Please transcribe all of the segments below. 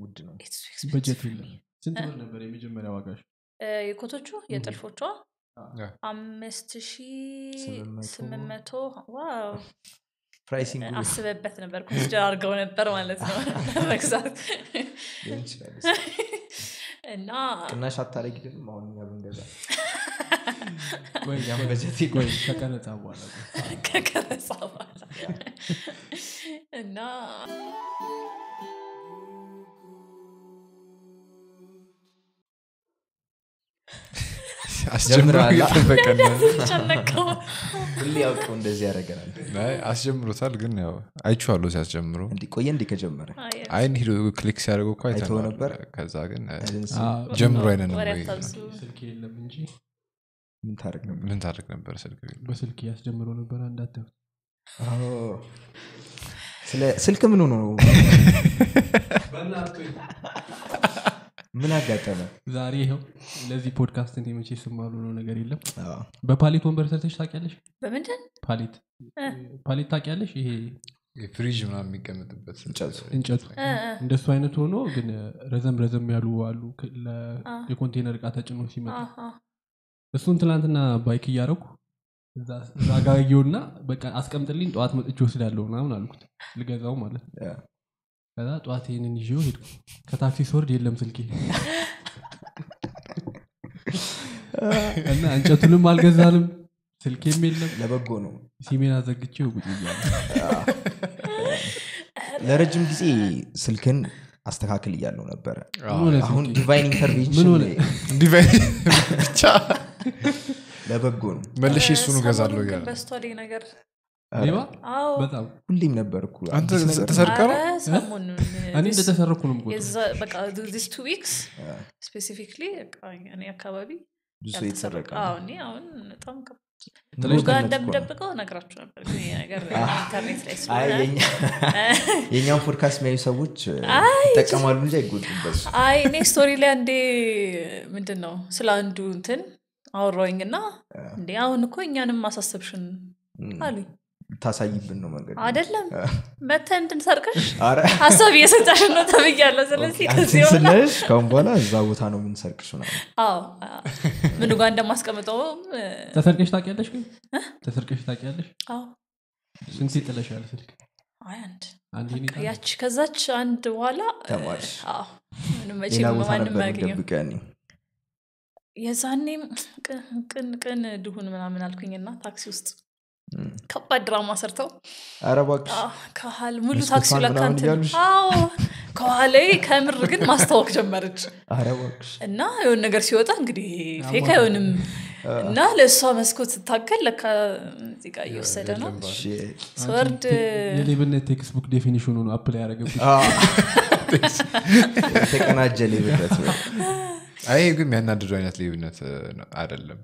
ውድ ነው። በጀት የለም. ስንት? ብር ነበር የመጀመሪያ ዋጋሽ? የኮቶቹ? የጥልፎቿ? አምስት ሺ ስምንት መቶ። wow! pricing አስበበት ነበር። consider አድርገው ነበር ማለት ነው። ይችላል። እና ቅናሽ አታረጊልንም አሁን እኛ ብንገዛ ከቀረጻ በኋላ። እና አስጀምሮ ጀምረሃል? እየጠበቀን ነው። ጨነቀው ሁሌ ያውቀው እንደዚህ ያደረገናል አይ፣ አስጀምሮታል ግን ያው አይቼዋለሁ ሲያስጀምሩ። እንዲ ቆየ እንዲ ከጀመረ። አይ፣ አይን ሂዶ click ሲያደርገው እኮ አይተኸው አይተነዋል። ነበር? ከዛ ግን ጀምሮ እንጂ ምን ታደርግ ነበር? ምን ታደርግ ነበር? ስልክ? በስልክ ያስጀምሮ ነበር ስለ- ስልክ ምን ሆኖ ነው ምን አጋጠመ? ዛሬ ይኸው ለዚህ ፖድካስት እንደ መቼ ስማሉ ነው ነገር የለም። አዎ። በ pallet ወንበር ሰርተሽ ታውቂያለሽ? በምንድን? pallet pallet ታውቂያለሽ? ይሄ ፍሪጅ ምናምን የሚቀመጥበት እንጨቱ። እንደሱ አይነት ሆኖ ግን ረዘም ረዘም ያሉ አሉ። የኮንቴነር እቃ ተጭኖ ሲመጣ አሃ። እሱን ትናንትና bike እያረኩ እዛ እዛ ጋ አየሁና በቃ አስቀምጥልኝ ጠዋት መጥቼ ወስዳለሁ ምናምን አልኩት። ልገዛው ማለት ነው ከዛ ጠዋት ይህንን ይዤው ሄድኩ። ከታክሲ ስወርድ የለም ስልኬ። እና እንጨቱንም አልገዛንም ስልኬም የለም። ለበጎ ነው። ሲሜን አዘግቼው ቁጭ ለረጅም ጊዜ ስልክን አስተካክል እያለው ነበረ አዎ። ምን ሆነ አሁን ስልኬ? divine ምን intervention ሆነ? divine ብቻ ለበጎ ነው። መልሼ እሱኑ ሰሞኑን ገዛለሁ ግን እያለ በጣም ሁሌም ነበር እኮ አንተ አዲስ ነገር ተሰርቀ ነው ኧረ ሰሞኑን እኔ this- እንደተሰረኩ ነው two weeks አ፣ specifically እኔ አካባቢ ብዙ የተሰረቀ አሁን በጣም እንደምደብቀው ነግራችሁ ነበር። ፖድካስት የሚያዩ ሰዎች አይ፣ ይጠቀማሉ እንጂ አይጎዱበት አይ እኔ story ላይ አንዴ ምንድን ነው ስለ አንዱ እንትን አወራኝ እና እንዴ አሁን እኮ እኛንም ማሳሰብሽን አሉኝ ታሳይብን ነው መንገድ አይደለም። መተ እንድንሰርቀሽ አረ ሀሳብ እየሰጣሽ ነው ተብያለሁ። ስለዚህ ከዚህ በኋላ ስናይሽ ካሁን በኋላ እዛ ቦታ ነው የምንሰርቅሽ ምናምን። አዎ አዎ። ምኑ ጋር እንደማስቀምጠውም እ፣ ተሰርቀሽ ታውቂያለሽ ግን? ተሰርቀሽ ታውቂያለሽ? አዎ። ስንት ጥለሻል ስልክ? አይ አንድ ነው? ያች ከዛች አንድ በኋላ ያኔ የዛኔም ቅን ቅን ቅን ድሁን ምናምን አልኩኝና ታክሲ ውስጥ ከባድ ድራማ ሰርተው? ኧረ እባክሽ አዎ፣ ከኋል ሙሉ ታክሲ ለካ ምናምን እንትን እያሉሽ? አዎ ከኋላ ከምር ግን ማስታወቅ ጀመረች። ኧረ እባክሽ እና የሆነ ነገር ሲወጣ እንግዲህ ፌክ አይሆንም እና ለእሷ መስኮት ስታገል ለካ እዚህ ጋር እየወሰደ ነው. ስወርድ የሌብነት text book definition ኑ ነው apply ያደረገብሽ? አ፣ የተቀናጀ ሌብነት ነው አይ ግን የሚያናድዱ አይነት ነው- አይደለም።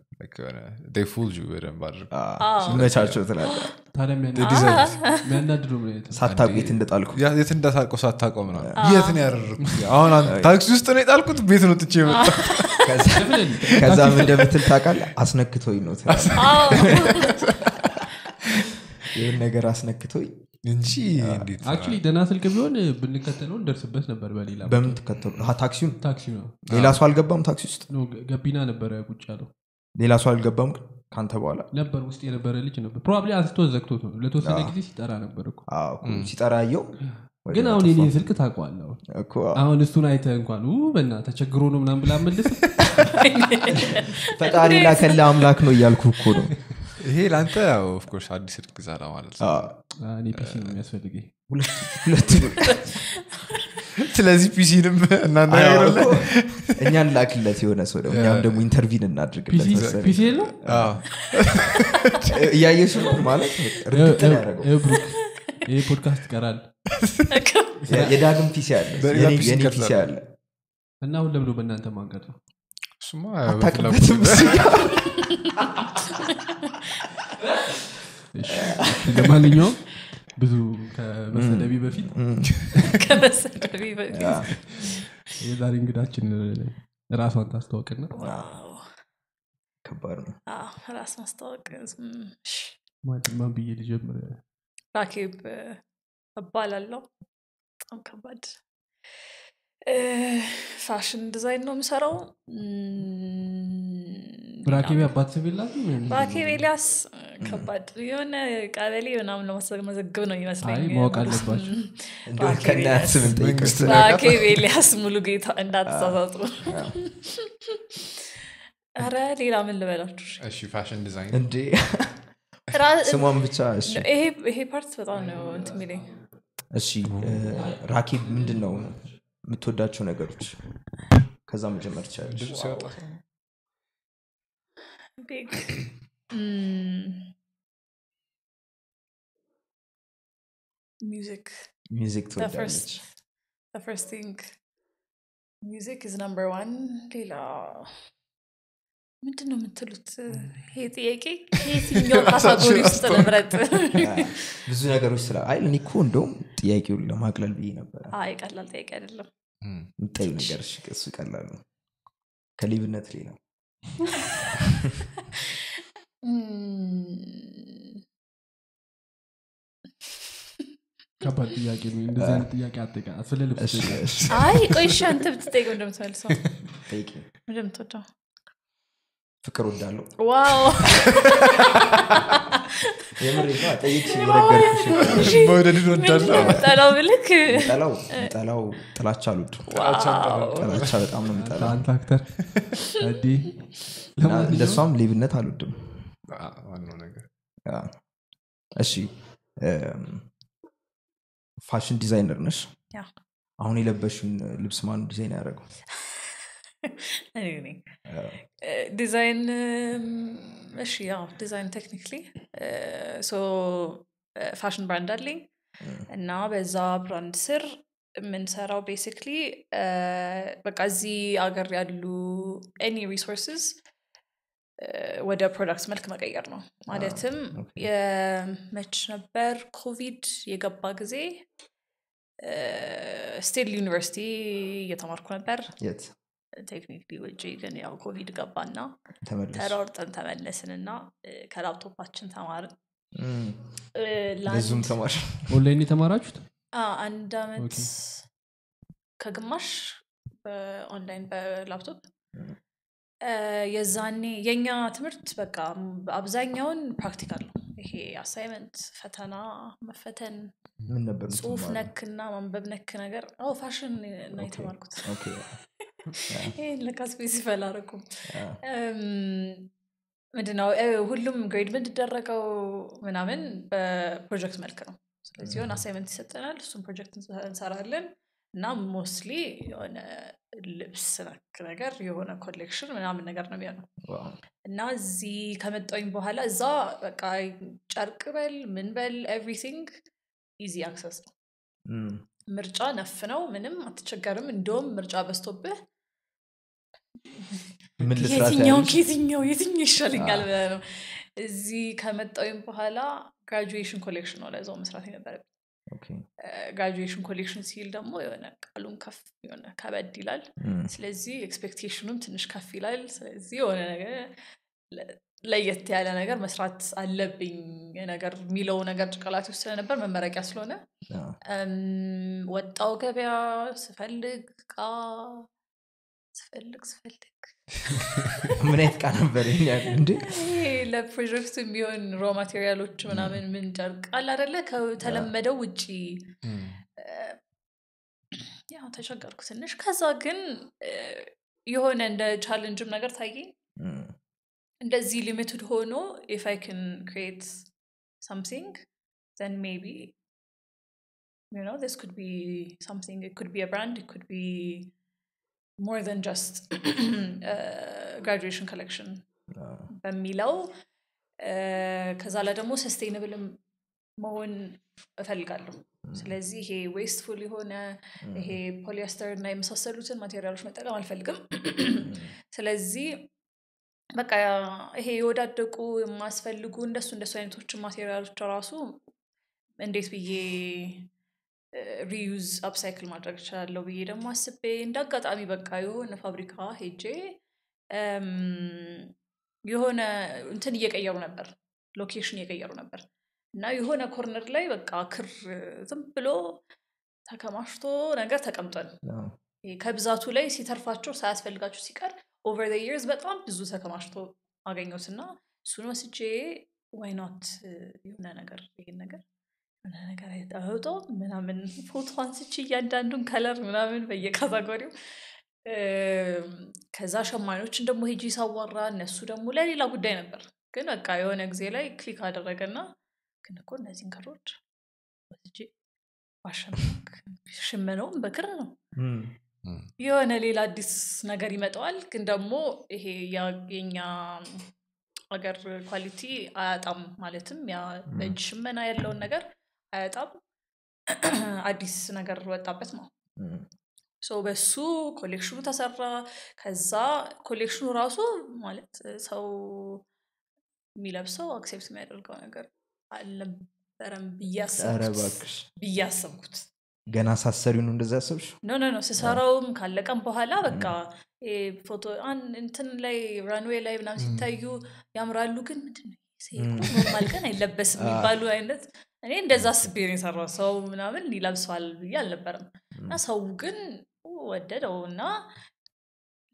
you በደንብ አድርገው አ፣ አዎ። ሲመቻቸው ትላለህ ታዲያ የሚያና- ዲዛይን የሚያናድደው ምን አይነት ነው? ሳታውቅ የት እንደጣልኩ የት እንዳታውቀው ሳታውቀው ምናምን። የት ነው ያደረግኩት አሁን ታክሲ ውስጥ ነው የጣልኩት? ቤት ነው ትቼ የመጣሁ ከዛ ምን እንደምትል ታውቃለህ? አስነክቶኝ ነው ይህን ነገር አስነክቶኝ እንጂ actually ደህና ስልክ ቢሆን ብንከተለው እንደርስበት ነበር በሌላ በምን ትከተሉ ታክሲውን ታክሲ ነው? ሌላ ሰው አልገባም ታክሲ ውስጥ? ገቢና ነበረ ቁጭ ያለው። ሌላ ሰው አልገባም ከአንተ በኋላ? ነበር ውስጥ የነበረ ልጅ ነበር። probably አንስቶ ዘግቶት ነው። ለተወሰነ ጊዜ ሲጠራ ነበር እኮ። አዎ፣ እኮ ሲጠራ ያየው ግን አሁን የኔን ስልክ ታውቀዋለህ አሁን? እሱን አይተ እንኳን በና ተቸግሮ ነው ምናም ብላ መልስ ፈጣሪ ላከለ አምላክ ነው እያልኩ እኮ ነው ይሄ ለአንተ ኦፍኮርስ አዲስ ስልክ ግዛላ ማለት ነው። አዎ፣ እኔ ፒሲ ነው የሚያስፈልገኝ። ሁለት- ሁለት ስለዚህ ፒሲንም እኛን ላክለት የሆነ ሰው ደግሞ እኛም ደግሞ ኢንተርቪን እናድርግለት መሰለኝ። ፒሲ የለው እያየሽ ነው ማለት? እርግጥ ነው ያደረገው? ይኸው ብሩክ ይህ ፖድካስት ይቀራል የዳግም ፒሲ አለ ፒሲ አለ። እና አሁን ለምዶ በእናንተ ማንቀጥ ነው እሱማ አታውቅበትም እሱ ጋር። ለማንኛውም ብዙ ከመሰደቢ በፊት ከመሰደቢ በፊት የዛሬ እንግዳችን ራሷን wow። ከባድ ነው አዎ፣ ራስ ማስታወቅ ማን- ብዬ ልጀምር ራኬብ እባላለሁ በጣም ከባድ fashion design ነው የምሰራው። ኤልያስ ከባድ የሆነ ቀበሌ ምናምን ለማስመዘግብ ነው ኤልያስ ሙሉ ጌታ እንዳትሳሳቱ። ረ ሌላ ምን ልበላችሁ? እሺ fashion design። እንዴ? ራ- ስሟን ብቻ እሺ። ይሄ part በጣም ነው እንትን የሚለኝ። እሺ ራኬብ ምንድን ነው የምትወዳቸው ነገሮች? ከዛ መጀመር ትችላለች music the ትወዳለች። first the first thing. music is number one. ሌላ ምንድን ነው የምትሉት ይሄ ጥያቄ ከየትኛው category ውስጥ ልምረጥ ብዙ ነገሮች ስለ አይ እኔ እኮ እንደውም ጥያቄውን ለማቅለል ብዬ ነበረ። አይ ቀላል ጥያቄ አይደለም። እም፣ የምታዩ ነገር እሺ፣ እሱ ይቀላሉ ከሌብነት ሌላ ም፣ ከባድ ጥያቄ ነው። እንደዚህ አይነት ጥያቄ አጠቃ ስለ ልብስ አይ ቆይ እሺ አንተ ብትጠይቀው እንደምትመልሰው። እንደምትወደው ፍቅር ወዳለው። መውደድን ወዳለው ጠላው ብልክ ጠላው ጥላቻ አሉድ ጥላቻ በጣም ነው የምጠላው። አንተ አክተር አዲ እና እንደሷም ሌብነት አልወድም። እሺ fashion designer ነሽ? አሁን የለበሽውን ልብስ ማኑ ዲዛይን ያደረገው ዲዛይን እሺ ያው design technically so fashion brand አለኝ። እና በዛ brand ስር የምንሰራው basically በቃ እዚህ አገር ያሉ any resources ወደ product መልክ መቀየር ነው። ማለትም የመች ነበር ኮቪድ የገባ ጊዜ? still ዩኒቨርሲቲ እየተማርኩ ነበር technically ውጭ ግን ያው ኮቪድ ገባና ተሯርጠን ተመለስን እና ከላፕቶፓችን ተማርን። በዙም ተማር ኦንላይን የተማራችሁት? አንድ አመት ከግማሽ በ online በ laptop። የዛኔ የኛ ትምህርት በቃ አብዛኛውን practical ነው። ይሄ assignment ፈተና መፈተን ምን ነበር ጽሁፍ የምትማሪው? ነክ እና ማንበብ ነክ ነገር oh fashion ነው የተማርኩት ለካ specify አላደረኩም yeah። ምንድነው? ሁሉም grade የምንደረገው ምናምን በፕሮጀክት መልክ ነው። ስለዚህ የሆነ assignment ይሰጠናል እሱም ፕሮጀክት እንሰ- እንሰራለን። እና mostly የሆነ ልብስ ነክ ነገር የሆነ collection ምናምን ነገር ነው የሚሆነው። እና እዚህ ከመጣሁኝ በኋላ እዛ በቃ ጨርቅ በል ምን በል everything easy access ነው። ምርጫ ነፍ ነው ምንም አትቸገርም። እንደውም ምርጫ በዝቶብህ ምን ልስራት የትኛው የትኛው ይሻለኛል ብለህ ነው። እዚህ ከመጣሁኝ በኋላ graduation collection ነው ለዛው መስራት የነበረብኝ። graduation collection ሲል ደግሞ የሆነ ቃሉን ከፍ የሆነ ከበድ ይላል። ስለዚህ expectation ኑም ትንሽ ከፍ ይላል። ስለዚህ የሆነ ነገር ለየት ያለ ነገር መስራት አለብኝ። ነገር የሚለው ነገር ጭንቅላቴ ውስጥ ስለነበር መመረቂያ ስለሆነ ወጣሁ ገበያ ስፈልግ እቃ ስፈልግ ስፈልግ። ምን አይነት እቃ ነበር? እንዴ? ለፕሮጀክቱ የሚሆን raw material ኦች ምናምን ምን ጨርቅ አለ አደለ ከተለመደው ውጪ። ያው ተቸገርኩ ትንሽ። ከዛ ግን የሆነ እንደ ቻለንጅም ነገር ታየኝ። እንደዚህ ሊሚትድ ሆኖ ኢፍ አይ ክን ክሬት something then maybe you know this could be something. It could be a brand it could be more than just uh, graduation collection ያ። በሚለው ከዛ ላይ ደግሞ ሰስቴይነብልም መሆን እፈልጋለሁ ስለዚህ ይሄ wasteful የሆነ ይሄ ፖሊስተር እና የመሳሰሉትን material ኦች መጠቀም አልፈልግም ስለዚህ በቃ ይሄ የወዳደቁ የማያስፈልጉ እንደሱ እንደሱ አይነቶችን material ኦች ራሱ እንዴት ብዬ reuse upcycle ማድረግ እችላለሁ ብዬ ደግሞ አስቤ እንደ አጋጣሚ በቃ የሆነ ፋብሪካ ሄጄ የሆነ እንትን እየቀየሩ ነበር ሎኬሽን እየቀየሩ ነበር እና የሆነ ኮርነር ላይ በቃ ክር ዝም ብሎ ተከማችቶ ነገር ተቀምጧል። ከብዛቱ ላይ ሲተርፋቸው ሳያስፈልጋቸው ሲቀር ኦቨር የርስ በጣም ብዙ ተከማችቶ አገኘሁት እና እሱን ወስጄ ዋይናት የሆነ ነገር ይሄን ነገር ነገር አይጠውጦ ምናምን ፎቶ አንስቼ እያንዳንዱን ከለር ምናምን በየካታጎሪው ከዛ ሸማኔዎችን ደግሞ ሄጄ ሳዋራ እነሱ ደግሞ ለሌላ ጉዳይ ነበር። ግን በቃ የሆነ ጊዜ ላይ click አደረገና ግን እኮ እነዚህን ክሮች ወስጄ ሽመነውም በክር ነው። የሆነ ሌላ አዲስ ነገር ይመጣዋል። ግን ደግሞ ይሄ ያ- የኛ ሀገር quality አያጣም ማለትም ያ በእጅ ሽመና ያለውን ነገር አያጣም። አዲስ ነገር ወጣበት ነው። በሱ collection ኑ ተሰራ። ከዛ collection ኑ ራሱ ማለት ሰው የሚለብሰው accept የሚያደርገው ነገር አልነበረም ብዬ አሰብኩት። ገና ሳሰሪው ነው እንደዛ ያሰብሽ no no no ስሰራውም ካለቀም በኋላ በቃ ፎቶ እንትን ላይ runway ላይ ምናምን ሲታዩ ያምራሉ። ግን ምንድን ነው ይሄ? ይሄ እኮ normal ቀን አይለበስም የሚባሉ አይነት እኔ እንደዛ አስቤ ነው የሰራሁት ሰው ምናምን ይለብሰዋል ብዬ አልነበረም። እና ሰው ግን ወደደው እና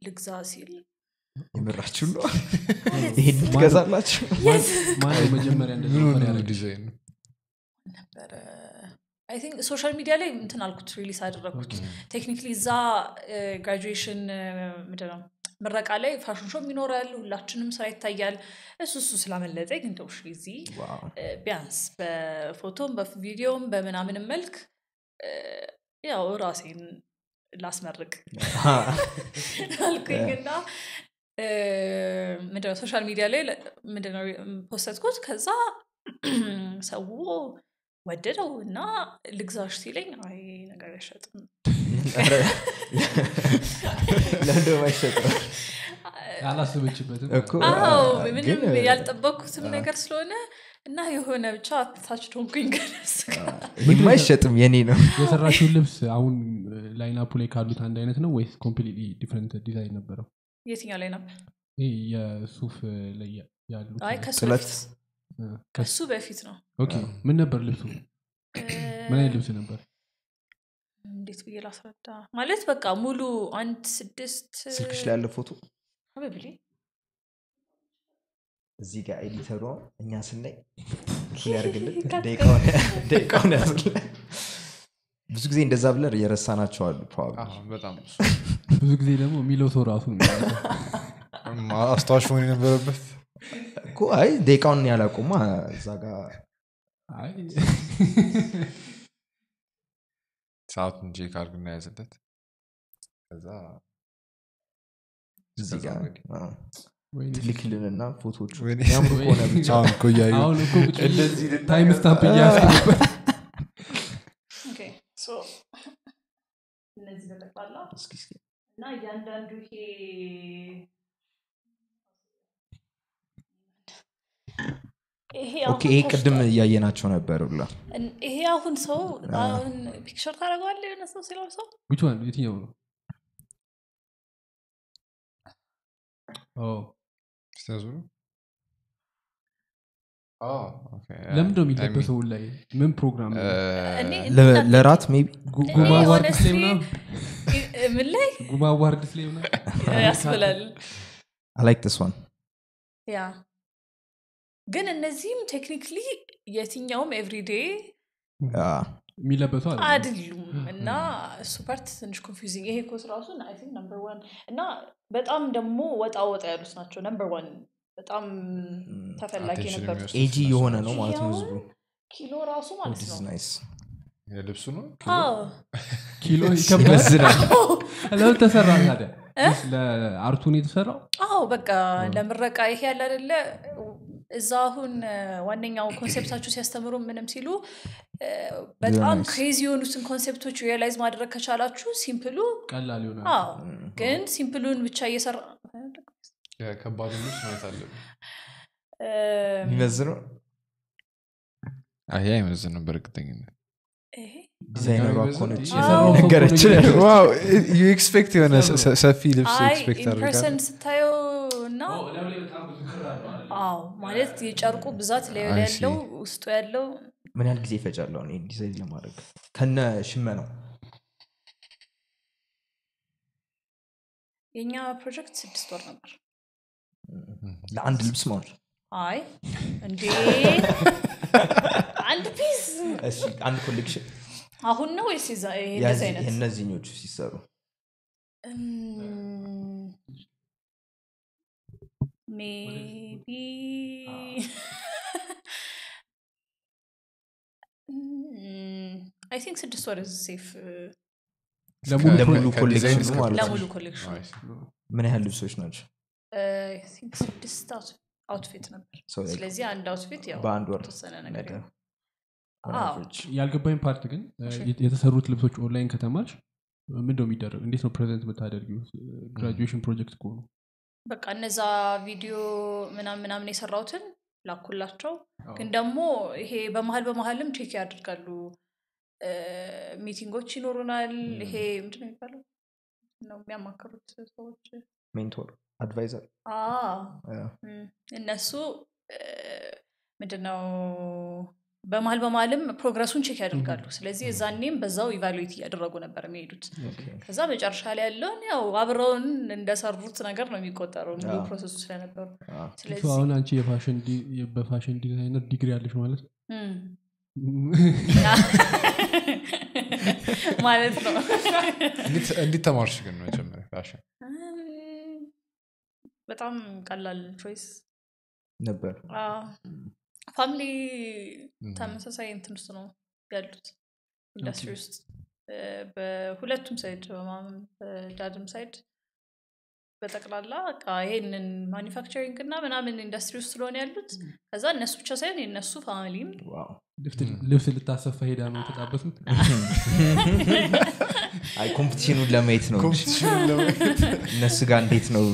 ልግዛ ሲል የምራችሁ ነው? ይሄን ትገዛላችሁ? መጀመሪያ? ዲዛይን? ነበረ። I think social media ላይ እንትን አልኩት release አደረግኩት technically እዛ graduation ምንድነው ምረቃ ላይ fashion show ም ይኖራል ሁላችንም ስራ ይታያል። እሱ እሱ ስላመለጠ ግን ተውሽ እዚህ ቢያንስ በፎቶም በቪዲዮም በምናምንም መልክ ያው ራሴን ላስመርቅ አልኩኝ እና እ፣ ምንድነው social media ላይ ምንድነው post አረኩት። ከዛ ሰው ወደደው እና ልግዛሽ ሲለኝ አይ ነገር አይሸጥም። ነው አይሸጥም? አላሰብሽበትም? እኮ አዎ አ- ምንም ግን ያልጠበቅኩትም ነገር ስለሆነ እና የሆነ ብቻ ታች ዶንኩኝ አይሸጥም የኔ ነው። የሰራሽውን ልብስ አሁን ላይናፑ ላይ ካሉት አንድ አይነት ነው ወይስ ኮምፕሊትሊ ዲፍረንት ዲዛይን ነበረው? የትኛው ላይ ነበር የሱፍ ላይ ያሉት ከሱ? በፊት እ፣ ከሱ በፊት ነው። ኦኬ። ምን ነበር ልብሱ? ምን አይነት ልብስ ነበር? እንዴት ብዬ ላስረዳ? ማለት በቃ ሙሉ አንድ ስድስት ስልክሽ ላይ ያለ ፎቶ? ፕሮባብሊ እዚህ ጋር ኤዲተሩ አሁን እኛ ስናይ ቀጥ- ደቂቃውን ያዝልን። ብዙ ጊዜ እንደዛ ብለን የረሳናቸው አሉ probably። አዎ፣ በጣም ብዙ ጊዜ ደግሞ የሚለው ሰው ራሱ አስታዋሽ መሆን የነበረበት አይ ደቂቃውን ያላቁማ እዛ ጋር አይ፣ ሰዓቱን check አድርግ እናያዝለት ከዛ ትልክልንና ወይኔ። ያምሩ ከሆነ ብቻ እንደዚህ ልናገር- time stamp እያያዝኩ ነበር okay so እነዚህ በጠቅላላ እስኪ እስኪ እና እያንዳንዱ ይሄ okay ይሄ ቅድም እያየናቸው ነበር ብላ ይሄ አሁን ሰው አሁን picture ታደርገዋለህ የሆነ ሰው ሲለው ሰው? Which one? የትኛው ነው? ለምንድን ነው የሚለበሰው ላይ ምን ፕሮግራም ለራት ይ- ምን ላይ? ጉማ ምናምን ያስብላል። I like this one yeah ግን እነዚህም technically የትኛውም everyday የሚለበሱ አለ አይደሉም። እና እሱ part ትንሽ confusing ይሄ 'cause ራሱ number one እና በጣም ደግሞ ወጣ ወጣ ያሉት ናቸው። number one በጣም ተፈላጊ ኤጂ የሆነ ነው ማለት ነው ህዝቡ። ኪሎ ራሱ ማለት ነው። የልብሱ ነው? ኪሎ? ይከብዳል። ለምን ተሰራ ታዲያ? ለ art ኡን የተሰራው? አዎ በቃ ለምረቃ ይሄ ያለ አይደለ እዛ አሁን ዋነኛው concept አችሁ ሲያስተምሩ ምንም ሲሉ በጣም. crazy የሆኑትን concept ኦች realize ማድረግ ከቻላችሁ simple ኡ ቀላል ይሆናል። አዎ ግን simple ኡን ብቻ እየሰራ ማለት የሚመዝነው? ይሄ አይመዝንም በእርግጠኝነት። ይሄ ዲዛይነሯ? ኮነች ነው you expect የሆነ ሰፊ ልብስ አይ expect አድርጋል ስታየው እና አዎ ማለት የጨርቁ ብዛት ላይ ያለው. ውስጡ ያለው ምን ያህል ጊዜ ይፈጫል አሁን ዲዛይን ለማድረግ? ከነ ሽመናው። የእኛ ፕሮጀክት ስድስት ወር ነበር። ለአንድ ልብስ ማለት አይ እንዴ! አንድ piece! እሺ አንድ collection አሁን ነው ወይስ እንደዚህ አይነት? ሲሰሩ? maybe I think ስድስት ወር safe ለሙሉ collection ምን ያህል ልብሶች ናቸው? ስድስት outfit ነበር። ስለዚህ አንድ outfit ያው በአንድ ወር የተወሰነ ነገር ነገር ነው። on አዎ። average። ያልገባኝ part ግን የተሰሩት ልብሶች ኦንላይን ከተማርሽ ምን ነው የሚደረግ እንዴት ነው present የምታደርጊው? graduation project ከሆኑ? በቃ እነዛ ቪዲዮ ምናምን ምናምን የሰራሁትን ላኩላቸው። ግን ደግሞ ይሄ በመሀል በመሀልም check ያደርጋሉ። meeting ኦች ይኖሩናል። ይሄ ምንድን ነው የሚባለው? ነው የሚያማከሩት ሰዎች? mentor advisor። እነሱ ምንድነው በመሀል በመሀልም progress ኡን check ያደርጋሉ። ስለዚህ እዛኔም በዛው evaluate እያደረጉ ነበር የሚሄዱት። ከዛ መጨረሻ ላይ ያለውን ያው አብረውን እንደሰሩት ነገር ነው የሚቆጠረው ሙሉ process ኡ ስለነበሩ። አሁን አንቺ የፋሽን ዲ- የ- በፋሽን ዲዛይነር ዲግሪ ያለሽ ማለት? ማለት ነው። እንዴት- ተማርሽ ግን መጀመሪያ ፋሽን? በጣም ቀላል choice? ነበር family. ተመሳሳይ እንትን ውስጥ ነው ያሉት። ኢንዱስትሪ ውስጥ በሁለቱም side በ mom በ dad ም side በጠቅላላ በቃ ይሄንን manufacturing እና ምናምን ኢንዱስትሪ ውስጥ ስለሆነ ያሉት ከዛ እነሱ ብቻ ሳይሆን የእነሱ family ም ልብስ ልታሰፋ ሄዳ ነው የተጣበሱት አይ competition ኡን ለማየት ነው። እነሱ ጋር እንዴት ነው?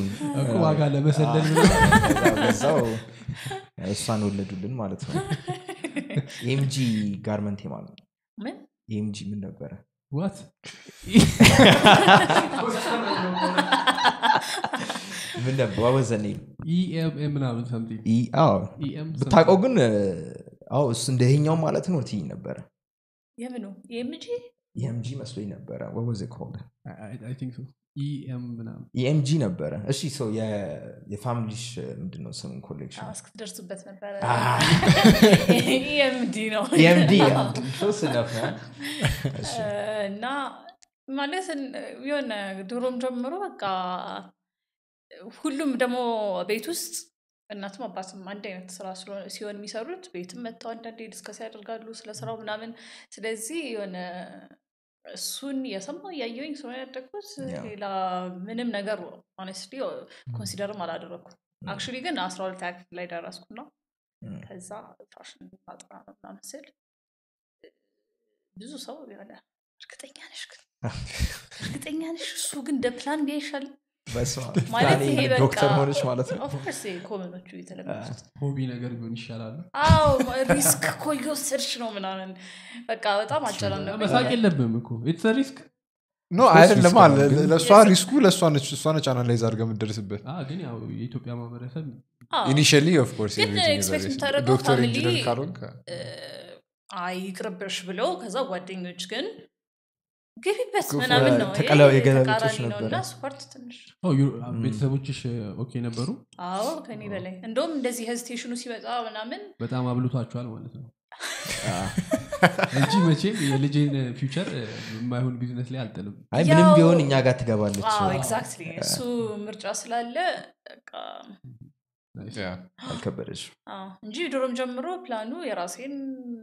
እኮ ዋጋ ለመሰለል እሷን ወለዱልን ማለት ነው። የኤምጂ ጋርመንት ማለት ነው? ምን? የኤምጂ ምን ነበረ? ዋት? ምን ነበር ዋወዘኔ ኢኤምኤም ምናምን ሰምቲንግ ኢኤም ብታውቀው ግን አዎ እሱ እንደይኛው ማለት ነው ትይኝ ነበረ። የምኑ? የምጂ የኤምጂ መስሎኝ ነበረ። ወወዘ ኮልድ የኤምጂ ነበረ። እሺ ሰው የፋሚሊሽ ምንድነው ስሙን collection እስክትደርሱበት ነበረ. ኤምዲ ነው። ነበር። እሺ። እና ማለት የሆነ ድሮም ጀምሮ በቃ ሁሉም ደግሞ ቤት ውስጥ እናትም አባትም አንድ አይነት ስራ ሲሆን የሚሰሩት ቤትም መጥተው አንዳንዴ discuss ያደርጋሉ ስለ ስራው ምናምን። ስለዚህ የሆነ እሱን የሰማው እያየሁኝ ስለሆነ ያደግኩት. ሌላ ምንም ነገር honestly consider ም አላደረግኩም actually ግን አስራ ሁለት ክፍል ላይ ደረስኩና Mm. ከዛ ፋሽን ማጥና ነው ምናምን ስል ብዙ ሰው የሆነ እርግጠኛ ነሽ ግን እርግጠኛ ነሽ እሱ ግን እንደ plan B ይሻላል ማለት ይሄ ዶክተር ሆነች ማለት ነው። of course common ኦቹ የተለመዱት። hobby ነገር ቢሆን ይሻላል። አዎ risk እኮ እየወሰድሽ ነው ምናምን። በቃ በጣም አጨናነቁ መሳቅ የለብም እኮ። It's risk no አይደለም አለ። ለእሷ risk ኡ ለእሷ ነች። እሷ ነች analyze አድርገ የምትደርስበት። ግን ያው የኢትዮጵያ ማህበረሰብ initially of course ዶክተር ኢንጂነር ካልሆንክ አይ ይቅርብሽ ብለው ከዛ ጓደኞች ግን ግቢበት ምናምን ነው ተቃራኒ እና support ትንሽ ቤተሰቦችሽ okay ነበሩ? አዎ ከኔ በላይ። እንደውም እንደዚህ hesitation ኑ ሲመጣ ምናምን በጣም አብልቷቸዋል ማለት ነው። እንጂ መቼም የልጄን future የማይሆን ቢዝነስ ላይ አልጥልም። አይ ምንም ቢሆን እኛ ጋር ትገባለች። exactly እሱ ምርጫ ስላለ. አልከበደች አዎ፣ እንጂ ድሮም ጀምሮ ፕላኑ የራሴን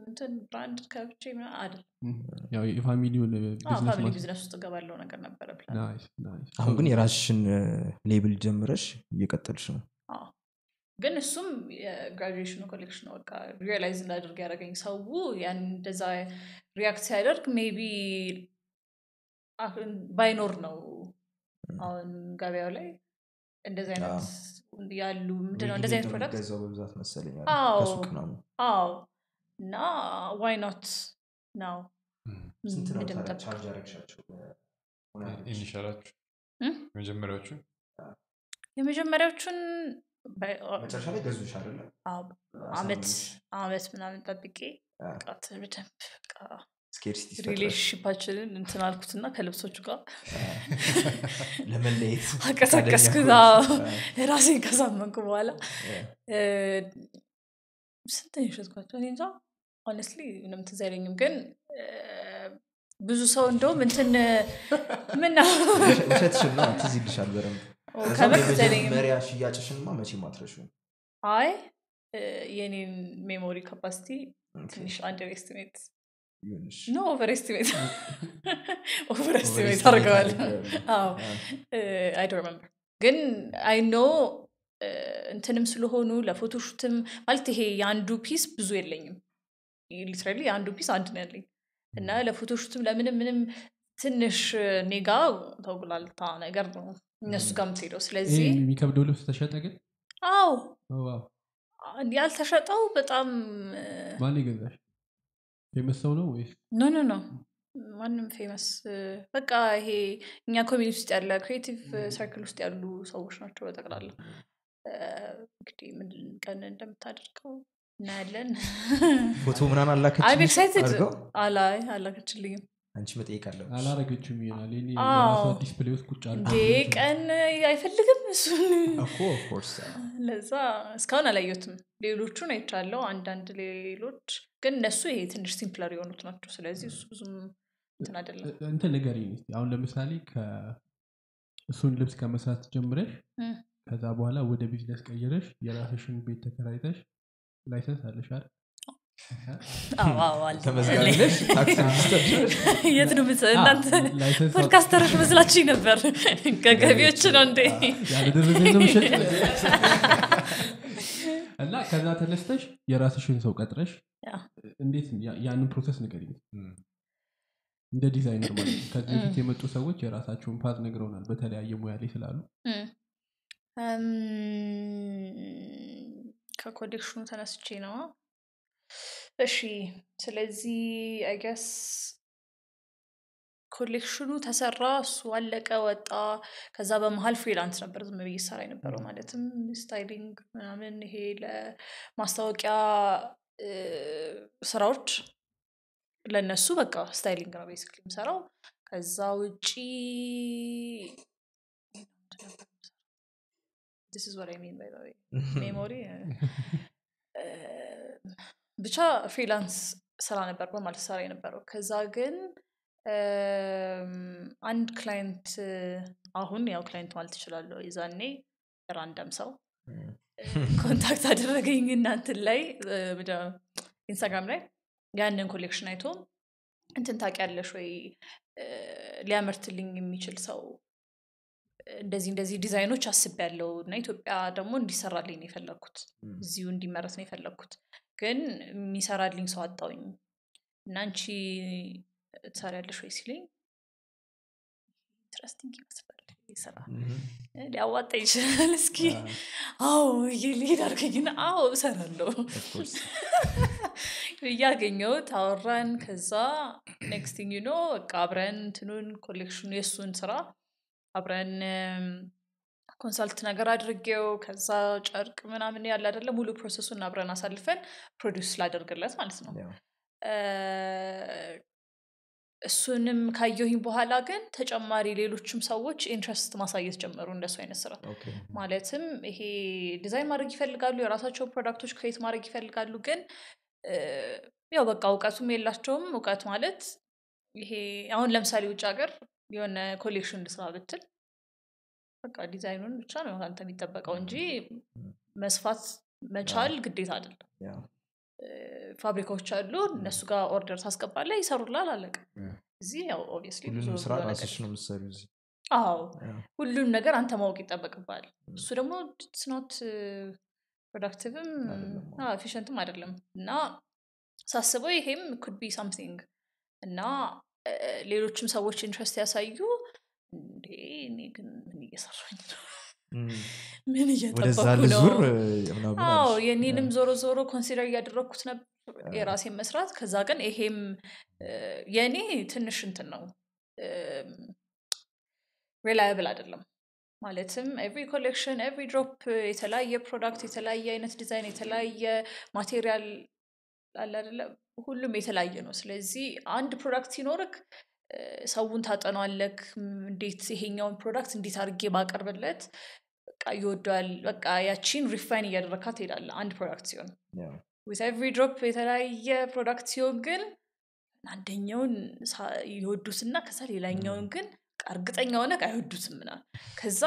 እንትን brand ከፍቼ ምናምን አይደለም። የ family ውን business ውስጥ እገባለው ነገር ነበረ አሁን ግን የራስሽን label ጀምረሽ እየቀጠልሽ ነው? ግን እሱም የ graduation ኑ collection በቃ realize እንዳደርግ ያደረገኝ ሰው ያን እንደዛ react ሲያደርግ maybe ባይኖር ነው። አሁን ገበያው ላይ እንደዚህ አይነት ያሉ ምንድነው እንደዚህ አይነት product ገዛው በብዛት መሰለኝ አዎ። ከሱቅ ነው። አዎ። እና why not ነው ስንት ነው ምንድን ታዲያ ጠብቅ? ቻርጅ ያደረግሻቸው initial አችሁ? እም? መጀመሪያዎቹ የመጀመሪያዎቹን በ- መጨረሻ ላይ ገዙሽ አይደለ? አዎ፣ አመት አመት ምናምን ጠብቄ በደንብ በቃ scarcity relationship አችንን እንትን አልኩትና ከልብሶቹ ጋር ለመለየት ሆንሽ። ራሴን ካሳመንኩ በኋላ። ስንት የሸጥኳቸው እንጃ። honestly ምንም ትዝ አይለኝም። ግን ብዙ ሰው እንደውም እንትን ነው? ትዝ ይልሻል በደንብ? ሽያጭሽንማ መቼ ማትረሹ አይ የኔን memory capacity ትንሽ underestimate ይሁንሽ no overestimate overestimate አድርገዋል አዎ I don't remember ግን I know እንትንም ስለሆኑ ለ photoshoot ም ማለት ይሄ የአንዱ piece ብዙ የለኝም። literally የአንዱ piece አንድ ነው ያለኝ። እና ለ photoshoot ም ለምንም ምንም ትንሽ ኔጋ ተጉላልታ ነገር ነው እነሱ ጋር የምትሄደው። ይሄ ስለዚህ የሚከብደው ልብስ ተሸጠ ግን? wow። ያልተሸጠው በጣም ማን የገዛሽ famous ሰው ነው ወይስ? no no no ማንም famous በቃ ይሄ እኛ community ውስጥ ያለ creative circle ውስጥ ያሉ ሰዎች ናቸው በጠቅላላ። እንግዲህ ምን ቀን እንደምታደርገው እናያለን። ፎቶ ምናምን አላከች I'm excited. አድርገው? አላይ አላከችልኝም አንቺ መጠየቅ አለብሽ። አላረገችም ይሆናል display ውስጥ ቁጭ እንዴ ቀን አይፈልግም እሱን? እኮ of course ለዛ እስካሁን አላየሁትም። ሌሎቹን አይቻለው አንዳንድ ሌሎች ግን እነሱ ይሄ ትንሽ simpler የሆኑት ናቸው። ስለዚህ እሱ ብዙም እንትን አይደለም። እንትን ንገሪኝ እስኪ። አሁን ለምሳሌ እሱን ልብስ ከመስራት ጀምረሽ እ። ከዛ በኋላ ወደ ቢዝነስ ቀይረሽ የራስሽን ቤት ተከራይተሽ license አለሽ ነሽ የት ነው እናንተ podcaster ኦች መስላችኝ ነበር። ከገቢዎች ነው እንዴ? እና ከዛ ተነስተሽ የራስሽን ሰው ቀጥረሽ እንዴት ያንን process ንገሪኝ። እንደ ዲዛይነር ማለት ነው። ከዚህ በፊት የመጡ ሰዎች የራሳቸውን path ነግረውናል በተለያየ ሙያ ላይ ስላሉ። ከ collection ኑ ተነስቼ ነው እሺ ስለዚህ I guess collection ኑ ተሰራ እሱ አለቀ ወጣ። ከዛ በመሀል freelance ነበር ዝም ብዬ ሰራ የነበረው። ማለትም styling ምናምን ይሄ ለማስታወቂያ ስራዎች ለእነሱ በቃ styling ነው basically የምሰራው። ከዛ ውጪ This is what I mean by the way. memory ብቻ freelance ስራ ነበር በማለት ሰራ የነበረው። ከዛ ግን አንድ client አሁን ያው client ማለት ትችላለሁ የዛኔ random ሰው contact አደረገኝ እናንትን ላይ ኢንስታግራም ላይ ያንን collection አይቶ እንትን ታውቂያለሽ ወይ? ሊያመርትልኝ የሚችል ሰው እንደዚህ እንደዚህ ዲዛይኖች አስቤያለሁ እና ኢትዮጵያ ደግሞ እንዲሰራልኝ ነው የፈለግኩት እዚሁ እንዲመረት ነው የፈለግኩት ግን የሚሰራልኝ ሰው አጣውኝ እና አንቺ ትሰሪያለሽ ወይ ሲለኝ? interesting ይመስላል ስራ ሊያዋጣ ይችላል እስኪ አዎ ልሄድ አድርገኝና አዎ እሰራለሁ። እያገኘሁት አወራን። ከዛ next thing you know በቃ አብረን እንትኑን collection ኑ የእሱን ስራ አብረን consult ነገር አድርጌው ከዛ ጨርቅ ምናምን ያለ አይደለ ሙሉ process ኡን አብረን አሳልፈን produce ላደርግለት ማለት ነው። እሱንም ካየሁኝ በኋላ ግን ተጨማሪ ሌሎችም ሰዎች interest ማሳየት ጀመሩ እንደሱ አይነት ስራ። ማለትም ይሄ ዲዛይን ማድረግ ይፈልጋሉ የራሳቸውን product ኦች create ማድረግ ይፈልጋሉ ግን ያው በቃ እውቀቱም የላቸውም። እውቀት ማለት ይሄ አሁን ለምሳሌ ውጭ ሀገር የሆነ collection ልስራ ብትል በቃ ዲዛይኑን ብቻ ነው አንተ የሚጠበቀው እንጂ መስፋት መቻል ግዴታ አይደለም። ፋብሪካዎች አሉ እነሱ ጋር order ታስገባለ ይሰሩላል አለቀ። እዚህ ያው እዚህ? አዎ። ሁሉም ነገር አንተ ማወቅ ይጠበቅባል እሱ ደግሞ it's not productive ም አይደለም። efficient ም አይደለም። እና ሳስበው ይሄም could be something እና ሌሎችም ሰዎች interest ያሳዩ እንዴ እኔ ግን እየሰራኝ ነው። ምን እየጠበኩ ነው? የኔንም ዞሮ ዞሮ consider እያደረግኩት ነበር የራሴን መስራት። ከዛ ግን ይሄም የእኔ ትንሽ እንትን ነው። reliable አይደለም። ማለትም every collection every drop የተለያየ product የተለያየ አይነት ዲዛይን የተለያየ material አለ አይደለ? ሁሉም የተለያየ ነው። ስለዚህ አንድ product ሲኖርክ ሰውን ታጠናለክ እንዴት ይሄኛውን product እንዴት አድርጌ ባቀርብለት በቃ ይወደዋል በቃ ያቺን refine እያደረካት ትሄዳለ አንድ product ሲሆን። with every drop የተለያየ product ሲሆን ግን አንደኛውን ይወዱትና ከዛ ሌላኛውን ግን እርግጠኛ ሆነ አይወዱትም ምናምን። ከዛ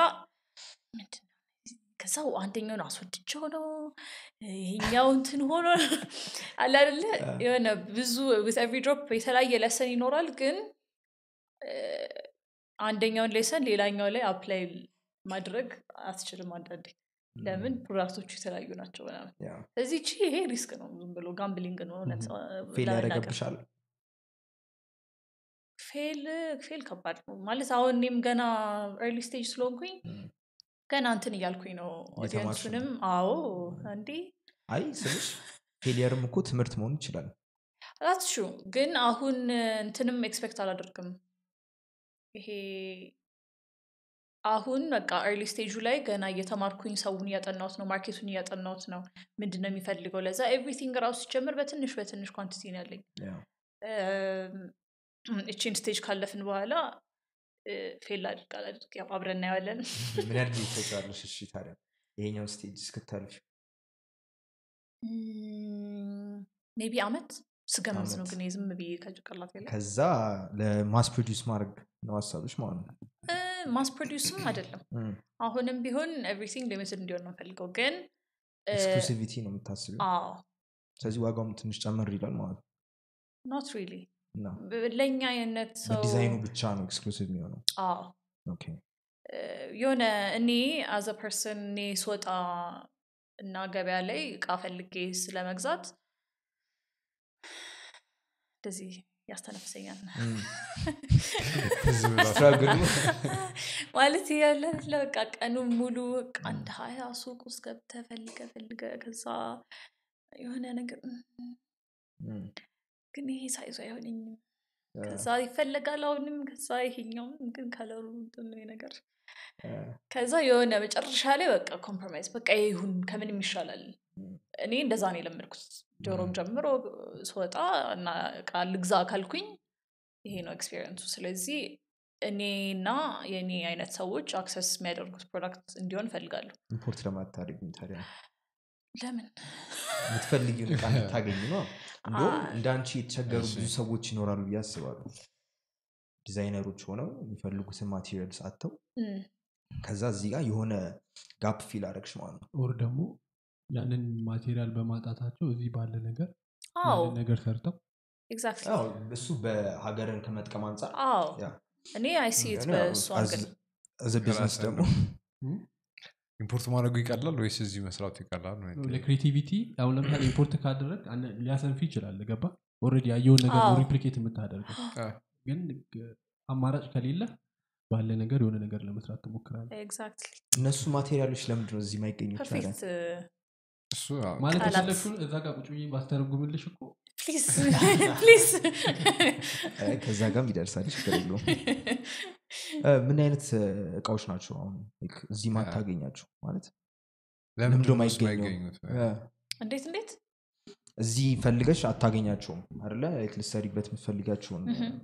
ከዛ አንደኛውን አስወድቸው ነው ይሄኛው እንትን ሆኖ አለ አይደለ? የሆነ ብዙ every drop የተለያየ lesson ይኖራል ግን አንደኛውን lesson ሌላኛው ላይ apply ማድረግ አትችልም አንዳንዴ። ለምን product ኦቹ የተለያዩ ናቸው ምናምን። ስለዚህ ቺ ይሄ risk ነው ዝም ብሎ gambling ነው fail ያደረገብሻል fail fail ከባድ ነው ማለት አሁን እኔም ገና early stage ስለሆንኩኝ ገና እንትን እያልኩኝ ነው። audience ኡንም አዎ እንዴ? አይ ስልሽ failure ም እኮ ትምህርት መሆን ይችላል። ራትሹ ግን አሁን እንትንም expect አላደርግም ይሄ አሁን በቃ early stage ኡ ላይ ገና እየተማርኩኝ ሰውን እያጠናሁት ነው market ኡን እያጠናሁት ነው ምንድን ነው የሚፈልገው? ለዛ everything ራሱ ሲጀምር በትንሽ በትንሽ quantity ነው ያለኝ። እቺን stage ካለፍን በኋላ fail አድርግ አላድርግ ያው አብረን እናየዋለን። ምን ያህል ጊዜ እሺ ታዲያ ይሄኛውን stage እስክታልፍ? maybe አመት ስገምት ነው ግን ዝም ብዬ ከጭቀላት የለ ከዛ ለ mass produce ማድረግ ነው ሀሳብሽ ማለት ነው? mass produce ም አይደለም። አሁንም ቢሆን everything limited እንዲሆን ነው ፈልገው ግን exclusivity ነው የምታስቢው? አዎ። ስለዚህ ዋጋውም ትንሽ ጨመር ይላል ማለት not really ለእኛ አይነት ሰው በዲዛይኑ ብቻ ነው exclusive የሚሆነው? የሆነ እኔ as a person እኔ ስወጣ እና ገበያ ላይ እቃ ፈልጌ ስለመግዛት እንደዚህ ያስተነፍሰኛል። ማለት ያለ በቃ ቀኑ ሙሉ በቃ አንድ ሀያ ሱቅ ውስጥ ገብተህ ፈልገ ፈልገ ከዛ የሆነ ነገር ግን ይሄ size ኦ አይሆነኝም። ከዛ ይፈለጋል አሁንም ከዛ ይሄኛውም ግን color ኡ ነገር። ከዛ የሆነ መጨረሻ ላይ በቃ compromise በቃ ይሁን ከምንም ይሻላል እኔ እንደዛ ነው የለመድኩት። ጆሮም ጀምሮ ስወጣ እና እቃ ልግዛ ካልኩኝ ይሄ ነው experience ኡ ስለዚህ እኔና የእኔ አይነት ሰዎች access የሚያደርጉት product እንዲሆን እፈልጋለሁ። import ለማታደርግም ታዲያ? ለምን? የምትፈልጊውን እቃ እንድታገኝ ነው? እንዲሁም እንደ አንቺ የተቸገሩ ብዙ ሰዎች ይኖራሉ ብዬ አስባለሁ። ዲዛይነሮች ሆነው የሚፈልጉትን materials አጥተው ከዛ እዚህ ጋር የሆነ gap fill አደረግሽ ማለት ነው። or ደግሞ ያንን material በማጣታቸው እዚህ ባለ ነገር አዎ ያንን ነገር ሰርተው exactly አዎ፣ እሱ በሀገርን ከመጥቀም አንጻር አዎ እኔ I see it በእሱ angle ራስን ደግሞ? import ማድረጉ ይቀላል ወይስ እዚህ መስራቱ ይቀላል? ለ creativity አሁን ለምሳሌ import ካደረግ ሊያሰንፍ ይችላል ገባ? already ያየውን ነገር replicate የምታደርገው ግን አማራጭ ከሌለ ባለ ነገር የሆነ ነገር ለመስራት ትሞክራለ exactly እነሱ material ኦች ለምንድን ነው እዚህ የማይገኙት ማለት ቃላት። የፈለግሽውን እዛ ጋር ቁጭ ብዬ ባስተረጉምልሽ እኮ please ከዛ ጋርም ይደርሳል ችግር የለውም እ፣ ምን አይነት እቃዎች ናቸው አሁን እዚህ ማታገኛቸው ማለት? የማይገኙት? እ፣ እንዴት እንዴት እዚህ ፈልገሽ አታገኛቸውም አለ ልትሰሪበት የምትፈልጋቸውን ምሁም።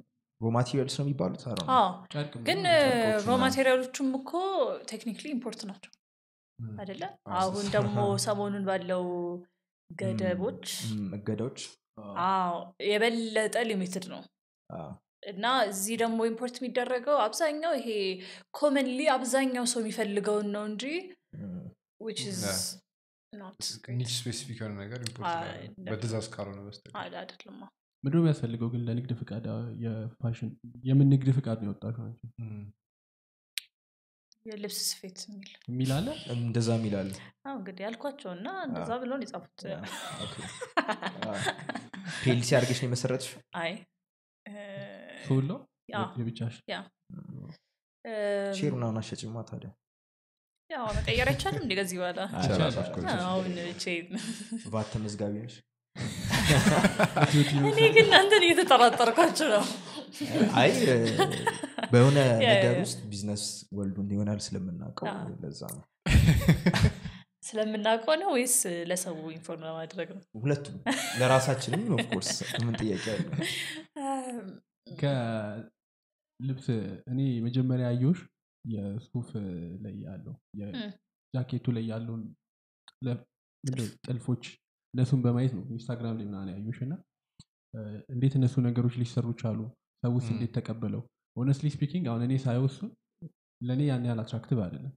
raw materials ነው የሚባሉት ግን ጨርቆች raw ምናምን። material ኦቹም እኮ technically import ናቸው አይደለ? አሁን ደግሞ ሰሞኑን ባለው ገደቦች እገዳዎች አዎ የበለጠ limited ነው። አዎ፣ እና እዚህ ደግሞ import የሚደረገው አብዛኛው ይሄ commonly አብዛኛው ሰው የሚፈልገውን ነው እንጂ ም፣ which is ያ። not niche specific የሆነ ነገር በትእዛዝ ካልሆነ በስተቀር። ምንድነው የሚያስፈልገው ግን ለንግድ ፍቃድ? የፋሽን የምን ንግድ ፍቃድ ነው የወጣችሁ ናቸው የልብስ ስፌት የሚል የሚል አለ እንደዛ የሚላል አዎ እንግዲህ ያልኳቸው እና እንደዛ ብለው ነው የጻፉት ፔልሲ አድርገሽ ነው የመሰረትሽ አይ የብቻሽ ሼር ምናምን አሸጭማ ታዲያ ያው መቀየር አይቻልም እንዲ ከዚህ በኋላ ቫት ተመዝጋቢ ነሽ እኔ ግን እናንተን እየተጠራጠርኳችሁ ነው አይ በሆነ ነገር ውስጥ ቢዝነስ ወልዱ ይሆናል ስለምናውቀው ለዛ ነው። ስለምናውቀው ነው ወይስ ለሰው inform ለማድረግ ነው? ሁለቱም። ለራሳችንም of course ምን ጥያቄ አለ ልብስ እኔ መጀመሪያ ያየሁሽ የሱፍ ላይ ያለው የጃኬቱ ላይ ያለውን ጥልፎች እነሱን በማየት ነው ኢንስታግራም ላይ ምናምን ያዩሽ እና እንዴት እነሱ ነገሮች ሊሰሩ ቻሉ? ሰውስ እንዴት ተቀበለው? honestly speaking አሁን እኔ ሳየው እሱን ለእኔ ያን ያህል attractive አይደለም።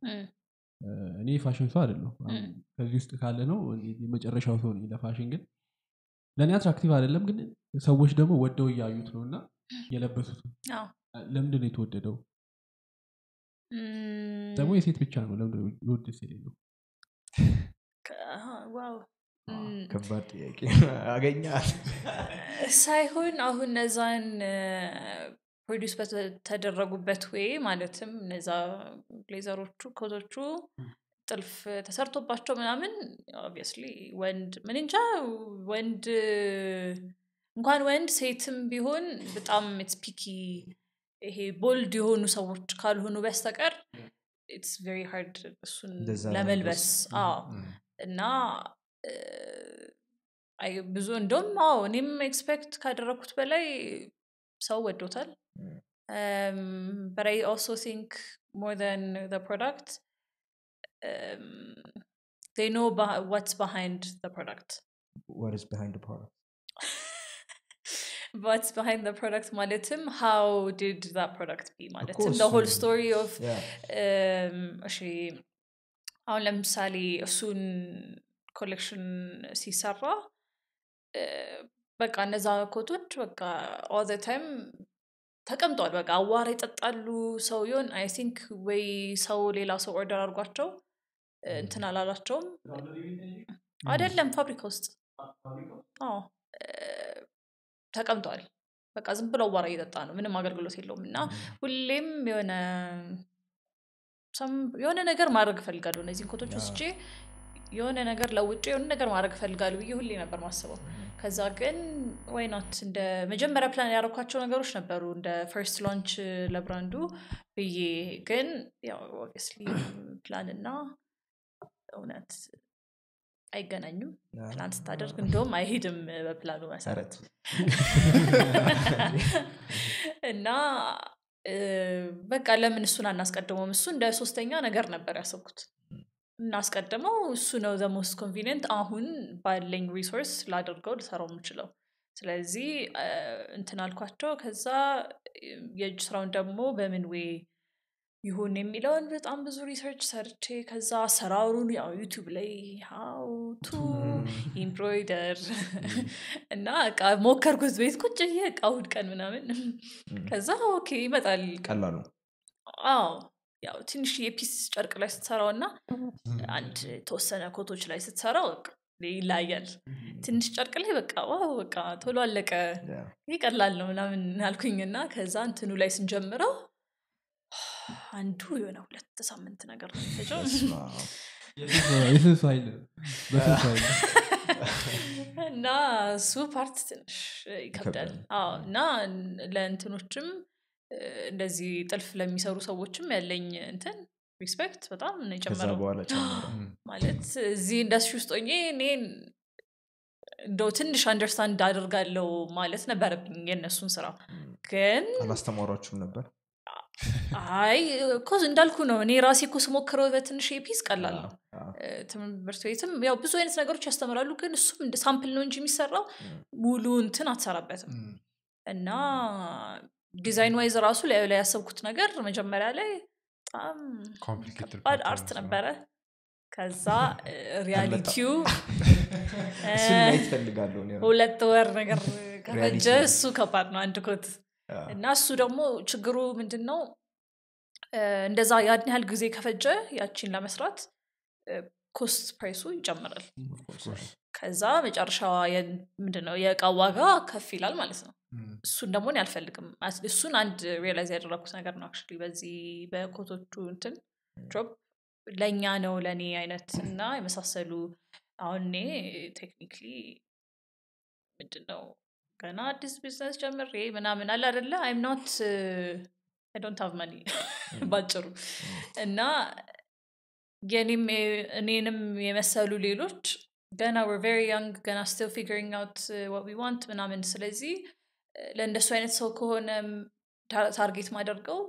እኔ የፋሽን ሰው አይደለሁ አሁን ም። ከዚህ ውስጥ ካለ ነው የመጨረሻው ሰው ነኝ ለፋሽን ግን ለእኔ attractive አይደለም ግን ሰዎች ደግሞ ወደው እያዩት ነው እና የለበሱት ለምንድን ነው የተወደደው? ደግሞ የሴት ብቻ ነው ለምንድን ነው የወንድስ የሌለው ከባድ ጥያቄ አገኛል ሳይሆን አሁን እነዛን produce በተደረጉበት ወይ ማለትም እነዛ ብሌዘሮቹ ኮቶቹ ጥልፍ ተሰርቶባቸው ምናምን obviously ወንድ ምን እንጃ ወንድ እንኳን ወንድ ሴትም ቢሆን በጣም ስፒኪ ይሄ bold የሆኑ ሰዎች ካልሆኑ በስተቀር it's very hard እሱን ለመልበስ። እና ብዙ እንደውም አዎ እኔም ኤክስፔክት ካደረግኩት በላይ ሰው ወዶታል በት አይ ኦልሶ ቲንክ ሞር ን the product um, they know beh- what's behind the product what is behind the product what's behind the product ማለትም how did that product be ማለትም course, the whole mm. story of yeah እም፣ እሺ አሁን ለምሳሌ እሱን collection ሲሰራ በቃ እነዛ ኮቶች በቃ all time ተቀምጧል በቃ አዋራ ይጠጣሉ። ሰው ይሆን I think ወይ ሰው ሌላ ሰው order አድርጓቸው እንትን አላላቸውም። አይደለም ፋብሪካ ውስጥ አዎ እ፣ ተቀምጧል በቃ ዝም ብሎ አዋራ እየጠጣ ነው። ምንም አገልግሎት የለውም። እና ሁሌም የሆነ የሆነ ነገር ማድረግ እፈልጋለሁ። እነዚህን ኮቶች ወስጄ የሆነ ነገር ለውጭ የሆነ ነገር ማድረግ እፈልጋለሁ ብዬ ሁሌ ነበር ማስበው። ከዛ ግን why not እንደ መጀመሪያ ፕላን ያደረኳቸው ነገሮች ነበሩ። እንደ first launch ለብራንዱ ብዬ ግን obviously plan እና እውነት አይገናኙም። ፕላን ስታደርግ እንደውም አይሄድም በፕላኑ መሰረት። እና በቃ ለምን እሱን አናስቀድመውም? እሱ እንደ ሶስተኛ ነገር ነበር ያሰብኩት እናስቀድመው እሱ ነው the most convenient አሁን ባለኝ resource ላደርገው ልሰራው የምችለው። ስለዚህ እንትን አልኳቸው ከዛ የእጅ ስራውን ደግሞ በምን way ይሁን የሚለውን በጣም ብዙ research ሰርቼ ከዛ አሰራሩን ያው ዩቱብ ላይ how to embroider እና በቃ ሞከርኩት ቤት ቁጭ በቃ እሑድ ቀን ምናምን። ከዛ okay ይመጣል። ቀላሉ? አዎ ያው ትንሽ የ piece ጨርቅ ላይ ስትሰራው እና አንድ የተወሰነ ኮቶች ላይ ስትሰራው በቃ ይለያያል። ትንሽ ጨርቅ ላይ በቃ wow በቃ ቶሎ አለቀ. ይህ ቀላል ነው ምናምን አልኩኝና ከዛ እንትኑ ላይ ስንጀምረው አንዱ የሆነ ሁለት ሳምንት ነገር ነው እና እሱ part ትንሽ ይከብዳል። እና ለእንትኖችም እንደዚህ ጥልፍ ለሚሰሩ ሰዎችም ያለኝ እንትን respect በጣም የጨመረው። ማለት እዚህ ኢንዱስትሪ ውስጥ ሆኜ እኔን እንደው ትንሽ understand አድርጋለው ማለት ነበረብኝ የእነሱን ስራ ግን አላስተማሯችሁም ነበር? አይ እኮ እንዳልኩ ነው። እኔ ራሴ እኮ ስሞክረው በትንሽ የ piece ቀላል ነው። ትምህርት ቤትም ያው ብዙ አይነት ነገሮች ያስተምራሉ ግን እሱም እንደ sample ነው እንጂ የሚሰራው ሙሉ እንትን አትሰራበትም። እና design wise ራሱ ላይ ላይ ያሰብኩት ነገር መጀመሪያ ላይ በጣም ከባድ art ነበረ። ከዛ reality ው ሁለት ወር ነገር ከፈጀ እሱ ከባድ ነው አንድ ኮት። እና እሱ ደግሞ ችግሩ ምንድን ነው እንደዛ ያን ያህል ጊዜ ከፈጀ ያቺን ለመስራት cost price ኡ ይጨምራል. ከዛ መጨረሻዋ ምንድን ነው የእቃ ዋጋ ከፍ ይላል ማለት ነው. እሱን ደግሞ እኔ አልፈልግም። እሱን አንድ realize ያደረግኩት ነገር ነው actually በዚህ በኮቶቹ እንትን drop ለእኛ ነው ለእኔ አይነት እና የመሳሰሉ አሁን እኔ technically ምንድን ነው ገና አዲስ ቢዝነስ ጀምሬ ምናምን አለ አደለ I'm not don't have money ባጭሩ እና የኔም እኔንም የመሰሉ ሌሎች ገና we're very young ገና still figuring out what we want ምናምን ስለዚህ ለእንደሱ አይነት ሰው ከሆነ target ማደርገው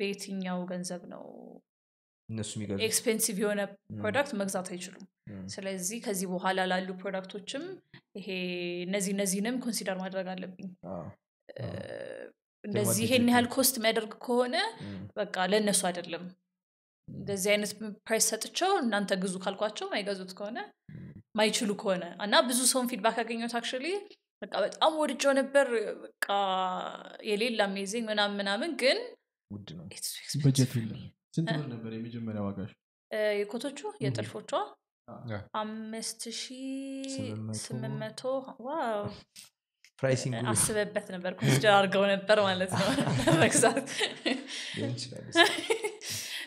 በየትኛው ገንዘብ ነው? expensive የሆነ product መግዛት አይችሉም። ስለዚህ ከዚህ በኋላ ላሉ product ኦችም ይሄ እነዚህ እነዚህንም consider ማድረግ አለብኝ። እንደዚህ ይሄን ያህል cost የሚያደርግ ከሆነ በቃ ለእነሱ አይደለም። እንደዚህ አይነት price ሰጥቸው እናንተ ግዙ ካልኳቸው ማይገዙት ከሆነ ማይችሉ ከሆነ እና ብዙ ሰውን feedback ያገኘት actually በቃ በጣም ወድጀው ነበር። በቃ የሌላ amazing ምናምን ምናምን ግን ውድ ነው። በጀት የለም። ስንት ብር ነበር የመጀመሪያ ዋጋሽ? የኮቶቹ? የጥልፎቿ? አምስት ሺ ስምንት መቶ። wow! አስበበት ነበር። consider አድርገው ነበር ማለት ነው። መግዛት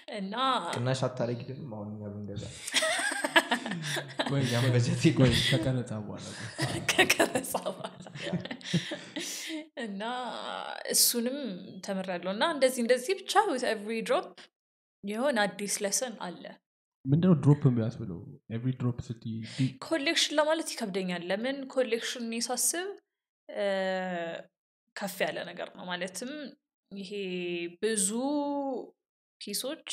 እና ቅናሽ አታረጊልንም አሁን እኛ ብንገዛ ወይ ያም በጀት ወይ ከቀረጻ በኋላ ቆይ። ከቀረጻ በኋላ እና እሱንም ተምሬያለሁ። እና እንደዚህ እንደዚህ ብቻ with every drop የሆነ አዲስ lesson አለ። ምንድነው drop የሚያስብለው? Every drop ስቲ Collection ለማለት ይከብደኛል። ለምን collection ሳስብ ከፍ ያለ ነገር ነው። ማለትም ይሄ ብዙ piece ኦች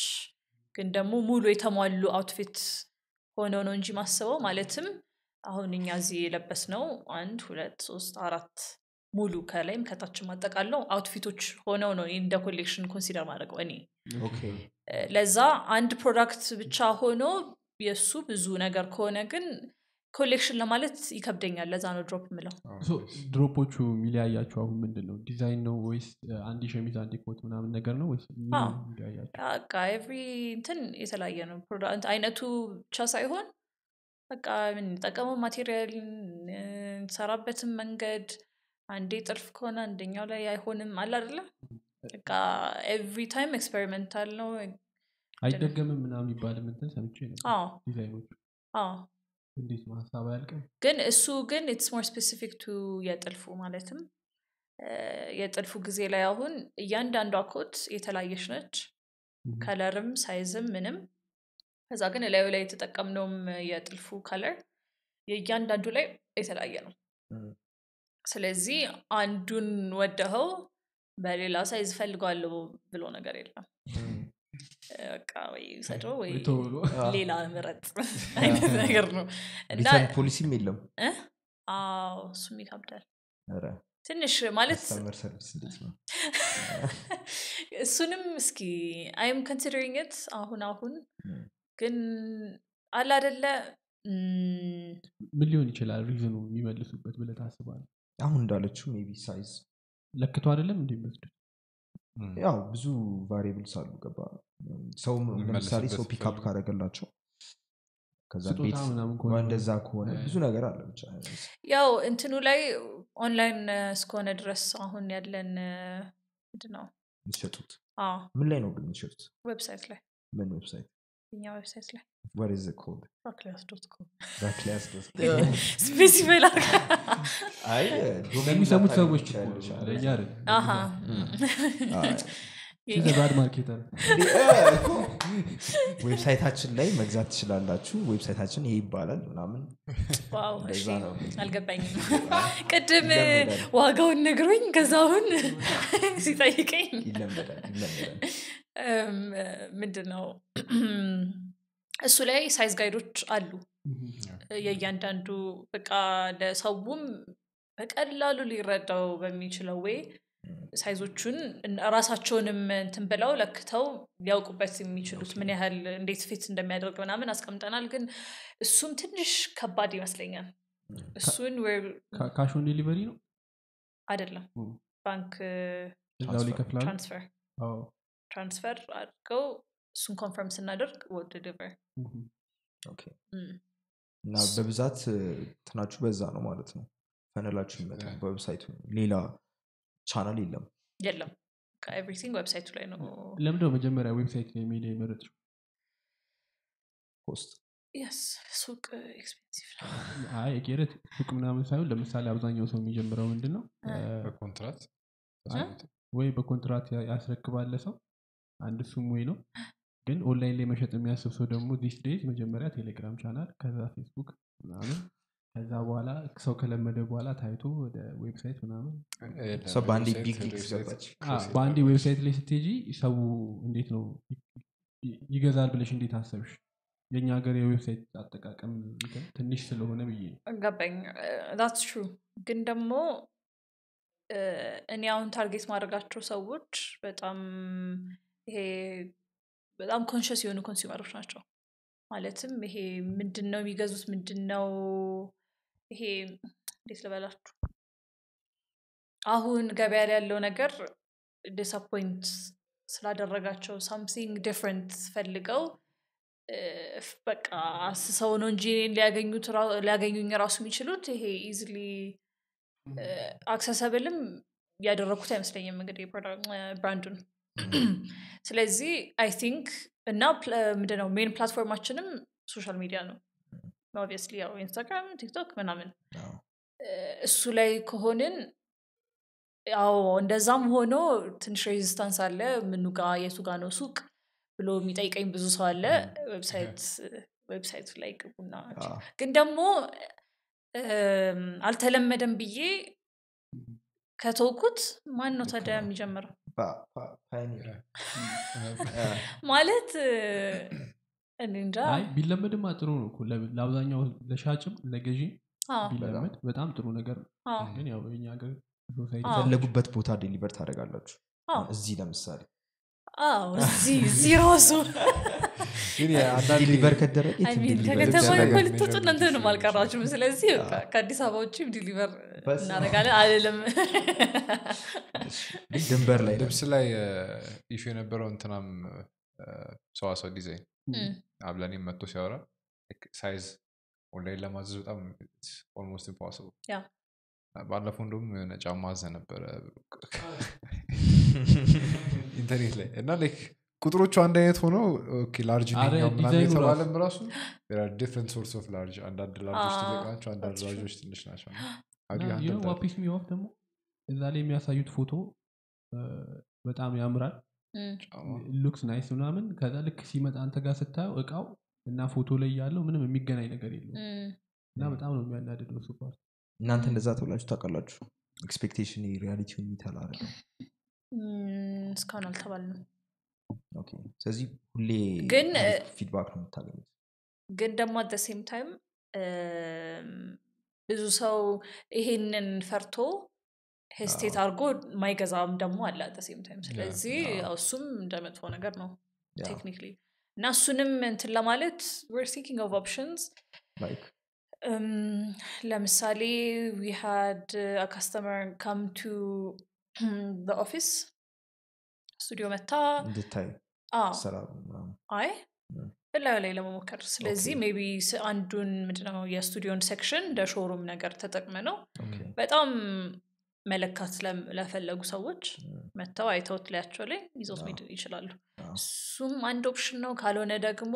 ግን ደግሞ ሙሉ የተሟሉ outfit ሆነው ነው እንጂ ማስበው ማለትም አሁን እኛ እዚህ የለበስ ነው አንድ ሁለት ሶስት አራት ሙሉ ከላይም ከታችም አጠቃለው outfit ኦች ሆነው ነው እንደ collection consider ማድረገው እኔ። ለዛ አንድ product ብቻ ሆኖ የእሱ ብዙ ነገር ከሆነ ግን collection ለማለት ይከብደኛል። ለዛ ነው drop ምለው drop ኦቹ የሚለያያቸው አሁን ምንድን ነው ዲዛይን ነው ወይስ አንድ ሸሚዝ አንድ ኮት ምናምን ነገር ነው ወይስ Every እንትን የተለያየ ነው። ፕሮዳ- አይነቱ ብቻ ሳይሆን በቃ የምንጠቀመው material ሰራበትን መንገድ አንዴ ጥልፍ ከሆነ አንደኛው ላይ አይሆንም አለ አይደለ? በቃ every time experimental ነው። አይደገምም ምናምን የሚባል ምንትን ሰምቼ ነው አዎ። ዲዛይኖቹ። አዎ እንዴት ነው ሀሳብ አያልቅም ግን እሱ ግን it's more specific to የጥልፉ ማለትም የጥልፉ ጊዜ ላይ አሁን እያንዳንዷ ኮት የተለያየች ነች. Color ም size ም ምንም። ከዛ ግን ላዩ ላይ የተጠቀምነውም የጥልፉ color የእያንዳንዱ ላይ የተለያየ ነው። ስለዚህ አንዱን ወደኸው በሌላ size ፈልገዋለሁ ብሎ ነገር የለም በቃ ወይ ሰድሮ ሌላ ምረጥ አይነት ነገር ነው። እና ፖሊሲም የለም እ? አዎ እሱም ይከብዳል። ትንሽ ማለት እሱንም እስኪ I'm considering it አሁን አሁን ግን አለ አደለ ምን ሊሆን ይችላል reason ኡ የሚመልሱበት ብለህ ታስባለህ? አሁን እንዳለችው maybe size ለክቶ አይደለም እንደሚወስዱት ያው ብዙ variables አሉ ገባ። ሰው ለምሳሌ ሰው ምናምን ከሆነ እንደዛ ከሆነ ብዙ ነገር አለ ብቻ ያው እንትኑ ላይ ኦንላይን እስከሆነ ድረስ አሁን ያለን ምንድን ነው ምን ላይ ነው ግን የሚሸጡት? Website ላይ። ምን website እኛ website ላይ? Specify ለሚሰሙት ሰዎች bad marketer website ኣችን ላይ መግዛት ትችላላችሁ። Website ኣችን ይሄ ይባላል ምናምን። አልገባኝም። ቅድም ዋጋውን ነግሮኝ ከዛሁን ሲጠይቀኝ። ይለመዳል ምንድን ነው እሱ ላይ size guide ኦች አሉ። የእያንዳንዱ በቃ ለሰውም በቀላሉ ሊረዳው በሚችለው ወይ size ኦቹን ራሳቸውንም እንትን ብለው ለክተው ሊያውቁበት የሚችሉት ምን ያህል እንዴት fit እንደሚያደርግ ምናምን አስቀምጠናል። ግን እሱም ትንሽ ከባድ ይመስለኛል። እሱን Cash on delivery ነው? አይደለም። ባንክ transfer። Transfer አድርገው እሱን confirm ስናደርግ deliver. Okay እና በብዛት ትናችሁ በዛ ነው ማለት ነው። ፈነላችሁ ይመጣል. በ website ኡ ሌላ ቻናል የለም። የለም። Everything website ኡ ላይ ነው። ለምንድነው መጀመሪያ Website ላይ ሜል የመረጥሽው? ፖስት Yes ሱቅ expensive ነው። I get it ሱቅ ምናምን ሳይሆን ለምሳሌ አብዛኛው ሰው የሚጀምረው ምንድን ነው በኮንትራት? ወይ በኮንትራት ያስረክባለ ሰው አንድ እሱም ወይ ነው። ግን ኦንላይን ላይ መሸጥ የሚያስብ ሰው ደግሞ these days መጀመሪያ ቴሌግራም ቻናል ከዛ ፌስቡክ ምናምን ከዛ በኋላ ሰው ከለመደ በኋላ ታይቶ ወደ website ምናምን በአንዴ website ላይ ስትሄጂ ሰው እንዴት ነው ይገዛል ብለሽ እንዴት አሰብሽ? የእኛ ሀገር የ website አጠቃቀም ትንሽ ስለሆነ ብዬ ነው። ገባኝ true ግን ደግሞ እኔ አሁን target ማድረጋቸው ሰዎች በጣም ይሄ በጣም conscious የሆኑ consumer ኦች ናቸው። ማለትም ይሄ ምንድን ነው የሚገዙት? ምንድን ነው ይሄ እንዴት ልበላችሁ? አሁን ገበያ ላይ ያለው ነገር disappoint ስላደረጋቸው something different ፈልገው በቃ አስሰው ነው እንጂ ሊያገኙኝ ራሱ የሚችሉት ይሄ easily accessible ም ያደረግኩት አይመስለኝም። እንግዲህ Brand ኡን ስለዚህ I think እና ምንድነው main platform ኣችንም social media ነው። Obviously ያው ኢንስታግራም ቲክቶክ ምናምን። እሱ ላይ ከሆንን ያው እንደዛም ሆኖ ትንሽ resistance አለ። ምኑ ጋ የቱ ጋ ነው ሱቅ ብሎ የሚጠይቀኝ ብዙ ሰው አለ። Website website ላይ ግቡና ግን ደግሞ አልተለመደም ብዬ ከተውኩት ማን ነው ታዲያ የሚጀምረው Pioneer። ማለት እንጃ። አይ ቢለመድማ ጥሩ ነው ለአብዛኛው ለሻጭም ለገዢ አዎ፣ ቢለመድ በጣም ጥሩ ነገር ነው። አዎ፣ ግን ያው የኛ ሀገር የፈለጉበት ቦታ deliver ታደርጋላችሁ። አዎ፣ እዚህ ለምሳሌ አዎ፣ እዚህ እዚህ ራሱ ግን አንዳንዴ deliver ከደረገ አይ የትም I mean deliver ከከተማ ይደረጋል። እኮ ይደረጋል። ልትወጡ እናንተንም አልቀራችሁም ስለዚህ ከአዲስ አበባ ውጭም deliver እናደርጋለን። አልልም። ድንበር ላይ ልብስ ላይ issue የነበረው እንትናም ሰዋሰው ዲዛይን እም፣ አብለኔም መጥቶ ሲያወራ ሳይዝ ኦንላይን ለማዘዝ በጣም ኦልሞስት ኢምፖስብል ባለፈው እንደውም የሆነ ጫማ አዘ ነበረ ኢንተርኔት ላይ እና ላይክ ቁጥሮቹ አንድ አይነት ሆነው ላርጅ የተባለም ራሱ ዲፍረንት ሶርስ ኦፍ ላርጅ አንዳንድ ላርጆች ትልቅ ናቸው አንዳንድ. ላርጆች ትንሽ ናቸው? ዋፒስ ሚኦፍ ደግሞ እዛ ላይ የሚያሳዩት ፎቶ በጣም ያምራል? looks nice ምናምን ከዛ ልክ ሲመጣ አንተ ጋር ስታየው እቃው እና ፎቶ ላይ ያለው ምንም የሚገናኝ ነገር የለውም እም። እና በጣም ነው የሚያናድደው እሱ part እናንተ እንደዛ ተብላችሁ ታውቃላችሁ expectation reality ውን የሚተላ እስካሁን አልተባልንም። okay። ስለዚህ ሁሌ ግን፣ feedback ነው የምታገኙት? ግን ደግሞ at same time ብዙ ሰው ይሄንን ፈርቶ ሄስቴት አድርጎ ማይገዛም ደግሞ አለ አት ሴም ታይም ስለዚህ እሱም እንደ መጥፎ ነገር ነው ቴክኒክሊ እና እሱንም እንትን ለማለት ዌር ሲኪንግ ኦፍ ኦፕሽንስ like? ለምሳሌ ዊ ሃድ ከስተመር ካም ቱ ኦፊስ ስቱዲዮ መታ እንድታይ አይ. እላዩ ላይ ለመሞከር ስለዚህ. ሜቢ አንዱን ምንድነው የስቱዲዮን section እንደ showroom ነገር ተጠቅመ ነው በጣም መለካት ለፈለጉ ሰዎች. መጥተው አይተውት ላያቸው ላይ ይዞት መሄድ ይችላሉ እሱም አንድ option ነው ካልሆነ ደግሞ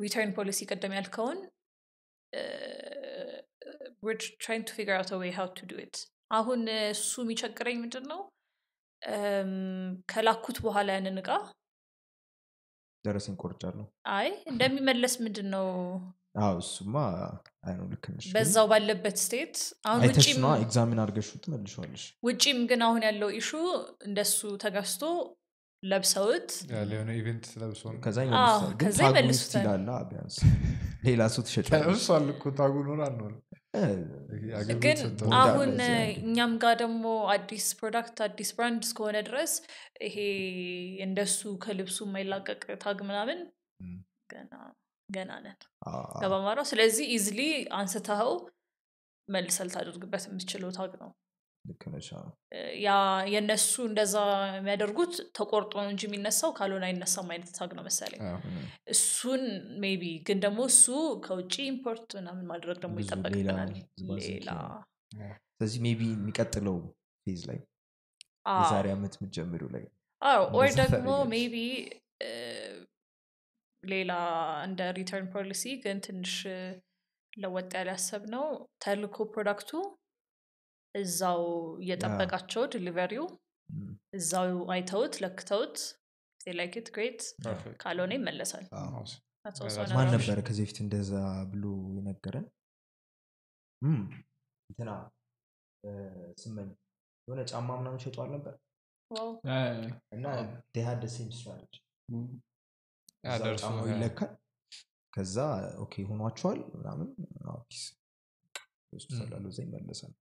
return policy ቀደም ያልከውን trying to figure out way how to do it አሁን እሱ የሚቸግረኝ ምንድን ነው እም፣ ከላኩት በኋላ ያንን እቃ ደረሰኝ ቆርጫለሁ። አይ እንደሚመለስ ምንድን ነው አዎ እሱማ አይ ነው ልክ ነሽ። ግን በዛው ባለበት ስቴት አሁን ነዋ? ኤግዛሚን አድርገሹ ትመልሸዋለሽ ውጪም ግን አሁን ያለው ኢሹ እንደሱ ተገዝቶ ለብሰውት ያለ የሆነ ኢቨንት ነው ከዛ ይመልሱታል። ሌላ ሰው ትሸጫለሽ። እሷል እኮ ታጉ አገልግሎት ግን አሁን እኛም ጋር ደግሞ አዲስ ፕሮዳክት አዲስ ብራንድ እስከሆነ ድረስ ይሄ እንደሱ ከልብሱ የማይላቀቅ tag ምናምን ገና ገና ነን። ገባማራ ስለዚህ easily አንስተኸው መልሰል ታደርግበት የምትችለው tag ነው ልክ ነሽ yeah የእነሱ እንደዛ የሚያደርጉት ተቆርጦ ነው እንጂ የሚነሳው ካልሆነ አይነሳም አይነት tag ነው መሰለኝ። እሱን maybe ግን ደግሞ እሱ ከውጭ import ምናምን ማድረግ ደግሞ ይጠበቅብናል ሌላ ስለዚህ maybe የሚቀጥለው phase ላይ የዛሬ ዓመት የምትጀምሪው ላይ አዎ። or ደግሞ maybe ሌላ እንደ return policy ግን ትንሽ ለወጥ ያለ ያሰብ ነው ተልኮ product ኡ እዛው እየጠበቃቸው delivery ው እዛው አይተውት ለክተውት like it great. ካልሆነ ይመለሳል። ማን. ነበረ ከዚህ በፊት እንደዛ ብሎ የነገረን? እም፣ እንትና ስመኝ የሆነ ጫማ ምናምን ሸጧል ነበር? እና ዴሃድ ሴም ስትራቴጂ ጫማው ይለካል። ከዛ ኦኬ ሆኗቸዋል ምናምን። ፒስ። ይወስዱታል እዛ ይመለሳል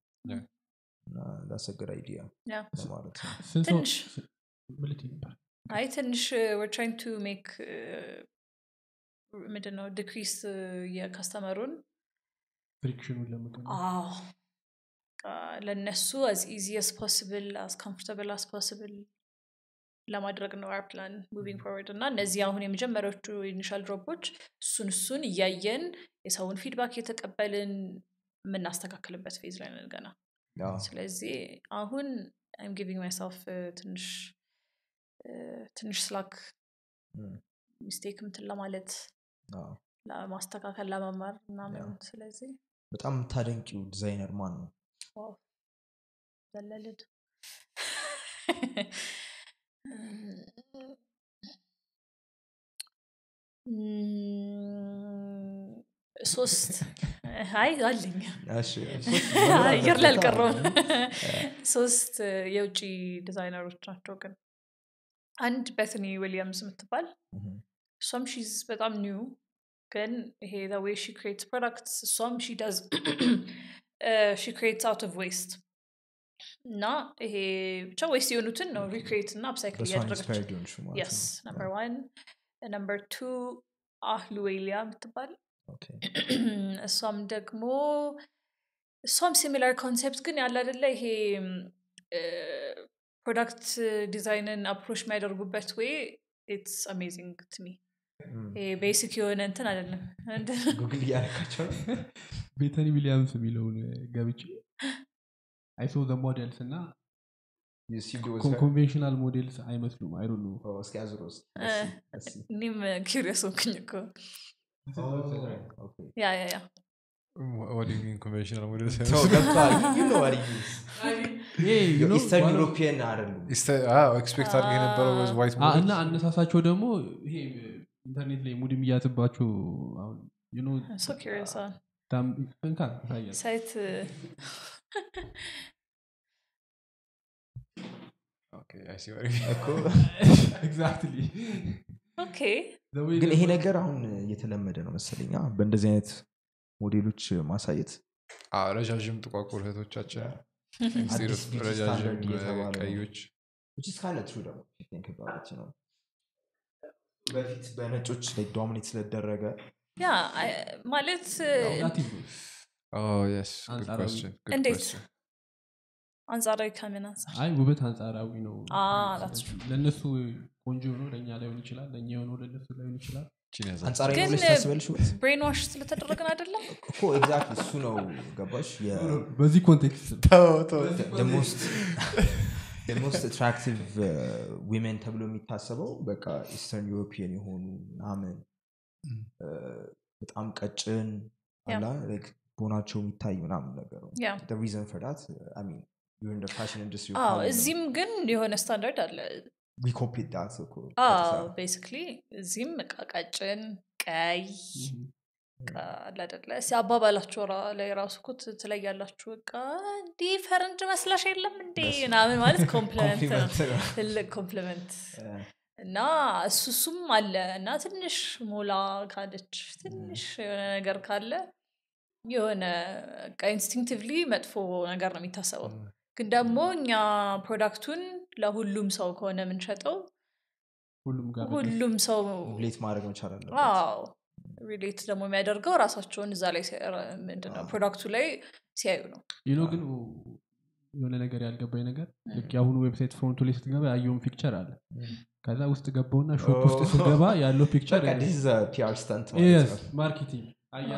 እና ዳሰገድ አይዲያ ያ ለማለት ነው። አይ ትንሽ we're trying to make ምንድነው decrease የ customer ኡን friction ኡን ለመቀነስ? አዎ። በቃ ለእነሱ as easy as possible as comfortable as possible ለማድረግ ነው our plan moving forward እና እነዚህ አሁን የመጀመሪያዎቹ initial drop ኦች እሱን እሱን እያየን የሰውን feedback እየተቀበልን የምናስተካክልበት phase ላይ ነን ገና ስለዚህ አሁን አይም ጊቪንግ ማይሰልፍ ትንሽ ትንሽ ስላክ ሚስቴክ ምትን ለማለት ለማስተካከል ለመማር ምናምን ስለዚህ በጣም የምታደንቂው ዲዛይነር ማን ነው እም፣ ሶስት አይ አለኝ። አየር ላይ አልቀረውም። ሶስት የውጭ ዲዛይነሮች ናቸው ግን። አንድ ቤትኒ ዊሊያምስ የምትባል እሷም she's በጣም new ግን ይሄ way she creates products እሷም she does she creates out of waste እና ይሄ ብቻ waste የሆኑትን ነው recreate እና upcycle እያደረገች number one ነምበር ቱ አህሉዌሊያ የምትባል ኦኬ፣ እሷም ደግሞ እሷም ሲሚላር ኮንሴፕት ግን ያለ አደለ ይሄ ፕሮዳክት ዲዛይንን አፕሮች የሚያደርጉበት ወይ ኢትስ አሜዚንግ ትሚ ቤሲክ የሆነ እንትን አይደለም። ጉግል እያደረካቸው ቤተኒ ዊሊያምስ የሚለውን ገብቼ አይሶ ዘ ሞዴልስ እና? conventional models አይመስሉም። አይሩ Oh, እስኪ። እኔም curious ሆንኩኝ እኮ Oh, okay. yeah yeah yeah What do you mean conventional model So, ሳይሆን? ገብቶሃል? You know what it means. የ Eastern European አይደሉም Instead- አዎ፣ expect አድርገህ የነበረው was white እና models? አነሳሳቸው ደግሞ ይሄ ኢንተርኔት ላይ ሙድ የሚያዝባቸው አሁን you know so curious ታም- እንካ ታያለህ። site Okay, I see what you mean. እኮ Exactly. okay The way ግን ይሄ ነገር አሁን እየተለመደ ነው መሰለኛ በእንደዚህ አይነት ሞዴሎች ማሳየት። አዎ፣ ረዣዥም ጥቋቁር እህቶቻችን ረዣዥም ቀዮች። ደግሞ. በፊት በነጮች ላይ dominate ስለደረገ ያ ማለት negative አንጻራዊ ከምን አንጻር አይ ውበት አንጻራዊ ነው። ለእነሱ ቆንጆ ነው ለእኛ ላይሆን ይችላል ለእኛ የሆነው ለእነሱ ላይሆን ይችላል። ግን? brainwash ስለተደረግን አይደለም እኮ exact እሱ ነው። ገባሽ? በዚህ context most attractive women ተብሎ የሚታሰበው በቃ Eastern European የሆኑ ምናምን በጣም ቀጭን bone አቸው የሚታይ ምናምን ነገር ነው። reason that in fashion industry አዎ እዚህም ግን የሆነ ስታንዳርድ አለ። copied እኮ basically እዚህም እቃ ቀጭን ቀይ አለ አይደለ? ሲያባባላችሁ ራ- ላይ ራሱ እኮ ትለያላችሁ። በቃ እንዲህ ፈረንጅ መስላሽ የለም እንዴ ምናምን ማለት compliment ነው። ትልቅ compliment እና እሱ እሱም አለ እና ትንሽ ሞላ ካለች ትንሽ የሆነ ነገር ካለ የሆነ instinctively መጥፎ ነገር ነው የሚታሰበው። Mm. ግን ደግሞ እኛ product ኡን ለሁሉም ሰው ከሆነ የምንሸጠው ሁሉም ጋር ሁሉም ሰው relate ማድረግ መቻል አለበት አዎ relate ደግሞ የሚያደርገው ራሳቸውን እዛ ላይ ምንድነው product ኡ ላይ ሲያዩ ነው you know ግን የሆነ ነገር ያልገባኝ ነገር ልክ የአሁኑ website front ኡ ላይ ስትገባ ያየውን picture አለ ከዛ ውስጥ ገባውና shop ውስጥ. ስትገባ ያለው picture በቃ this is a PR stunt ማለት ነው። marketing አያ.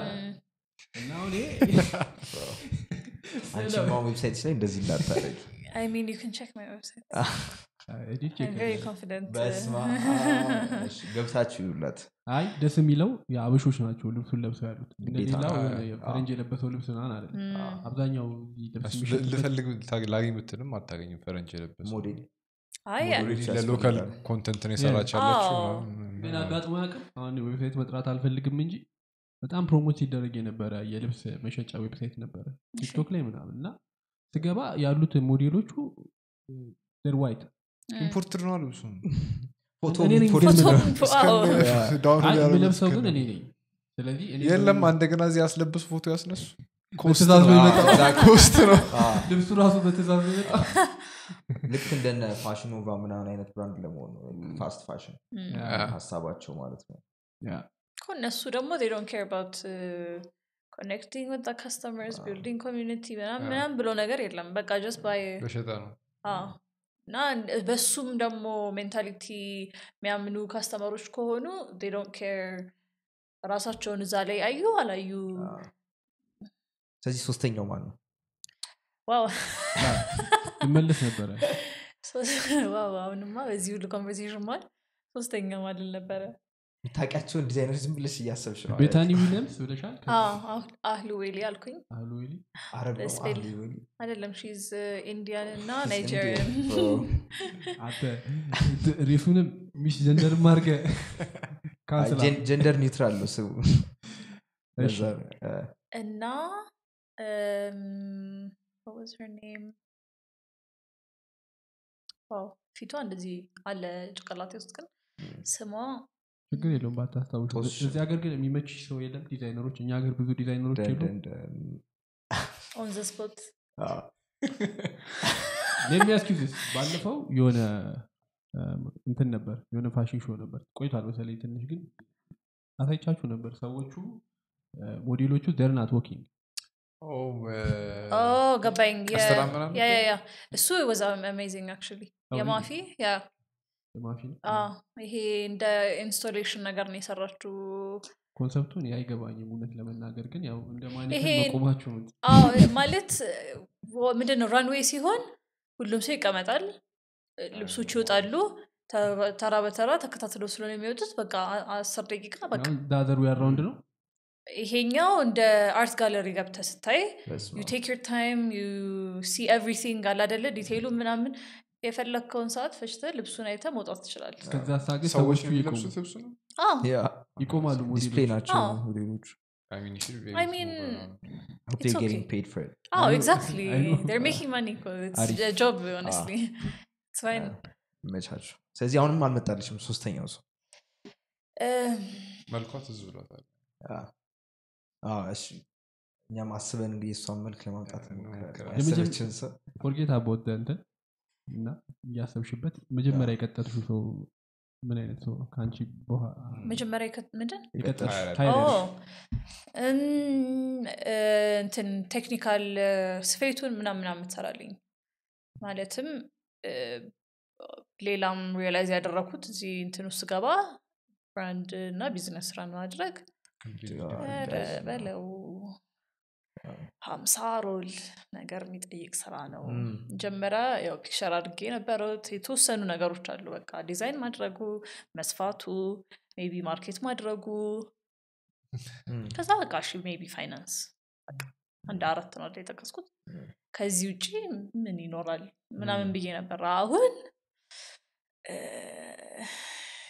እና አሁን ይሄ አንቺማ website ላይ እንደዚህ እንዳታደርግ I mean, you can check my website. edit I'm very confident. በስመ አብ። እሺ፣ ገብታችሁ ይውላት። አይ ደስ የሚለው የአበሾች ናቸው ልብሱን ለብሰው ያሉት። ፈረንጅ የለበሰው ልብስ ምናምን አለ. አብዛኛው ልፈልግ ላገኝ ብትልም አታገኝም ፈረንጅ የለበሱ ሞዴል? አይ ሞዴሎች ለ local content ን የሰራች ግን አጋጥሞ ያውቅም አሁን website መጥራት አልፈልግም እንጂ በጣም promote ሲደረግ የነበረ የልብስ መሸጫ website ነበረ ቲክቶክ ላይ ምናምን እና ስገባ ያሉት ሞዴሎቹ they're white imported ነው ነኝ ፎቶ ግን እኔ ነኝ። ስለዚህ እኔ የለም እንደገና እዚህ ያስለብስ ፎቶ ያስነሱ? በትእዛዝ ነው። ልብሱ ራሱ በትእዛዝ ነው የመጣው። ልክ እንደነ ፋሽን ኖቫ ምናምን አይነት brand ለመሆን ነው። fast fashion ሀሳባቸው ማለት ነው እነሱ ደግሞ they don't care about uh, connecting with the customers building community ምናምን አዎ። ምናምን ብሎ ነገር የለም። በቃ just by በሸታ ነው። አዎ። እና በሱም ደግሞ mentality የሚያምኑ customer ኦች ከሆኑ they don't care ራሳቸውን እዛ ላይ አዩ አላዩ? ስለዚህ ሶስተኛው ማን ነው ዋው ይመለስ ነበረ። ዋው! አሁንማ በዚህ ሁሉ ኮንቨርሴሽን ማል ሶስተኛ ማልን ነበረ የምታውቂያቸውን ዲዛይነር ዝም ብለሽ እያሰብሽ ነው? ቤታኒ ዊሊያምስ ብለሻል? አህሉ ዌሊ አልኩኝ? አይደለም ሺዝ ኢንዲያን እና. አንተ race ኡንም misgender ም አድርገ cancel ላ gen- gender neutral ነው ስሙ። እና what was her name? wow ፊቷ እንደዚህ አለ ጭንቅላቴ ውስጥ ግን ስሟ ችግር የለውም ባታስታውሽ። እዚህ ሀገር ግን የሚመች ሰው የለም። ዲዛይነሮች እኛ ሀገር ብዙ ዲዛይነሮች የሉም። ለሚያስኪዝስ ባለፈው የሆነ እንትን ነበር የሆነ ፋሽን ሾው ነበር። ቆይቷል በተለይ ትንሽ ግን አሳይቻችሁ ነበር ሰዎቹ ሞዴሎቹ ደርናት ገባኝ። ምናምን? ያ ያ ያ እሱ ወዛ አሜዚንግ አክቹሊ Oh, የማፊ አዎ፣ ይሄ እንደ ኢንስቶሌሽን ነገር ነው የሰራችው። ኮንሰፕቱን አይገባኝም እውነት ለመናገር ግን ያው እንደ አዎ ማለት ምንድን ነው runway ሲሆን ሁሉም ሰው ይቀመጣል። ልብሶች ይወጣሉ። ተራ- ተራ በተራ ተከታትለው ስለሆነ የሚወጡት በቃ አስር ደቂቃ በቃ ዳዘሩ ያራውንድ ነው? ይሄኛው እንደ art gallery ገብተ ስታይ you take your time you see everything አለ አደለ detail ኡ ምናምን የፈለግከውን ሰዓት ፈሽተ ልብሱን አይተ መውጣት ትችላል ከዛ ሳ ግን ሰዎች የሚለብሱት ልብሱ ነው? ይቆማሉ display ናቸው ሞዴሎቹ። I mean, you should be I able to mean, move around. hope It's they're okay. getting paid for it. አዎ I know- exactly I know. they're making money እኮ. It's አሪፍ። a job honestly. It's fine. ይመቻቸው ስለዚህ አሁንም አልመጣልሽም ሶስተኛው ሰው? መልኳ ትዝ ብሏታል። አ፣ አዎ፣ እሺ። እኛም አስበን እንግዲህ እሷን መልክ ለማምጣት forget እንትን እና እያሰብሽበት መጀመሪያ የቀጠልሽው ሰው ምን አይነት ሰው ነው? ከአንቺ በኋላ መጀመሪያ ምንድን? እንትን technical ስፌቱን ምናምን ምናምን የምትሰራልኝ። ማለትም ሌላም realize ያደረኩት እዚህ እንትን ውስጥ ገባ brand እና ቢዝነስ ስራ ማድረግ። በለው ሀምሳ role ነገር የሚጠይቅ ስራ ነው። መጀመሪያ ያው picture አድርጌ የነበረው የተወሰኑ ነገሮች አሉ። በቃ ዲዛይን ማድረጉ መስፋቱ maybe market ማድረጉ ከዛ በቃ እሺ maybe finance አንድ አራት ነው የጠቀስኩት። ከዚህ ውጭ ምን ይኖራል ምናምን ብዬ ነበር። አሁን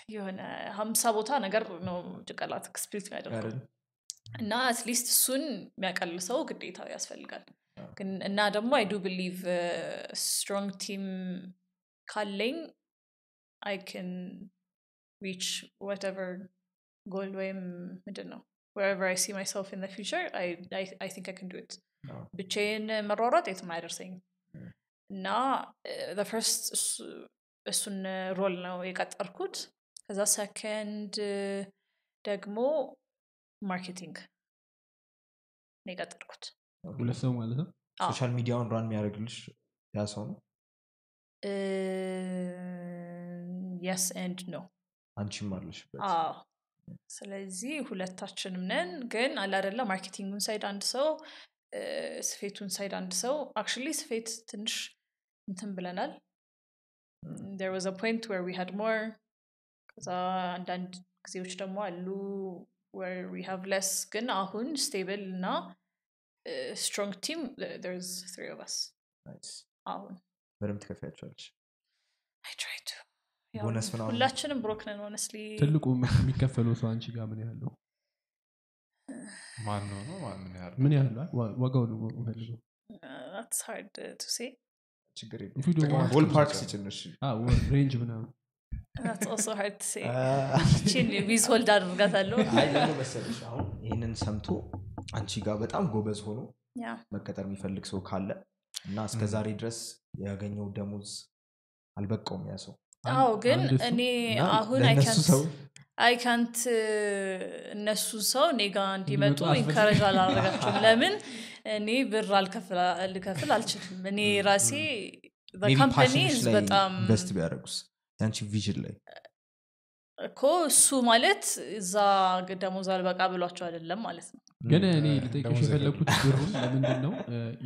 የሆነ ሀምሳ ቦታ ነገር ነው ጭንቅላት split ያደርገው? እና at least እሱን የሚያቀል ሰው ግዴታ ያስፈልጋል ግን እና ደግሞ I do believe strong team ካለኝ I can reach whatever goal ወይም ምንድን ነው wherever I see myself in the future, I, I, I think I can do it. አዎ። ብቻዬን መሯሯጥ የትም አያደርሰኝም Mm. እና the first እሱ- እሱን role ነው የቀጠርኩት ከዛ ሰከንድ ደግሞ marketing ነው የቀጠርኩት ሁለት ሰው ማለት ነው? social media ውን run የሚያደርግልሽ ያ ሰው ነው? yes and ነው አንቺም አለሽበት። አዎ። ስለዚህ ሁለታችንም ነን። ግን አለ አደለ marketing ኡን side አንድ ሰው ስፌቱን side አንድ ሰው። actually ስፌት ትንሽ እንትን ብለናል። there was a point where we had more ከዛ አንዳንድ ጊዜዎች ደግሞ አሉ where we have less ግን አሁን stable እና strong team there's three of us. Nice. አሁን ቦነስ ምናምን? ሁላችንም broke ነን honestly ትልቁ የሚከፈለው ሰው አንቺ ጋር ምን ያለው ማን ነው ነው? ማን ምን ያህል ምን ያህል ዋ- ዋጋው ነው ፈልገው Uh, that's hard to say. ችግር range ምናምን withhold አድርጋታለሁ መሰለሽ አሁን ይህንን ሰምቶ አንቺ ጋር በጣም ጎበዝ ሆኖ መቀጠር የሚፈልግ ሰው ካለ እና እስከ ዛሬ ድረስ ያገኘው ደሞዝ አልበቃውም ያ ሰው። አዎ ግን እኔ አሁን ለእነሱ ሰው አይ ካንት እነሱ ሰው እኔ ጋ እንዲመጡ encourage አላደረጋቸውም ለምን? እኔ ብር አልከፍል ልከፍል አልችልም። እኔ ራሴ maybe company expansion ላይ በጣም invest ቢያደርጉስ ያንቺ vision ላይ? እኮ እሱ ማለት እዛ ደሞዝ አልበቃ ብሏቸው አይደለም ማለት ነው። ግን እኔ ልጠይቅሽ የፈለግኩት ብሩን ለምንድን ነው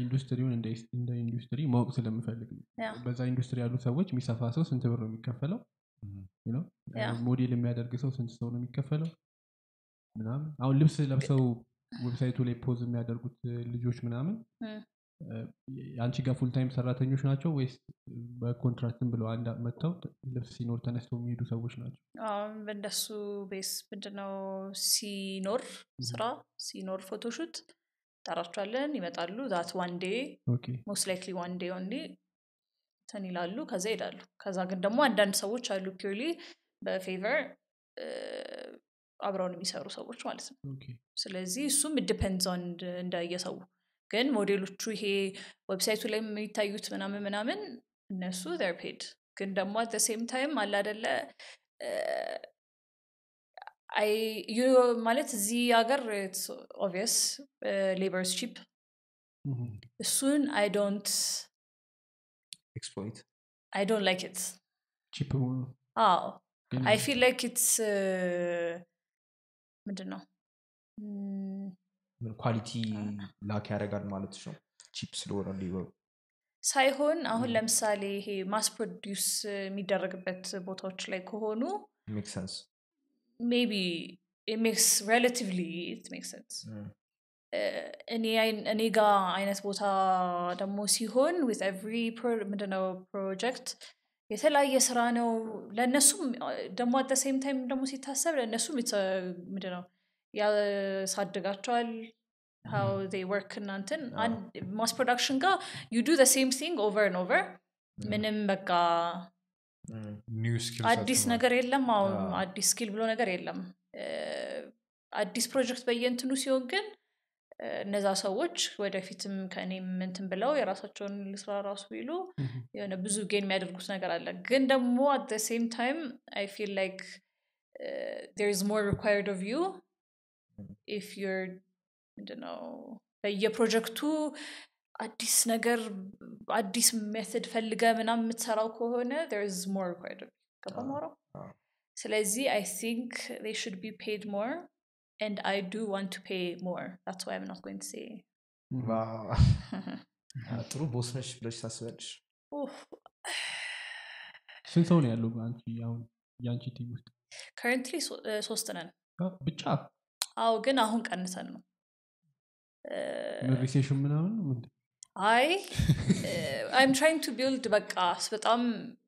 ኢንዱስትሪውን እንደ ኢንዱስትሪ ማወቅ ስለምፈልግ ነው። በዛ ኢንዱስትሪ ያሉ ሰዎች የሚሰፋ ሰው ስንት ብር ነው የሚከፈለው? ሞዴል የሚያደርግ ሰው ስንት ሰው ነው የሚከፈለው? ምናምን አሁን ልብስ ለብሰው website ኡ ላይ pose የሚያደርጉት ልጆች ምናምን የአንቺ ጋር full time ሰራተኞች ናቸው ወይስ በኮንትራክትም ብለው አንድ መጥተው ልብስ ሲኖር ተነስተው የሚሄዱ ሰዎች ናቸው? በእንደሱ base ምንድነው? ሲኖር ስራ ሲኖር photoshoot ጠራቸዋለን ይመጣሉ። that one day most likely one day only እንትን ይላሉ ከዛ ይሄዳሉ። ከዛ ግን ደግሞ አንዳንድ ሰዎች አሉ purely በ favor አብረውን የሚሰሩ ሰዎች ማለት ነው። ስለዚህ እሱም depends on እንደየሰው ግን ሞዴሎቹ ይሄ website ኡ ላይ የሚታዩት ምናምን ምናምን እነሱ are paid ግን ደግሞ at same time አለ አደለ I u- ማለት እዚህ ሀገር obvious labor's cheap Mhm. እሱን I don't exploit I don't like it cheap መሆኑ አዎ። ግን I feel like it's ምንድን ነው ም፣ ምን quality lack ያደርጋል ማለት ነው? cheap ስለሆነ ሊበሩ ሳይሆን አሁን ለምሳሌ ይሄ mass produce የሚደረግበት ቦታዎች ላይ ከሆኑ make sense maybe makes relatively እኔ ጋ አይነት ቦታ ደግሞ ሲሆን with every ምንድነው ፕሮጀክት የተለያየ ስራ ነው። ለእነሱም ደግሞ at same time ደግሞ ሲታሰብ ለእነሱም ምንድነው ያሳድጋቸዋል how they work እነ እንትን mass production ጋር you do same thing over and over ምንም በቃ አዲስ ነገር የለም አሁን አዲስ skill ብሎ ነገር የለም አዲስ ፕሮጀክት በየእንትኑ ሲሆን ግን እነዛ ሰዎች ወደፊትም ከእኔም እንትን ብለው የራሳቸውን ስራ ራሱ ቢሉ. የሆነ ብዙ gain የሚያደርጉት ነገር አለ ግን ደግሞ at same time I feel like there's more required of you if you're ምንድነው በየፕሮጀክቱ አዲስ ነገር አዲስ method ፈልገ ምናምን የምትሰራው ከሆነ there is more required of ገባ አዎ፣ ማውራው አዎ። ስለዚህ I think they should be paid more and I do want to pay more. That's why I'm not going to say ጥሩ boss ነሽ ብለሽ ታስበልሽ Oof. ስንት ሰው ነው ያለው አንቺ አሁን የአንቺ team ውስጥ? Currently ሶ- እ፣ ሶስት ነን። አ፣ ብቻ አዎ ግን አሁን ቀንሰን ነው። recession ምናምን? አይ I'm trying to build በቃ በጣም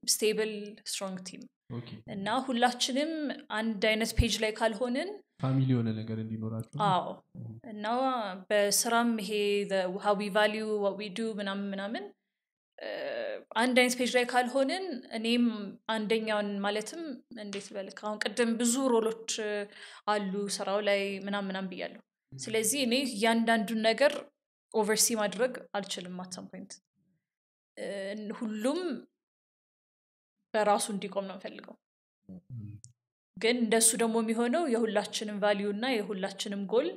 stable strong team። Okay። እና ሁላችንም አንድ አይነት page ላይ ካልሆንን family የሆነ ነገር እንዲኖራቸው አዎ። እና በስራም ይሄ how we value we do ምናምን ምናምን አንድ አይነት page ላይ ካልሆንን እኔም አንደኛውን ማለትም እንዴት ልበልክ አሁን ቅድም ብዙ role ኦች አሉ ስራው ላይ ምናም ምናም ብያለሁ። ስለዚህ እኔ እያንዳንዱን ነገር oversee ማድረግ አልችልም at some point። ሁሉም በራሱ እንዲቆም ነው የምፈልገው። ግን እንደሱ ደግሞ የሚሆነው የሁላችንም value እና የሁላችንም ጎል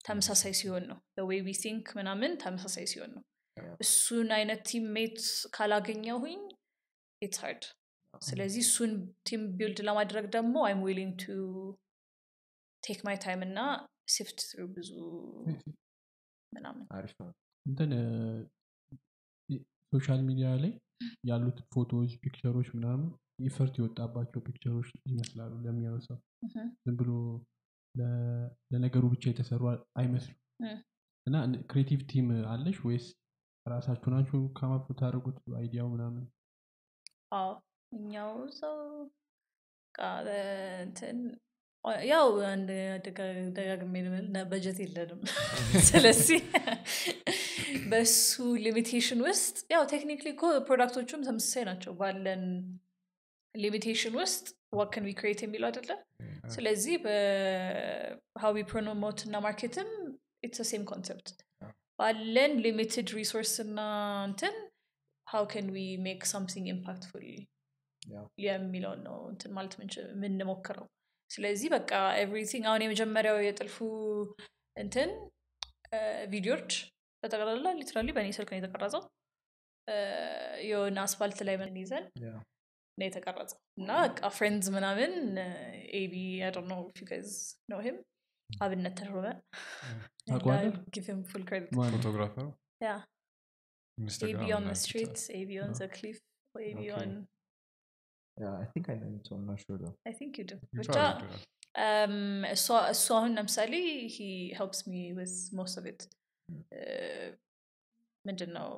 ተመሳሳይ ሲሆን ነው። way we think ምናምን ተመሳሳይ ሲሆን ነው እሱን አይነት teammate ካላገኘሁኝ it's hard ስለዚህ እሱን team build ለማድረግ ደግሞ I'm willing to take my time እና sift through ብዙ ምናምን አሪፍ ነው። እንትን social media ላይ ያሉት ፎቶዎች picture ኦች ምናምን effort የወጣባቸው picture ኦች ይመስላሉ ለሚያዩ ሰው ዝም ብሎ ለ- ለነገሩ ብቻ የተሰሩ አይመስሉም። እ። እና creative team አለሽ ወይስ ራሳችሁ ናችሁ come up ታደርጉት idea ው ምናምን? አዎ እኛው ሰው ያው ደጋግሜ ልበል ነ- በጀት የለንም። ስለዚህ በሱ limitation ውስጥ ያው technically እኮ product ኦቹም ተመሳሳይ ናቸው ባለን limitation ውስጥ what can we create የሚለው አይደለ? ስለዚህ በ how we promote እና market ም it's same concept ባለን limited resource እና እንትን how can we make something impactful Yeah. የሚለውን ነው እንትን ማለት የምንሞክረው። ስለዚህ በቃ everything አሁን የመጀመሪያው የጥልፉ እንትን ቪዲዮዎች በጠቅላላ literally በእኔ ስልክ ነው የተቀረጸው። የሆነ አስፋልት ላይ ምን ይዘን. ነው የተቀረጸው። እና በቃ friends ምናምን ኤቢ I know him አብነት ተሾመ street ብቻ እሷ እሱ አሁን ለምሳሌ he helps me with most of it ምንድን ነው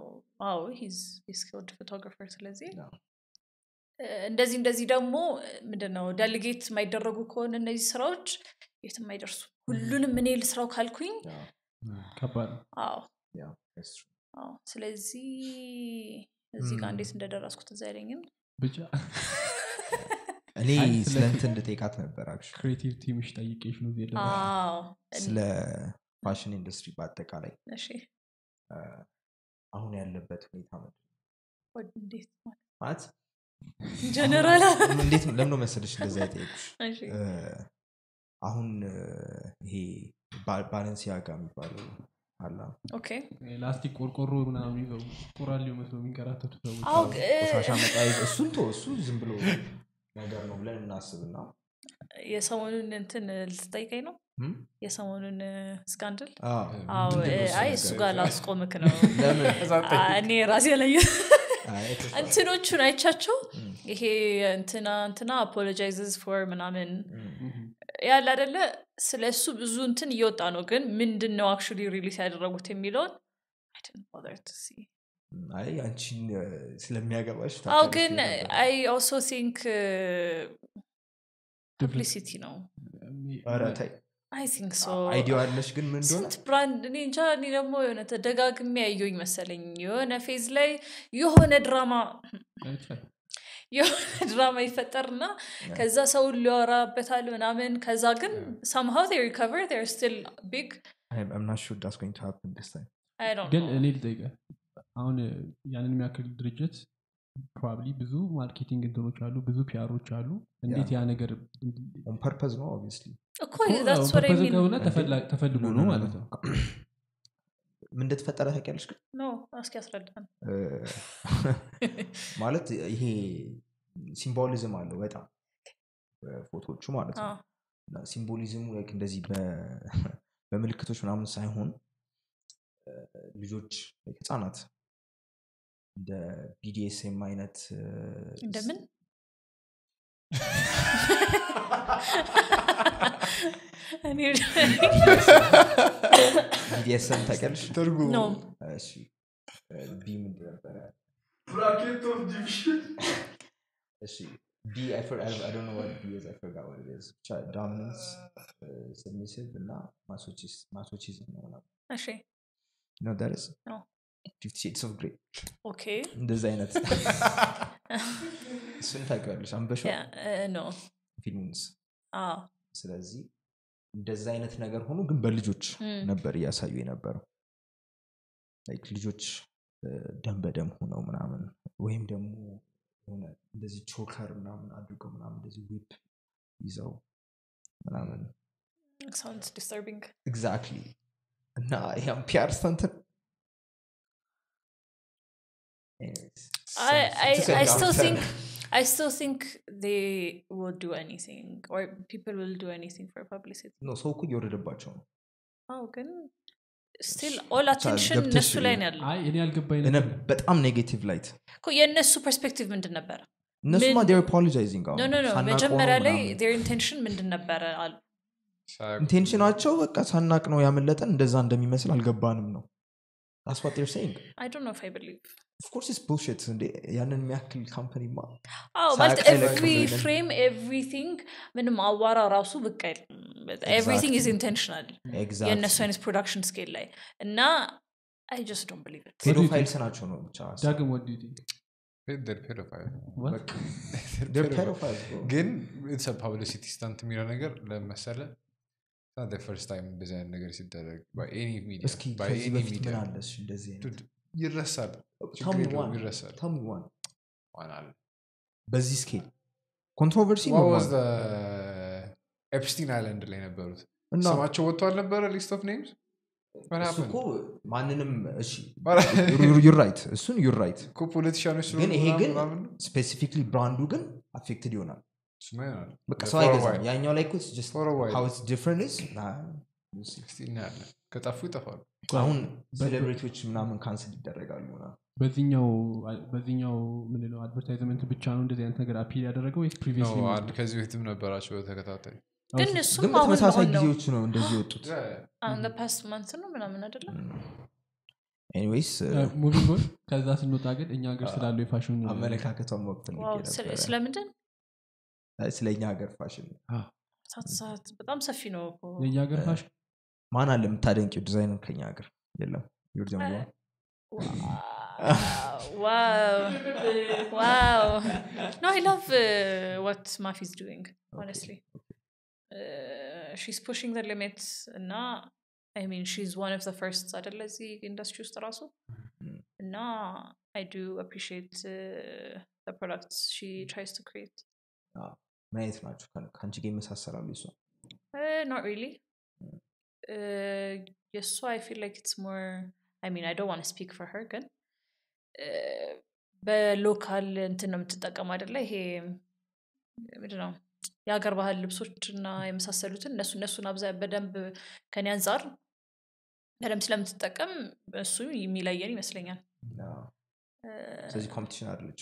አዎ he's skilled photographer። ስለዚህ እንደዚህ እንደዚህ ደግሞ ምንድን ነው delegate የማይደረጉ ከሆነ እነዚህ ስራዎች የትም አይደርሱ ሁሉንም እኔ ልስራው ካልኩኝ ከባድ ስለዚህ እዚህ ጋር. እንዴት እንደደረስኩት እዛ አይለኝም? ብቻ እኔ ስለ እንትን ልጠይቃት ነበር. creative team ሽ ጠይቄሽ ነው ስለ fashion industry በአጠቃላይ አሁን ያለበት ሁኔታ ማለት ጀነራል እንዴት ለምን ነው መሰለሽ እንደዛ የጠየቁሽ? እሺ። እ፣ አሁን ይሄ ባለንሲያጋ የሚባለው አላ ኦኬ። ላስቲክ ቆርቆሮ ምናምን ይዘው ቆራሌው መስሎ የሚንከራተቱ እሱን ቶ እሱ ዝም ብሎ ነገር ነው ብለን እናስብና። የሰሞኑን እንትን ልትጠይቀኝ ነው? የሰሞኑን ስካንድል? አይ? እሱ ጋር ላስቆምክ ነው። እኔ ራሴ ላይ እንትኖቹን አይቻቸው? ይሄ እንትና እንትና apologizes for ምናምን ያለ አደለ ስለ እሱ ብዙ እንትን እየወጣ ነው። ግን ምንድን ነው actually release ያደረጉት የሚለውን? I didn't bother to see. አይ አንቺን ስለሚያገባሽ አዎ ታውቂያለሽ ግን I also think publicity ነው። I think so idea አለሽ ግን ምን ስንት brand እኔ እንጃ። እኔ ደግሞ የሆነ ተደጋግሜ ያየኝ መሰለኝ። የሆነ phase ላይ የሆነ ድራማ የሆነ ድራማ ይፈጠርና ከዛ ሰውን ሊያወራበታል ምናምን። ከዛ ግን somehow they recover they're still big. I'm, I'm not sure that's going to happen this time. I don't ግን እኔ ልጠይቀ አሁን ያንን የሚያክል ድርጅት probably ብዙ marketing እንትኖች አሉ ብዙ PR ኦች አሉ። እንዴት ያ ነገር On purpose ነው obviously. እኮ that's what I purpose ከሆነ ተፈላ- ተፈልጎ ነው ማለት ነው ምን እንደተፈጠረ ታውቂያለሽ ግን? እስኪ ያስረዳን ማለት ይሄ symbolism አለው በጣም ፎቶዎቹ ማለት ነው። symbolism ኡ እንደዚህ በምልክቶች ምናምን ሳይሆን ልጆች ህፃናት እንደ BDSM አይነት እንደምን እኔ ቢዲኤስኤም ታውቂያለሽ ነው እሺ እ፣ ቢ ምንድን ነበረ እሺ ቢ I for- I- I don't know what B is I forgot what it is ብቻ dominance submissive እና masochism masochism ነው ምናምን እሺ you know that is No. Fifty Shades of Grey ኦኬ እንደዚህ አይነት እሱን ታውቂዋለሽ? አንበሻ ነው ፊልሙንስ ስለዚህ እንደዛ አይነት ነገር ሆኖ ግን በልጆች ነበር እያሳዩ የነበረው። ልጆች ደም በደም ሆነው ምናምን ወይም ደግሞ እንደዚህ choker ምናምን አድርገው ምናምን እንደዚህ whip ይዘው ምናምን exactly እና ያም PR stunt ን I, I, I still think I still think they will do anything or people will do anything for publicity. ነው ሰው እኮ እየወረደባቸው ነው Oh, ግን still all ብቻ attention ገብተሽ እነሱ ላይ ነው ያለው አይ እኔ ያልገባኝ እነ ነገር በጣም negative light እኮ የእነሱ perspective ምንድን ነበረ እነሱማ ምን- they're apologizing no no no መጀመሪያ ላይ their intention ምንድን ነበረ አሉ intention ኣቸው በቃ ሳናቅ ነው ያመለጠን እንደዛ እንደሚመስል አልገባንም ነው That's what they're saying. I don't know if I believe of course bullshit እንዴ ያንን የሚያክል ማለት every ይሄንን። frame everything ምንም አዋራ ራሱ ብቅ አይልም። everything is intentional የእነሱ አይነት production scale ላይ እና I just don't believe it pedophiles ናቸው ነው ብቻ ዳግም ወድ pedophiles, bro. ግን publicity stunt የሚለው ነገር ለመሰለ first time እንደዚህ አይነት ነገር ሲደረግ ይረሳል በዚህ scale controversy What was the ኤፕስቲን island ላይ ነበሩት? ስማቸው ወጥቶ አልነበረ list of names እኮ ማንንም እሱን you're right እኮ politician ኦች ግን ይሄ ግን specifically brand ኡ ግን affected ይሆናል። በቃ ሰው አይገዛም. ያኛው ላይ ከጠፉ ይጠፋሉ። አሁን celebrity ዎች ምናምን cancel ይደረጋሉ ምናምን። በዚህኛው በዚህኛው ምንለው advertisement ብቻ ነው እንደዚህ አይነት ነገር appeal ያደረገው ወይስ አንድ ከዚህ በፊትም ነበራቸው በተከታታይ? ግን እሱም ነው ጊዜዎች ነው እንደዚህ የወጡት። past month ነው ምናምን አይደለም anyways moving on ከዛ ስንወጣ ግን እኛ ሀገር ስላለው የፋሽን አመለካከቷን ስለ- ስለምንድን? ስለ እኛ ሀገር ፋሽን በጣም ሰፊ ነው የእኛ ሀገር ፋሽን? ማን አለ የምታደንቂው? ዲዛይነር ከኛ ሀገር? የለም። one. wow wow no i love uh, what mafi's doing honestly uh, she's pushing the limits እና i mean she's one of the first አይደለ እዚህ ኢንዱስትሪ ውስጥ ራሱ Mm. እና i do appreciate uh, the products she tries to create ምን አይነት ናቸው ከ- ከአንቺ ጋር ይመሳሰላሉ እሷ Uh, not really. Uh, yes, so I feel like it's more. I mean, I don't want to speak for her, ግን uh, በሎካል እንትን ነው የምትጠቀም አይደለ? ይሄ ምንድን ነው የሀገር ባህል ልብሶች እና የመሳሰሉትን እነሱ እነሱን አብዛ በደንብ ከኔ አንጻር በደንብ ስለምትጠቀም እሱ የሚለየን ይመስለኛል። ስለዚህ competition አለች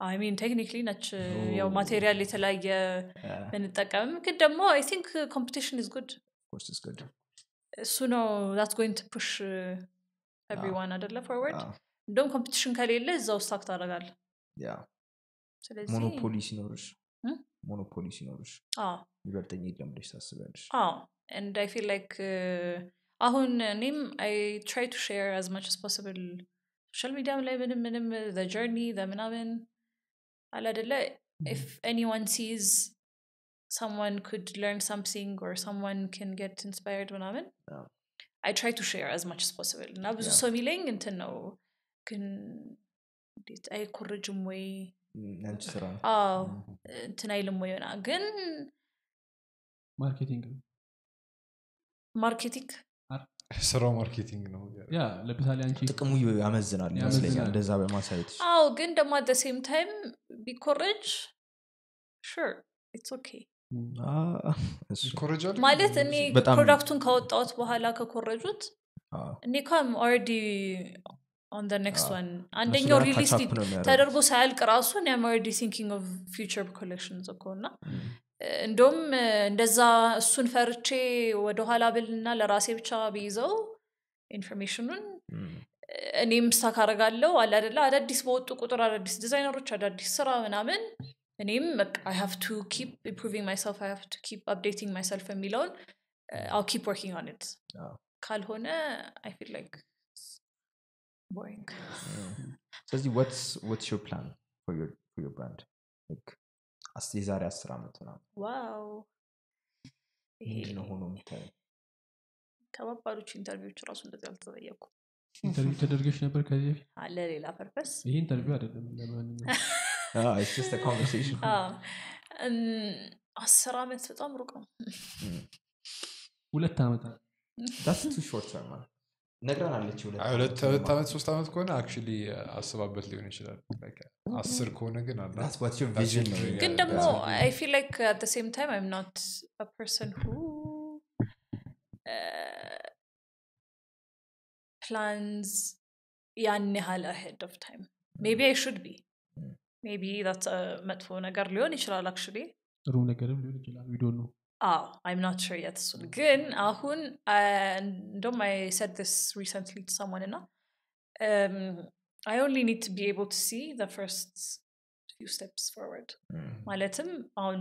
I mean technically ነች። ያው material የተለያየ ብንጠቀምም ግን ደግሞ I think competition is good። እሱ ነው that's going to push everyone አደለ forward እንደውም competition ከሌለ እዛው stuck ታደርጋል ስለዚህ monopoly ሲኖርሽ እም? monopoly ሲኖርሽ አዎ ይበልጠኝ የለም ብለሽ ታስቢያለሽ አዎ and i feel like uh, አሁን እኔም I try to share as much as possible social media ም ላይ ምንም ምንም the journey the ምናምን አለ አደለ if anyone sees someone could learn something or someone can get inspired ምናምን አዎ። I try to share as much as possible እና ብዙ Yeah. ሰው የሚለኝ እንትን ነው ግን እንዴት አይኮርጅም ወይ? ያንቺ ስራ? አዎ እንትን አይልም ወይ? ሆና ግን marketing ነው። ማርኬቲንግ? ስራው ማርኬቲንግ ነው። ያ ለምሳሌ አንቺ ጥቅሙ ያመዝናል ይመስለኛል እንደዛ በማሳየት አዎ ግን ደግሞ at same time ቢኮረጅ sure it's okay ማለት እኔ product ኡን ካወጣሁት በኋላ ከኮረጁት እኔ I'm already on the next አዎ። one አንደኛው released ተደርጎ ተደርጎ ሳያልቅ ራሱ እኔ I'm already thinking of future collections እኮ እና እንደውም እ፣ እንደዛ እሱን ፈርቼ ወደኋላ ብልና ለራሴ ብቻ ቢይዘው information ኑን እኔም stuck አደርጋለሁ። አለ አደለ አዳዲስ በወጡ ቁጥር አዳዲስ ዲዛይነሮች አዳዲስ ስራ ምናምን እኔም በቃ I have to keep improving myself I have to keep updating myself የሚለውን አው keep working on it አዎ። ካልሆነ I feel like boring ስለዚህ what's your plan for your brand የዛሬ አስር ዓመት ምናምን wow ይሄ ምንድን ነው ሆኖ የምታየው ከባባዶች interview ዎች ራሱ እንደዚህ አልተጠየቁ interview ተደርገሽ ነበር ከዚህ በፊት አለ ሌላ purpose ይሄ ኢንተርቪው አይደለም ለማንኛውም it's just a conversation. አስር ዓመት በጣም ሩቅ ነው ሁለት ዓመት. ነግራናለች ሁለት ዓመት ሶስት ዓመት ከሆነ actually አስባበት ሊሆን ይችላል። Like, አስር ከሆነ ግን. ግን ደግሞ I feel like at same time I'm not a person who plans ያን ያህል ahead of time maybe I should be. maybe that መጥፎ ነገር ሊሆን ይችላል actually ጥሩ ነገርም ሊሆን ይችላል. ቪዲዮ ነው አዎ I'm not sure የት እሱን ግን አሁን እንደም I said ስ recently ሰሞን እና I only need to be able to see the first few steps forward. ማለትም አሁን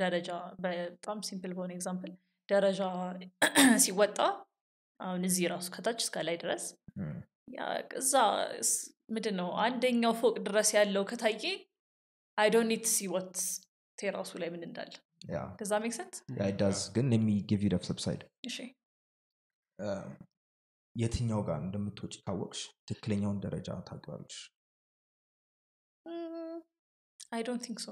ደረጃ በጣም simple በሆነ example ደረጃ ሲወጣ አሁን እዚህ ራሱ ከታች እስከ ላይ ድረስ ያ እዛ ስ- ምንድን ነው አንደኛው ፎቅ ድረስ ያለው ከታየ I don't need see what ቴራሱ ላይ ምን እንዳለ yeah does that make sense yeah does ግን let me give you flip side እሺ የትኛው ጋር እንደምትወጭ ካወቅሽ ትክክለኛውን ደረጃ ታውቂዋለሽ I don't think so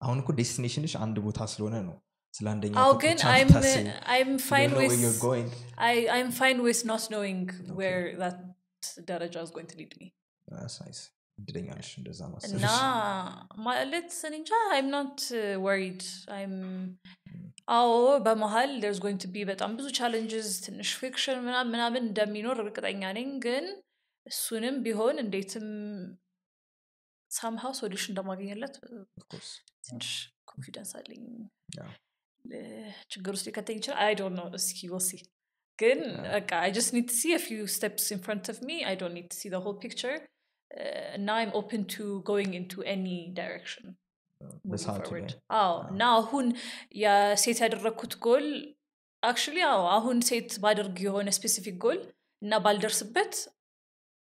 አሁን እኮ destination ሽ አንድ ቦታ ስለሆነ ነው ስለ አንደኛው አው ፎቅ ግን ብቻ I'm የምታስቢው። I'm You fine don't know where with you're going. I I'm fine with not knowing where that ደረጃ is going to lead me That's nice. እድለኛ ነሽ እንደዛ እና ማሰብሽ ማለት እኔ እንጃ I'm not uh, worried. I'm አዎ በመሀል there's going to be በጣም ብዙ challenges ትንሽ friction ምናምን ምናምን እንደሚኖር እርግጠኛ ነኝ። ግን እሱንም ቢሆን እንዴትም somehow solution እንደማገኘለት Of course. ትንሽ confidence አለኝ። Yeah. ለ- ችግር ውስጥ ሊከተኝ ይችላል። I don't know እስኪ we'll see ግን Yeah. በቃ I just need see few steps in front of me I don't need see whole picture እና I'm open to going into any direction በሰዓቱ ላይ አዎ እና አሁን የ set ያደረግኩት goal actually አዎ አሁን set ባደርግ የሆነ specific goal እና ባልደርስበት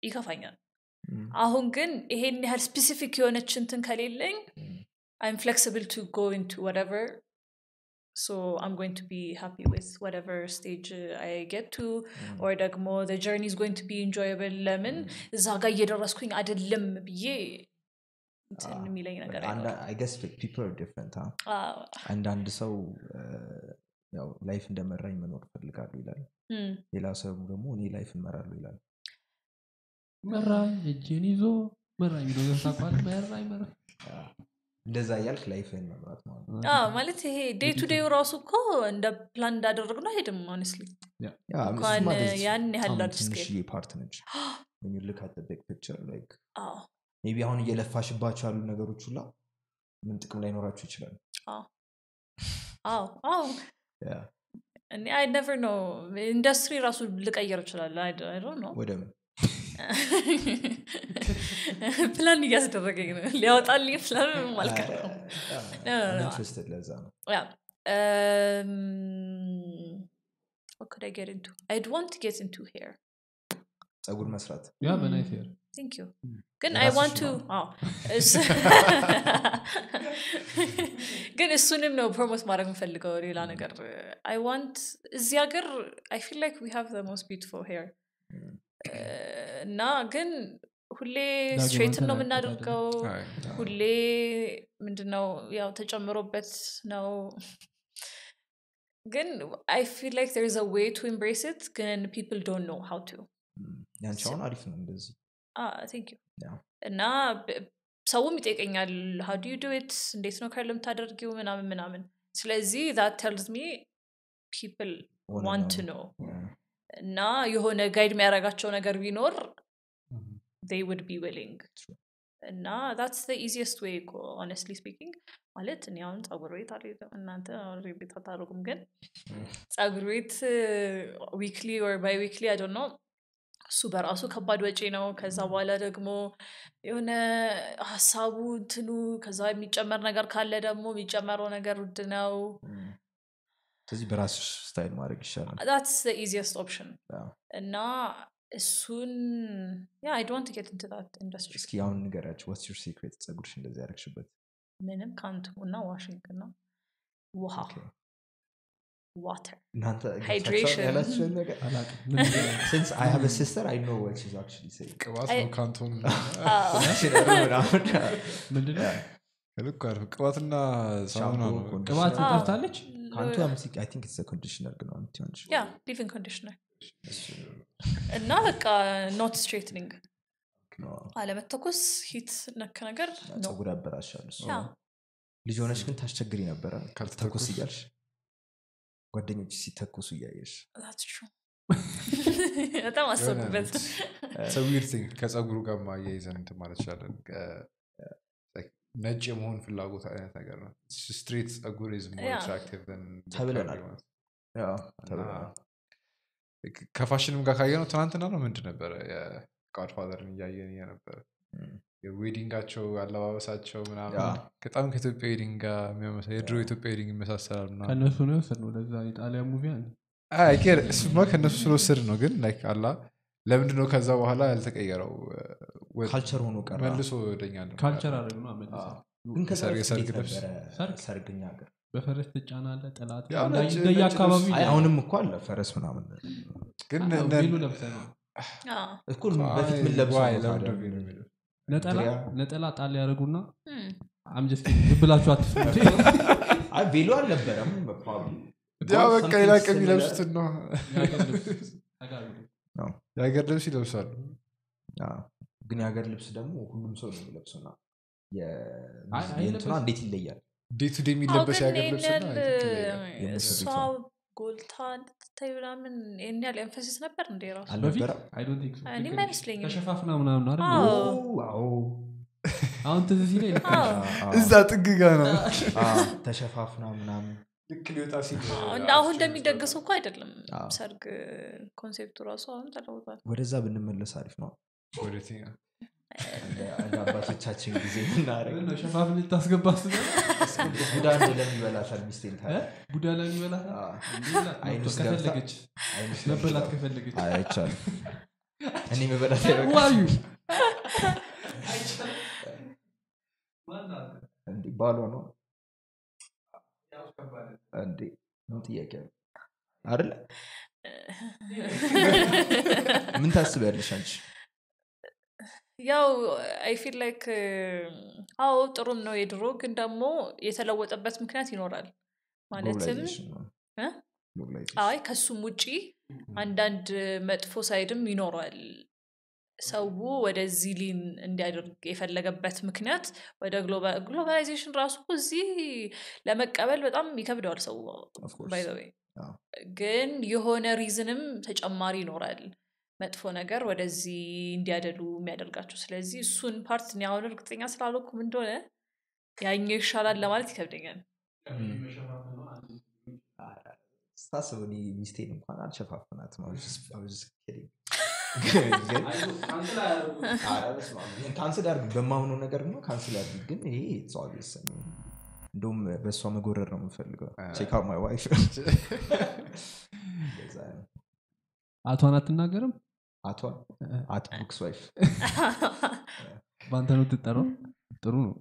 ይከፋኛል Mm. አሁን ግን ይሄን ያህል specific የሆነች እንትን ከሌለኝ Mm. I'm flexible to go into whatever. So I'm going to be happy with whatever stage uh, I get to, Mm. or ደግሞ the journey is going to be enjoyable. ለምን እዛ ጋር እየደረስኩኝ አይደለም ብዬ እንትን Ah. የሚለኝ ነገር አንድ- አይኖርም። I guess like people are different, huh? አዎ። አንዳንድ ሰው ያው life እንደመራኝ መኖር እፈልጋለሁ ይላል እም፣ ሌላ ሰው ደግሞ እኔ life እመራለሁ ይላል መራኝ እጄን ይዞ መራኝ ብሎ ታቋል መራኝ መራኝ እንደዛ እያልክ life ህን መምራት ማለት ነው። አዎ፣ ማለት ይሄ day to day ራሱ እኮ እንደ ፕላን እንዳደረግ ነው አይሄድም honestly እንኳን ያን ያህል part ነች። when you look at the big picture like አዎ maybe አሁን እየለፋሽባቸው ያሉ ነገሮች ሁላ ምን ጥቅም ላይኖራቸው ይችላል? አዎ አዎ yeah፣ እኔ I never know industry ራሱ ልቀይር ይችላል ወደ ምን ፕላን እያስደረገኝ ነው ሊያወጣልኝ ፕላን አልቀረም yeah፣ No, no, no. interested ለዛ ነው Yeah. Um, what could I get into? I'd want to get into hair. ፀጉር መስራት yeah hair. ግን ግን እሱንም ነው promote ማድረግ የምፈልገው ሌላ ነገር I want እዚህ ሀገር I feel like we have most beautiful hair. እና ግን ሁሌ ዳግም straighten ነው እንትን የምናደርገው? አይ፣ ሁሌ ምንድነው? ያው ተጨምሮበት ነው። ግን I feel like there's a way to embrace it ግን people don't know how to Mm. ያንቺ አሁን አሪፍ ነው እንደዚህ. thank you Yeah. እና ብ- ሰውም ይጠይቀኛል how do you do it እንዴት ነው curl የምታደርጊው? ምናምን ምናምን። ስለዚህ that tells me people wanna want to know Yeah. እና የሆነ guide የሚያደርጋቸው ነገር ቢኖር they would be willing. True. እና that's the easiest way እኮ honestly speaking. ማለት እኔ አሁን ፀጉር ቤት አልሄድም። እናንተ ቤት አታደርጉም ግን ፀጉር ቤት weekly or bi-weekly I know እሱ በራሱ ከባድ ወጪ ነው። ከዛ በኋላ ደግሞ የሆነ ሀሳቡ እንትኑ ከዛ የሚጨመር ነገር ካለ ደግሞ የሚጨመረው ነገር ውድ ነው. ስለዚህ በራስሽ style ማድረግ ይሻላል። That's the easiest option. Yeah. እና እሱን I don't get እስኪ አሁን ንገሪያቸው what's your secret ፀጉርሽ እንደዚህ ያደረግሽበት? ምንም Cantu እና washing እና ውሃ Okay. ዋተር እናንተ Hydration. ያላችሁን ነገር አላቅም ምን since I have a sister, I know what she's actually saying. ቅባት አይ- ነው ካንቶን ምንድነው? ልክ አይደል? ቅባትና ሳሙና ነው ቅባት ጠርታለች ከአንቱ think it's a conditioner ግን ትሆንሽ። ያ ሊቪንግ ኮንዲሽነር። እና በቃ ኖት ስትሬትኒንግ ነው። አለመተኮስ ሂት ነክ ነገር ነው ፀጉር ያበላሻል እሱ። ያ ልጅ ሆነሽ ግን ታስቸግሪ ነበረ? ካልተተኮስ? እያልሽ? ጓደኞች ሲተኩሱ እያየሽ? That's true. በጣም think ከፀጉሩ ጋር ማያይዘን እንትን ማለት like ነጭ የመሆን ፍላጎት አይነት ነገር ነው። straight the ተብለናል። ከፋሽንም ጋር ካየ ነው ትናንትና ነው ምንድን ነበረ? የ- Godfather ን እያየን ነበረ እም፣ የ wedding አቸው አለባበሳቸው ምናምን በጣም ከኢትዮጵያ wedding ጋር የሚያመሳ የድሮ ኢትዮጵያ wedding ይመሳሰላል ምናምን። ከእነሱ ነው የወሰድነው ለዛ የጣሊያን movie እሱማ ከእነሱ ስለወሰድነው ግን like አላ ለምንድን ነው ከዛ በኋላ ያልተቀየረው? culture ሆኖ ቀረ። መልሶ ወደኛ ነው culture አድርገነው? ሰርግ እኛ ሀገር በፈረስ ትጫናለ ጠላት አካባቢ አሁንም እኮ አለ ፈረስ ምናምን። ግን እኮ በፊት ምን? ነጠላ? ነጠላ ጣል ያደረጉና I'm just ብላችሁ አይ ቬሎ አልነበረም። በቃ similar- የሚለብሱትን ነው። ነው። የሀገር ልብስ ይለብሳሉ? አዎ። ግን የሀገር ልብስ ደግሞ ሁሉም ሰው ነው የሚለብሰው ና አይ፣ የእንትና እንዴት ይለያል? day to day አዎ፣ የሚለበስ ግን የሀገር ልብስ እሷ ጎልታ እንድትታይ ምናምን ይህን ያህል emphasis ነበር እንደ ራሱ? በፊት? አልነበረም እኔም አይመስለኝም። ተሸፋፍና ምናምን አይደል? አዎ። አዎ። አሁን ትዝ ሲለኝ እዛ ጥግ ጋ ነው። አዎ፣ ተሸፋፍና ምናምን ልክ ሊወጣ ሲል አሁን እንደሚደግሰው እኮ አይደለም ሰርግ concept ኡ ራሱ አሁን ተለውጧል። ወደዛ ብንመለስ አሪፍ ነው። አባቶቻችን ጊዜ ሸፋፍን ልታስገባ ቡዳ ይበላታል ሚስቴን ታዲያ? ቡዳ ላይ የሚበላት አዎ። እንዲህ ብላ- አይን ውስጥ ከፈለገች። አይነት መበላት ከፈለገች። አይ፣ አይቻልም። እኔ መበላት እንዴ ባሏ ነው እንዴ? ምን ጥያቄ ነው አይደለ? ምን ታስቢያለሽ አንቺ? ያው I feel like አዎ ጥሩም ነው የድሮ ግን ደግሞ የተለወጠበት ምክንያት ይኖራል። ማለትም ነው። አይ ከሱም ውጪ አንዳንድ መጥፎ side ም ይኖረዋል ሰው ወደዚህ lean እንዲያደርግ የፈለገበት ምክንያት ወደ ግሎባላይዜሽን ራሱ እዚህ ለመቀበል በጣም ይከብደዋል ሰው ግን የሆነ reason ም ተጨማሪ ይኖራል መጥፎ ነገር ወደዚህ እንዲያደሉ የሚያደርጋቸው። ስለዚህ እሱን part አሁን እርግጠኛ ስላልኩም እንደሆነ ያኛው ይሻላል ለማለት ይከብደኛል። እኔ ሚስቴን እንኳን አልሸፋፍናት cancel ያርግ በማምነው ነገር ነው cancel ያርግ ግን ይሄ ስ እንደውም በእሷ መጎረር ነው የምፈልገው። check out my wife አቷን አትናገርም? አቷ አት ብሩክ's wife በአንተ ነው ትጠራው ጥሩ ነው።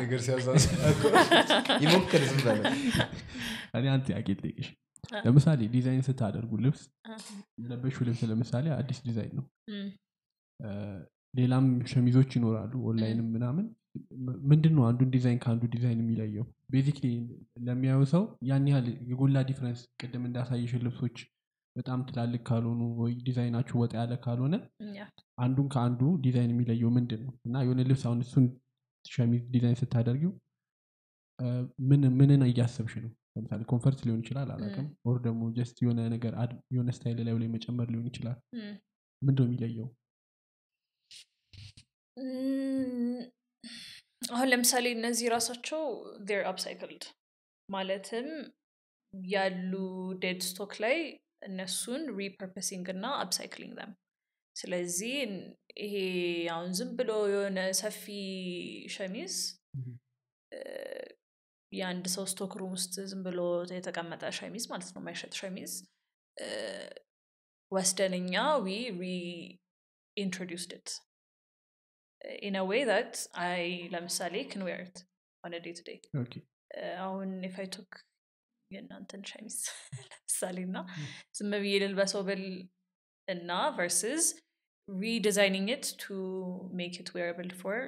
ነገር ሲያዛዝ ይሞክር ዝም በለ አንድ ጥያቄ ልጠይቅሽ ለምሳሌ ዲዛይን ስታደርጉ ልብስ የለበሹ ልብስ ለምሳሌ አዲስ ዲዛይን ነው። ሌላም ሸሚዞች ይኖራሉ ኦንላይንም ምናምን። ምንድን ነው አንዱን ዲዛይን ከአንዱ ዲዛይን የሚለየው? Basically ለሚያዩ ሰው ያን ያህል የጎላ difference ቅድም እንዳሳየሽን ልብሶች በጣም ትላልቅ ካልሆኑ ወይ ዲዛይናችሁ ወጣ ያለ ካልሆነ አንዱን ከአንዱ ዲዛይን የሚለየው ምንድን ነው እና የሆነ ልብስ አሁን እሱን ሸሚዝ ዲዛይን ስታደርጊው ምንን እያሰብሽ ነው ለምሳሌ comfort ሊሆን ይችላል አላውቅም or ደግሞ just የሆነ ነገር የሆነ style ላይ ላይ መጨመር ሊሆን ይችላል እም። ምንድን ነው የሚለየው አሁን ለምሳሌ እነዚህ ራሳቸው are upcycled ማለትም ያሉ dead stock ላይ እነሱን repurposing እና upcycling them ስለዚህ ይሄ አሁን ዝም ብሎ የሆነ ሰፊ ሸሚዝ የአንድ ሰው stock room ውስጥ ዝም ብሎ የተቀመጠ ሸሚዝ ማለት ነው የማይሸጥ ሸሚዝ እ፣ ወስደን እኛ we reintroduced in way that I ለምሳሌ can wear it on day to day okay። አሁን የፋይቶክ የእናንተን ሸሚዝ ለምሳሌ እና ዝም ብዬ ልልበሰው ብል እና versus redesigning it to make it wearable for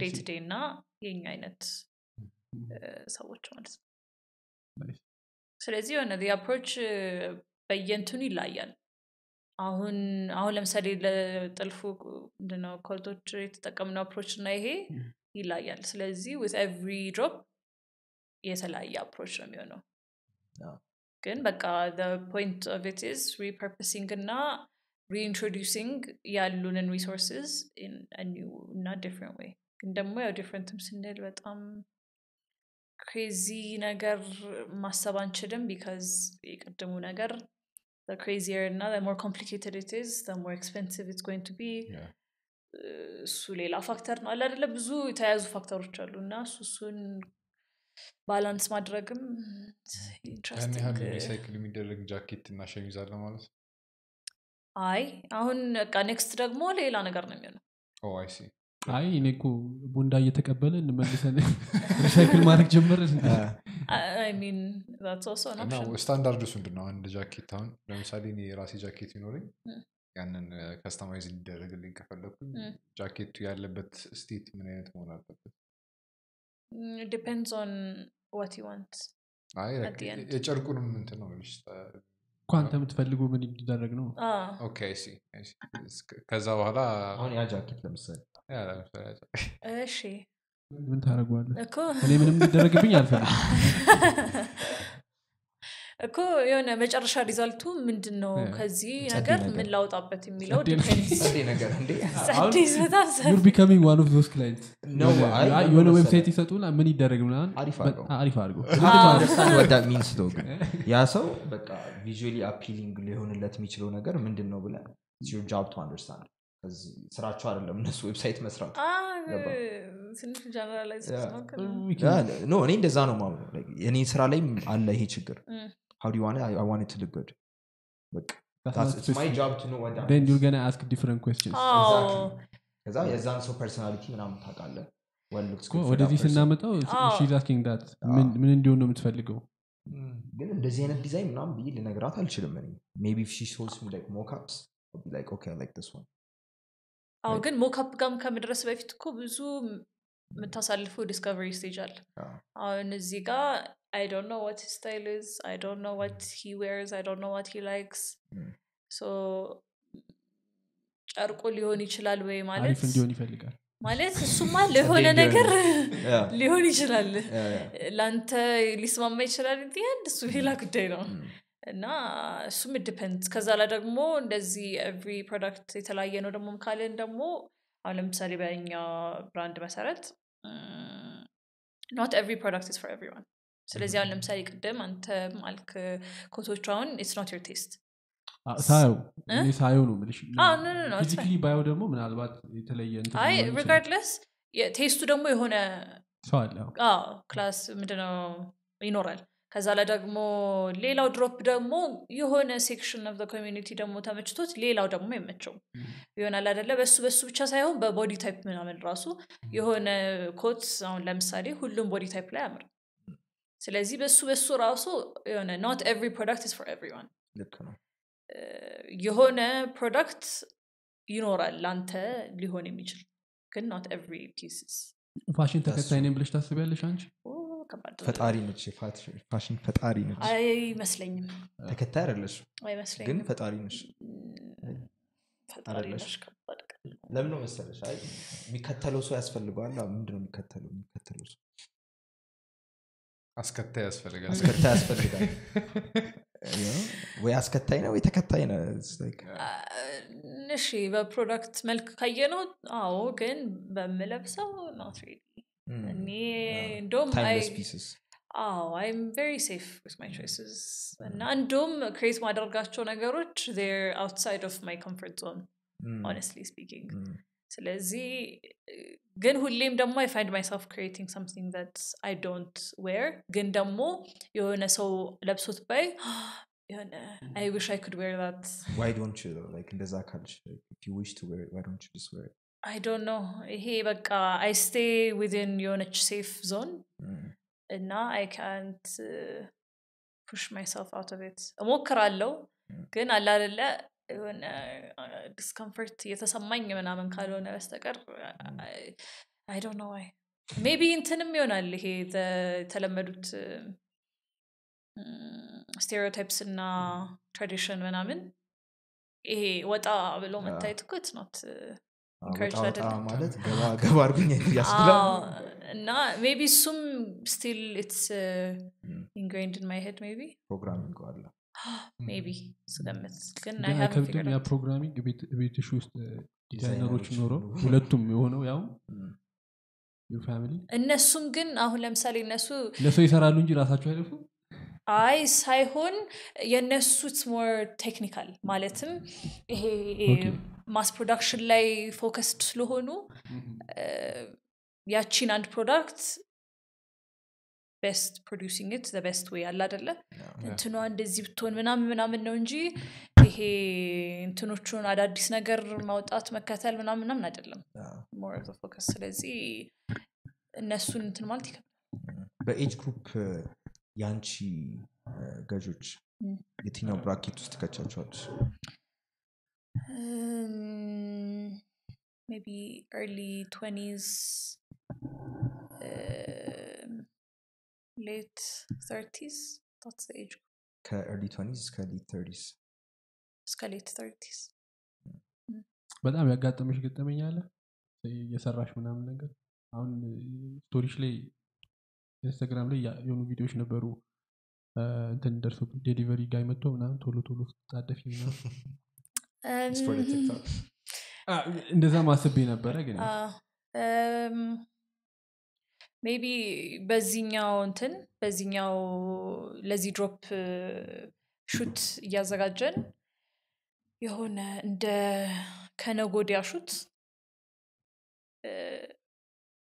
day to day እና የኛ አይነት ሰዎች ማለት ነው Nice. ስለዚህ የሆነ approach በየንትኑ ይለያል አሁን አሁን ለምሳሌ ለጥልፉ ምንድነው ኮቶች የተጠቀምነው approach እና ይሄ Mm. ይለያል ስለዚህ with every drop የተለያየ approach ነው የሚሆነው አዎ። ግን በቃ point of it is repurposing እና reintroducing ያሉንን resources new እና different ወይ ግን ደግሞ ያው different ም ስንል በጣም crazy ነገር ማሰብ አንችልም because የቅድሙ ነገር the crazier እና the more complicated it is the more expensive it's going to be. Yeah. እሱ ሌላ factor ነው። አለ አይደለ? ብዙ የተያያዙ factor ኦች አሉ እና እሱ እሱን balance ማድረግም ያህል recycle የሚደረግ ጃኬት እና ሸሚዝ አለ ማለት? አይ አሁን በቃ next ደግሞ ሌላ ነገር ነው የሚሆነው። ኦ አይ እኔ እኮ ቦንዳ እየተቀበለ እንመልሰን recycle ማድረግ ጀመረ ስታንዳርድ እሱ ምንድን ነው አንድ ጃኬት አሁን ለምሳሌ እኔ የራሴ ጃኬት ቢኖረኝ ም። ያንን customize ሊደረግልኝ ከፈለግኩኝ ም። ጃኬቱ ያለበት state ምን አይነት መሆን አለበት depends on what want. የጨርቁንም እንትን ነው አንተ የምትፈልጉ ምን እንዲደረግ ነው okay I see I see። ከዛ በኋላ አሁን ያ ጃኬት ለምሳሌ እሺ። ምን እኮ እኔ ምንም እንዲደረግብኝ አልፈልግም። እኮ የሆነ መጨረሻ result ኡ ምንድን ነው ከዚህ ነገር ምን ላውጣበት የሚለው becoming one of those client የሆነ? website ይሰጡና ምን ይደረግ ምናምን? አሪፍ ግን ያ ሰው በቃ visually appealing ሊሆንለት የሚችለው ነገር ምንድን ነው ብለን your job to understand ስራቸው አይደለም እነሱ website መስራት no እኔ እንደዛ ነው Like, የኔ ስራ ላይ አለ ይሄ ችግር። ም። how do you want it? I, I want it to look good. በቃ that's, it's my job to know what that then means. you're gonna ask different questions. አዎ ከዛ የዛን ሰው personality ምናምን ታውቃለህ? ወደዚህ. ስናመጣው asking that ምን እንዲሆን ነው የምትፈልገው? ግን እንደዚህ አይነት ዲዛይን ምናምን ብዬ ልነግራት አልችልም እኔ. maybe if she shows me like mock-ups I'll be like okay I like this one አዎ ግን mock-up ጋም ከመድረስ በፊት እኮ ብዙ የምታሳልፈው discovery stage አለ አሁን እዚህ ጋር I don't know what style is I don't know what he wears I don't know what he likes. So ጨርቁ ሊሆን ይችላል ወይ ማለት እንዲሆን ይፈልጋል ማለት እሱማ ለሆነ ነገር. ሊሆን ይችላል. ለአንተ ሊስማማ ይችላል እንዲያንድ እሱ ሌላ ጉዳይ ነው Mm. እና እሱም depend ከዛ ላይ ደግሞ እንደዚህ every product የተለያየ ነው ደግሞ ካለን ደግሞ አሁን ለምሳሌ በእኛ brand መሰረት not every product is for everyone ስለዚህ አሁን ለምሳሌ ቅድም አንተ ማልክ ኮቶቹ አሁን it's not your taste ሳየው ነው physically ባየው ደግሞ ምናልባት የተለየ አይ regardless taste ኡ ደግሞ የሆነ class ምንድነው? ይኖራል ከዛ ላይ ደግሞ ሌላው drop ደግሞ የሆነ section of community ደግሞ ተመችቶት ሌላው ደግሞ አይመቸውም። ይሆናል አደለ በሱ በሱ ብቻ ሳይሆን በ body type ምናምን ራሱ የሆነ ኮት አሁን ለምሳሌ ሁሉም body type ላይ አምር ስለዚህ በሱ በሱ ራሱ የሆነ not every product is for everyone ልክ ነው። የሆነ product ይኖራል ለአንተ ሊሆን የሚችል ግን not every piece's ፋሽን ተከታይ ነኝ ብለሽ ታስቢያለሽ አንቺ ከባድ ነው። ፈጣሪ ነች ፋሽን ፈጣሪ ነች። አይመስለኝም። ተከታይ አይደለሽ? ግን ፈጣሪ ነች ነው። ለምን ነው መሰለሽ? አይ የሚከተለው ሰው ያስፈልገዋል። አዎ፣ ምንድነው የሚከተለው? የሚከተለው ሰው አስከታይ ያስፈልጋል። አስከታይ ያስፈልጋል? ወይ አስከታይ ነው ወይ ተከታይ ነው? እሺ በ product መልክ ካየ ነው አዎ ግን በምለብሰው? ናት mm, እኔ yeah. እንደውም timeless pieces. አዎ I'm very safe with my choices እና እንዲሁም create ማደርጋቸው ነገሮች are outside of my comfort zone Mm, honestly speaking mm, ስለዚህ ግን ሁሌም ደግሞ I find myself creating something that I don't wear ግን ደግሞ የሆነ ሰው ለብሶት ባይ የሆነ I wish I could wear that why don't you? Though? like እንደዛ ካልሽ like, if you wish to wear it why don't I don't know ይሄ በቃ I stay within የሆነች safe zone እና አይ ካንት ፑሽ ማይሰልፍ አውት ኦፍ ኢት እሞክራለው Mm. ግን አለ አይደለ? የሆነ discomfort እየተሰማኝ ምናምን ካልሆነ በስተቀር I don't know why maybe እንትንም ይሆናል ይሄ የተለመዱት stereotypes እና tradition ምናምን። ይሄ ወጣ ብሎ መታየት እኮ not አዎ፣ Encouraged ወጣ ወጣ አይደለም። ማለት ገባ ገባ አድርጉኝ ያስብላል አዎ፣ እና maybe እሱም still it's. ingrained in my head maybe programming አለ maybe ስገምት ግን አይከብድም yeah. programming ቤት- ቤትሽ ውስጥ designerኦች ኖረው ኖሩ። ሁለቱም የሆነው ያው እነሱም ግን አሁን ለምሳሌ እነሱ ለሰው ይሰራሉ እንጂ ራሳቸው አይለፉ አይ ሳይሆን የእነሱ it's more technical ማለትም ይሄ. mass production ላይ focused ስለሆኑ ያቺን አንድ product best producing it best ወይ አለ አደለ እንትኗ እንደዚህ ብትሆን ምናምን ምናምን ነው እንጂ ይሄ እንትኖቹን አዳዲስ ነገር ማውጣት መከተል ምናምን ምናምን አይደለም። more focus ስለዚህ እነሱን እንትን ማለት ይከብዳል። በ age group የአንቺ ገዦች የትኛው bracket ውስጥ ከቻቸዋለች maybe early twenties late thirties that's age ከ early twenties እስከ late thirties እስከ late thirties በጣም ያጋጠመሽ ገጠመኝ አለ? የሰራሽ ምናምን ነገር? አሁን stories ላይ ኢንስታግራም ላይ የሆኑ ቪዲዮዎች ነበሩ። እንትን ደርሶ delivery guy መጥቶ ምናምን ቶሎ ቶሎ ስትጣደፊ ምናምን እንደዛ ማስቤ ነበረ ግን maybe በዚህኛው እንትን በዚህኛው ለዚህ drop shoot እያዘጋጀን የሆነ እንደ ከነጎዲያ shoot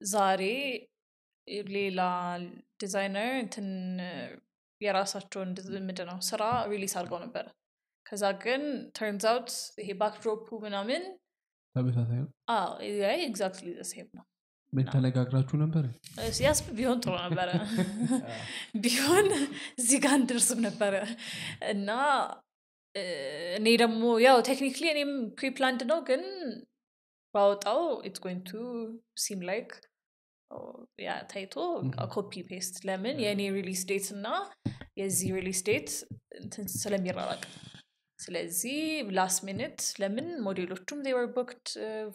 ዛሬ ሌላ ዲዛይነር እንትን የራሳቸውን ምንድን ነው ስራ release አድርገው ነበረ ከዛ ግን turns out ይሄ backdropኡ ምናምን ተመሳሳይ ነው? exactly same ነው። ምን ተነጋግራችሁ ነበር? ያ'ስ ቢሆን ጥሩ ነበረ። ቢሆን እዚህ ጋር እንደርስም ነበረ። እና እኔ ደግሞ ያው technically እኔም pre-planned ነው ግን ባወጣው it's going to seem like ያ ታይቶ copy paste ለምን የእኔ release date እና የዚህ release date ስለሚራራቅ ስለዚህ last minute ለምን ሞዴሎቹም they were booked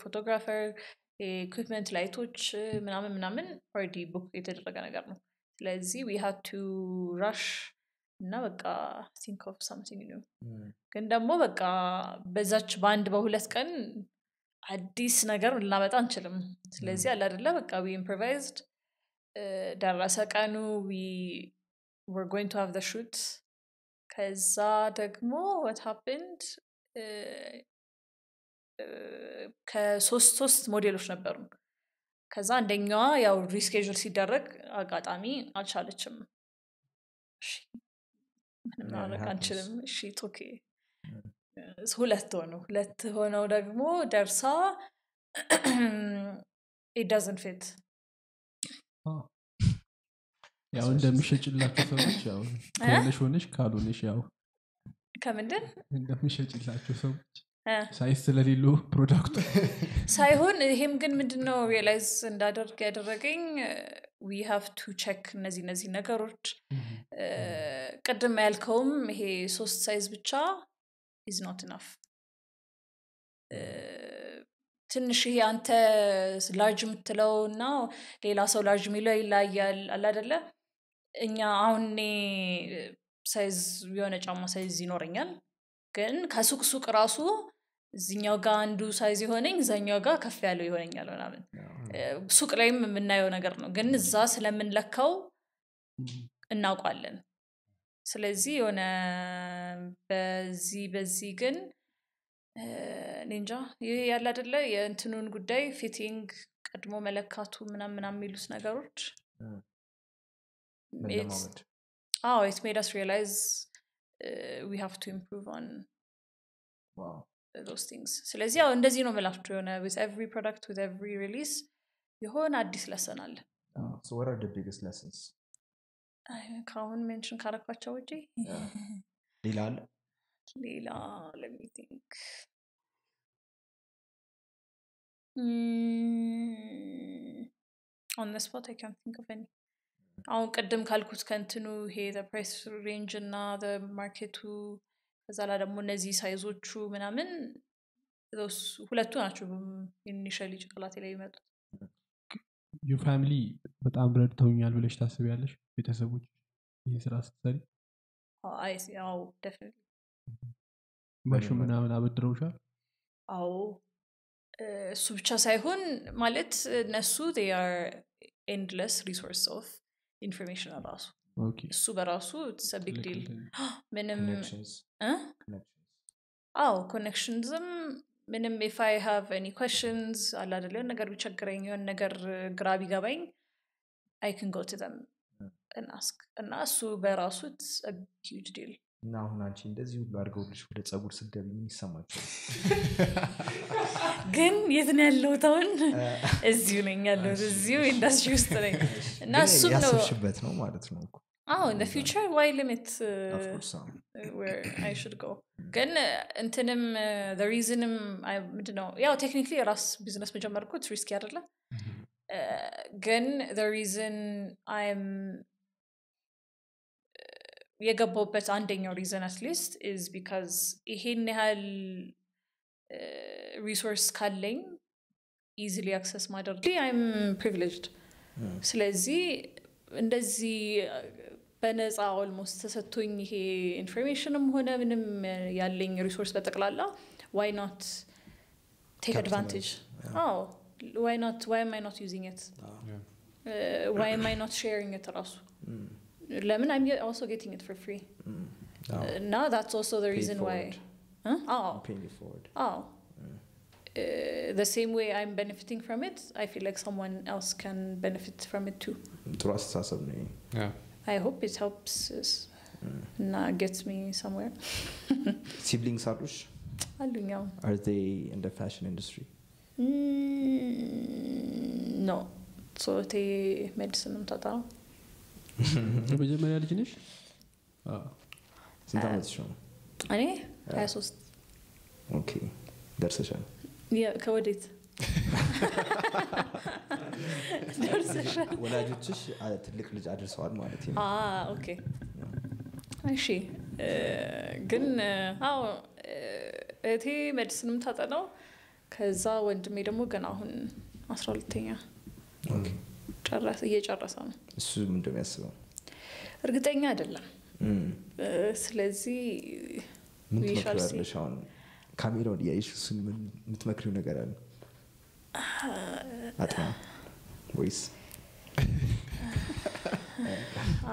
photographer equipment lightኦች ምናምን ምናምን already book የተደረገ ነገር ነው። ስለዚህ we had to rush እና በቃ think of something new ግን ደግሞ በቃ በዛች በአንድ በሁለት ቀን አዲስ ነገር ልናመጣ አንችልም። ስለዚህ አለ አደለ በቃ we improvised ደረሰ ቀኑ we're going to have shoot ከዛ ደግሞ what happened ከሶስት ሶስት ሞዴሎች ነበሩ። ከዛ አንደኛዋ ያው reschedule ሲደረግ አጋጣሚ አልቻለችም። ምንም ማድረግ. አንችልም። እሺ okay ሁለት ሆኑ። ሁለት ሆነው ደግሞ dressኣ it doesn't fit ያው እንደሚሸጭላቸው ሰዎች ያው ከሆነሽ ሆነሽ ካልሆነሽ ያው ከምንድን? እንደሚሸጭላቸው ሰዎች size ስለሌሉ productኡ ሳይሆን ይሄም ግን ምንድን ነው realize እንዳደርግ ያደረገኝ? we have to check እነዚህ እነዚህ ነገሮች። ቅድም ያልከውም ይሄ ሶስት size ብቻ is not enough ትንሽ ይሄ አንተ large የምትለው እና ሌላ ሰው large የሚለው ይለያያል አለ አደለ እኛ አሁን እኔ size የሆነ ጫማ size ይኖረኛል። ግን ከሱቅ ሱቅ ራሱ እዚኛው ጋር አንዱ size የሆነኝ እዛኛው ጋር ከፍ ያለው ይሆነኛል ምናምን። ሱቅ ላይም የምናየው ነገር ነው። ግን እዛ ስለምንለካው እናውቋለን ስለዚህ የሆነ በዚህ በዚህ ግን እንጃ ይህ ያለ አደለ የእንትኑን ጉዳይ fitting ቀድሞ መለካቱ ምናም ምናም የሚሉት ነገሮች እ፣ it's- መለማመድ አዎ it made us realize we have to improve on ዋው those things ስለዚህ ያው እንደዚህ ነው ምላችሁ የሆነ with every product with every release የሆነ አዲስ lesson አለ. So what are the biggest lessons? አይ፣ ከአሁን mention ካረኳቸው ውጪ Yeah. ሌላ አለ? ሌላ ለሚ ቲንክ ኦን ስፖት አይ ካን ቲንክ ኦፍ ኤኒ አሁን ቅድም ካልኩት ከእንትኑ ይሄ price range እና market ኡ ከዛ ላይ ደግሞ እነዚህ size ኦቹ ምናምን those ሁለቱ ናቸው initially ጭቅላቴ ላይ የመጡት your family በጣም ረድተውኛል ብለሽ ታስቢያለሽ? ቤተሰቦች ይህ ስራ ስትሰሪ? አይ ያው definitely ማሽን ምናምን አበድረውሻል? አዎ። እ፣ እሱ ብቻ ሳይሆን ማለት እነሱ are endless resource of information ራሱ እሱ በራሱ big deal። ምንም. አዎ connections ም ምንም if I have any questions አይደለ የሆነ ነገር ቢቸግረኝ የሆነ ነገር ግራ ቢገባኝ I can go to them and ask እና እሱ በራሱ huge deal እና አሁን አንቺ እንደዚህ ሁሉ አድርገውልሽ ወደ ፀጉር ስትገቢ ምን ይሰማቸዋል ግን የት ነው ያለሁት አሁን? እዚሁ ነኝ ያለሁት እዚሁ ኢንዱስትሪ ውስጥ ነኝ። እና እሱም ነው ያሰብሽበት ነው ማለት ነው አዎ in future why limit I should go. ግን እንትንም reason ም ምንድነው ያው technically የራስ ቢዝነስ መጀመር እኮ risky አይደለ? ግን reason እኔም የገባሁበት አንደኛው reason at least is because ይሄን ያህል resource ካለኝ easily access ማድረግ I'm privileged ስለዚህ እንደዚህ በነፃ almost ተሰጥቶኝ ይሄ information ም ሆነ ምንም ያለኝ resource በጠቅላላ why not take Capitalize, advantage አዎ. why not why am I not using it why am I not sharing it ራሱ ለምን I'm also getting it for free አዎ። እና that's also the Pay reason why forward. Huh? አዎ Paying it forward. Oh. Uh, the same way I'm benefiting from it, I feel like someone else can benefit from it too. ጥሩ አስተሳሰብ ነው ይሄ። Yeah. I hope it helps us and uh, gets me somewhere. ሲብሊንግስ አሉሽ አሉኝ አዎ። አር ዜይ ኢን ደ ፋሽን ኢንዱስትሪ Mm, no. So እቴ ሜዲሲን ምታጣ ነው። የመጀመሪያ ልጅ ነሽ? አዎ። ስንት ዓመትሽ ነው? እኔ ሀያ ሶስት። OK። ደርሰሻል? ከወዴት? ደርሰሻል? ወላጆችሽ ትልቅ ልጅ አድርሰዋል ማለት ነው. እሺ። እ፣ ግን አዎ። እህቴ medicine ም ታጠናው። ከዛ ወንድሜ ደግሞ ገና አሁን አስራ ሁለተኛ እየጨረሰ ነው። እሱ ምን እንደሚያስበው እርግጠኛ አይደለም። ስለዚህ ምን ትመክሪያለሽ አሁን? ካሜራውን እያየሽ እሱን ምን የምትመክሪው ነገር አለ? አጥና ወይስ?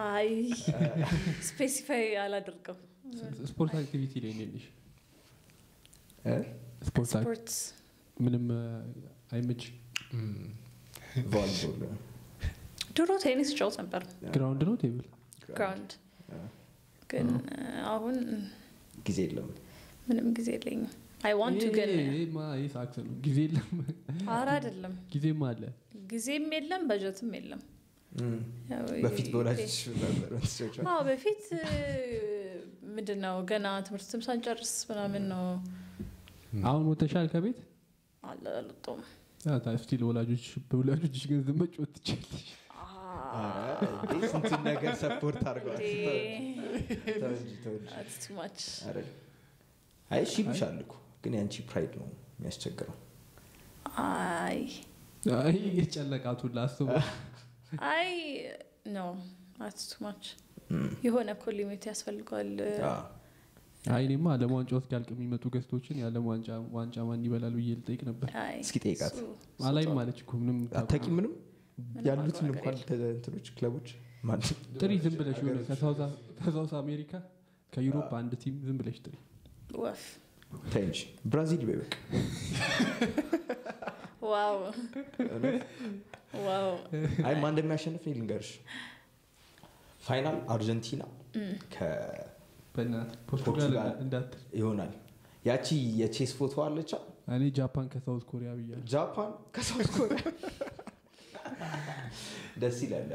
አይ specify አላደርገው ስፖርት activity ላይ አክ- ስፖርት ምንም አይመች ቮሊቦል ድሮ ቴኒስ እጫወት ነበር። ground ነው table? ground። ግን አሁን ጊዜ የለም ምንም ጊዜ የለኝም። አይ ግን ነው። ጊዜ የለም። አረ አይደለም። ጊዜም አለ። ጊዜም የለም በጀትም የለም። በፊት በወላጆች በፊት ምንድን ነው ገና ትምህርትም ሳንጨርስ ምናምን ነው። አሁን ወተሻል ከቤት? አልወጣሁም። still ወላጆች በወላጆች ገንዘብ መጫወት ትችላለች ስንቱን ነገር support አድርገዋል። ተው እንጂ፣ ተው እንጂ። too much ኧረ፣ አይ እሺ ይሉሻል እኮ ግን ያንቺ pride ነው የሚያስቸግረው። አይ። አይ የጨለቃቱን ላስበው አይ no that's too much እም፣ የሆነ እኮ limit ያስፈልገዋል። አይ እኔማ ዓለም ዋንጫ ውስጥ ያልቅ የሚመጡ guest ኦችን የዓለም ዋንጫ ዋንጫ ማን ይበላል ብዬ ልጠይቅ ነበር። እስኪ ጠይቃት። አላይም ማለች እኮ ምንም ምንም ምንም ያሉትን እንኳን እንትኖች ክለቦች ማን? ጥሪ ዝም ብለሽ የሆነ ከ South- ከ South America ከ Europe አንድ team ዝም ብለሽ ጥሪ እንጂ ብራዚል wow። አይ ማን እንደሚያሸንፍ እኔ ልንገርሽ። final አርጀንቲና ይሆናል። ያቺ የቼስ ፎቶ አለቻ እኔ ጃፓን ከ South Korea ብያለሁ። ጃፓን ከ South Korea ደስ ይላል።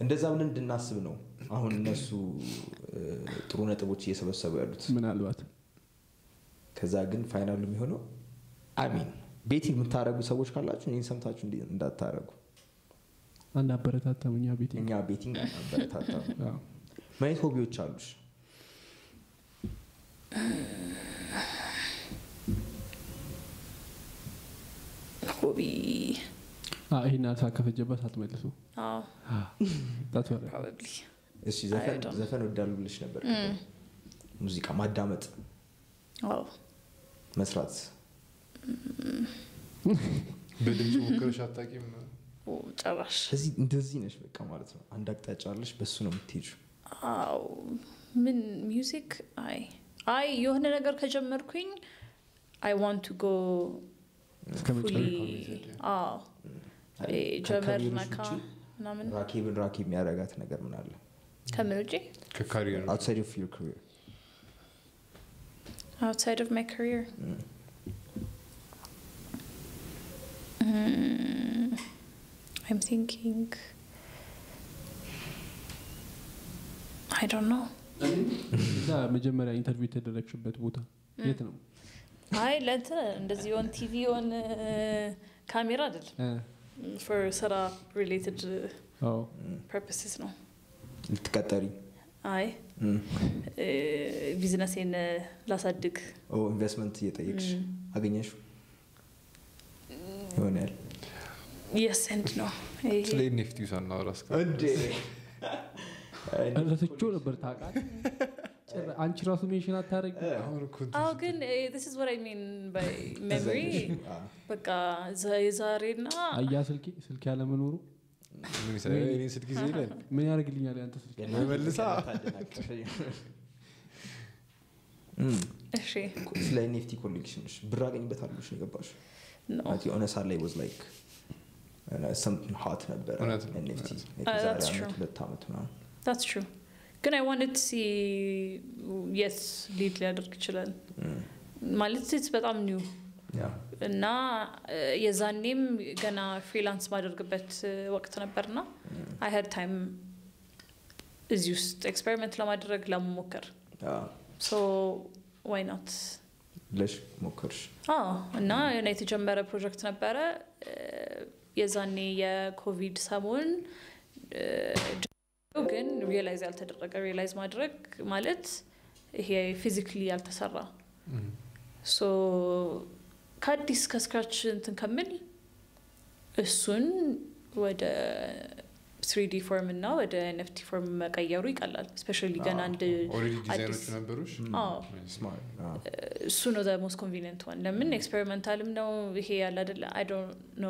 እንደዛ ብለን እንድናስብ ነው አሁን እነሱ ጥሩ ነጥቦች እየሰበሰቡ ያሉት። ምናልባት። ከዛ ግን final ኡ የሚሆነው I mean betting የምታደረጉ ሰዎች ካላችሁ ይህን ሰምታችሁ እንዳታረጉ አንድ አበረታታም እኛ ቤት እኛ አዎ። ምን አይነት ሆቢዎች አሉሽ? ሆቢ አዎ፣ ይሄን አሳ ከፈጀበት አትመልሱ። እሺ ዘፈን ወዳሉ ብለሽ ነበር? ሙዚቃ ማዳመጥ። አዎ። መስራት። በድምፅ ሞክረሽ አታውቂም? ጨራሽ። ስለዚህ እንደዚህ ነሽ በቃ ማለት ነው። አንድ አቅጣጫ አለሽ በሱ ነው የምትሄጂው። አው ምን ሚውዚክ አይ አይ የሆነ ነገር ከጀመርኩኝ አይ ዋንት ቱ ጎ ጀመር ከካሪየርሽ ነካ ውጪ ምናምን? ራኬብን ራኬብ የሚያደርጋት ነገር ምን አለ? ከምን ውጪ? ከካሪየር outside of your career. Outside of my career? Mm, I'm thinking I don't know. እዛ መጀመሪያ interview የተደረግሽበት ቦታ የት ነው? አይ ለእንትን እንደዚህ on TV on camera አይደለም። እ፣ for ስራ related አዎ purposes ነው ልትቀጠሪ አይ ቢዝነሴን ላሳድግ ኢንቨስትመንት እየጠየቅሽ አገኘሽ ይሆናል yes and ነው ስለ NFT ሳናወራ እስከ እንዴ ረስቼው ነበር ታውቃለህ ጭራ- አንቺ ራሱ mention አታደረግ አሁን እኮ አዎ ግን this is what I mean by memory. በቃ የዛሬና አያ ስልኬ ስልክ ያለመኖሩ ስልክ ምን ያደርግልኛል ያንተ ስልክ? መልሳ። ስለ NFT collection ሽ ብር አገኝበታለሽ ነው የገባሽ? ነው የሆነ ሰዓት ላይ was like something hot ነበረ Ah. ሁለት ዓመት ምናምን። That's true ግን I wanted to see የት lead ሊያደርግ ይችላል. ማለት it's በጣም new እና እ፣ የዛኔም ገና freelance ማደርግበት እ፣ ወቅት ነበርና I had time እዚህ ውስጥ experiment ለማድረግ ለመሞከር. so why not ብለሽ ሞከርሽ? እና የሆነ የተጀመረ ፕሮጀክት ነበረ። እ፣ የዛኔ የኮቪድ ሰሞን ግን realize ያልተደረገ realize ማድረግ ማለት ይሄ physically ያልተሰራ so ከአዲስ ከ scratch እንትን ከምል እሱን ወደ 3D form እና ወደ NFT form መቀየሩ ይቀላል። especially ገና አንድ እሱ ነው most convenient one ለምን? experimental ም ነው ይሄ ያለ አደለ I don't know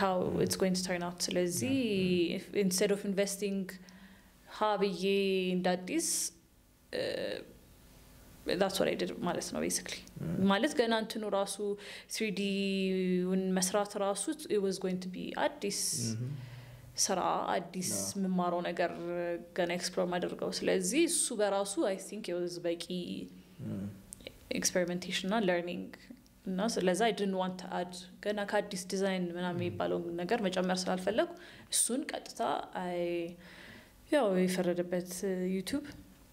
how it's going to turn out ስለዚህ instead of investing ሀ ብዬ እንደ አዲስ that's what I did ማለት ነው basically ማለት ገና እንትኑ ራሱ 3D ውን መስራት ራሱ was going to be አዲስ ስራ አዲስ የምማረው ነገር ገና explore ማደርገው ስለዚህ እሱ በራሱ I think it was በቂ experimentation እና learning እና ስለዛ didn't want add ገና ከአዲስ ዲዛይን ምናምን የሚባለውን ነገር መጨመር ስላልፈለግኩ እሱን ቀጥታ አይ ያው የፈረደበት YouTube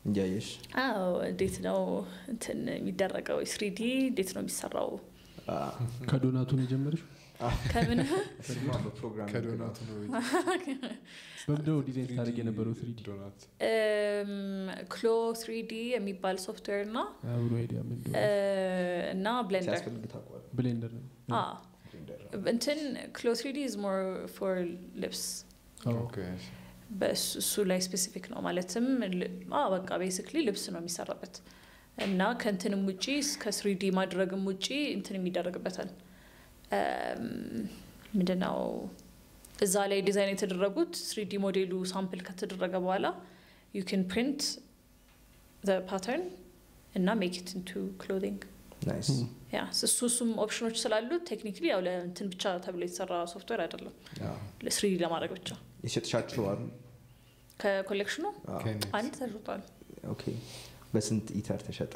እያየሽ? አዎ። እንዴት ነው እንትን የሚደረገው? 3D እንዴት ነው የሚሰራው? ከዶናቱን የጀመርሽ ከምን? በፕሮግራም ከዶናቱ ነው በምንድነው ዲዛይን ታደርግ የነበረው ዶናት CLO 3D የሚባል ሶፍትዌር እና እና Blender ነው አዎ። እንትን CLO 3D is more for ልብስ በእሱ እሱ ላይ specific ነው ማለትም በቃ basically ልብስ ነው የሚሰራበት እና ከእንትንም ውጪ ከ 3D ማድረግም ውጪ እንትን የሚደረግበታል ምንድነው? እዛ ላይ ዲዛይን የተደረጉት 3D ሞዴሉ sample ከተደረገ በኋላ you can print pattern እና make it into clothing እሱ እሱም ኦፕሽኖች ስላሉት technically ያው ለእንትን ብቻ ተብሎ የተሰራ ሶፍትዌር አይደለም. ለ 3D ለማድረግ ብቻ. አሉ? ከ collection ኡ? አንድ ተሽጧል okay። በስንት ether ተሸጠ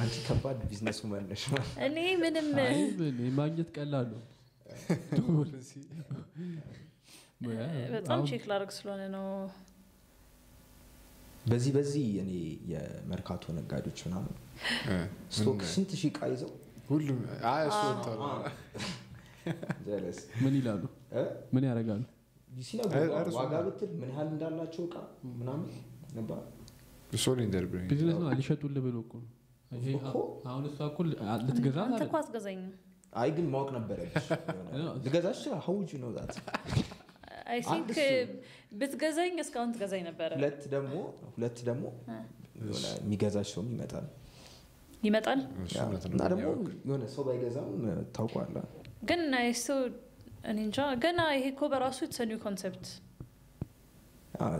አንቺ ከባድ business woman ነሽ እኔ ምንም ማግኘት ቀላሉ በጣም check ላደርግ ስለሆነ ነው። በዚህ በዚህ እኔ የመርካቶ ነጋዴዎች ምናምን stock ስንት ሺህ እቃ ይዘው? ሁሉም ምን ይላሉ? ምን ያደርጋሉ? ዋጋ ነው። ብትል ምን ያህል እንዳላቸው እቃ ምናምን ብሬን ቢዝነስ ነው? ሊሸጡልህ ብሎ እኮ ነው አሁን እሷ እኮ ልትገዛ አንተ እኮ አትገዛኝም። አይ ግን ማወቅ ነበረብሽ። ልገዛሽ? how much ነው that I think ብትገዛኝ እስካሁን ትገዛኝ ነበረ። ሁለት ደግሞ ሁለት ደግሞ የሚገዛሽ ሰውም ይመጣል። ይመጣል? እና ደግሞ የሆነ ሰው ባይገዛም ታውቋለ ግን አይሱ እኔ እንጃ። ገና ይሄ እኮ በራሱ it's a new concept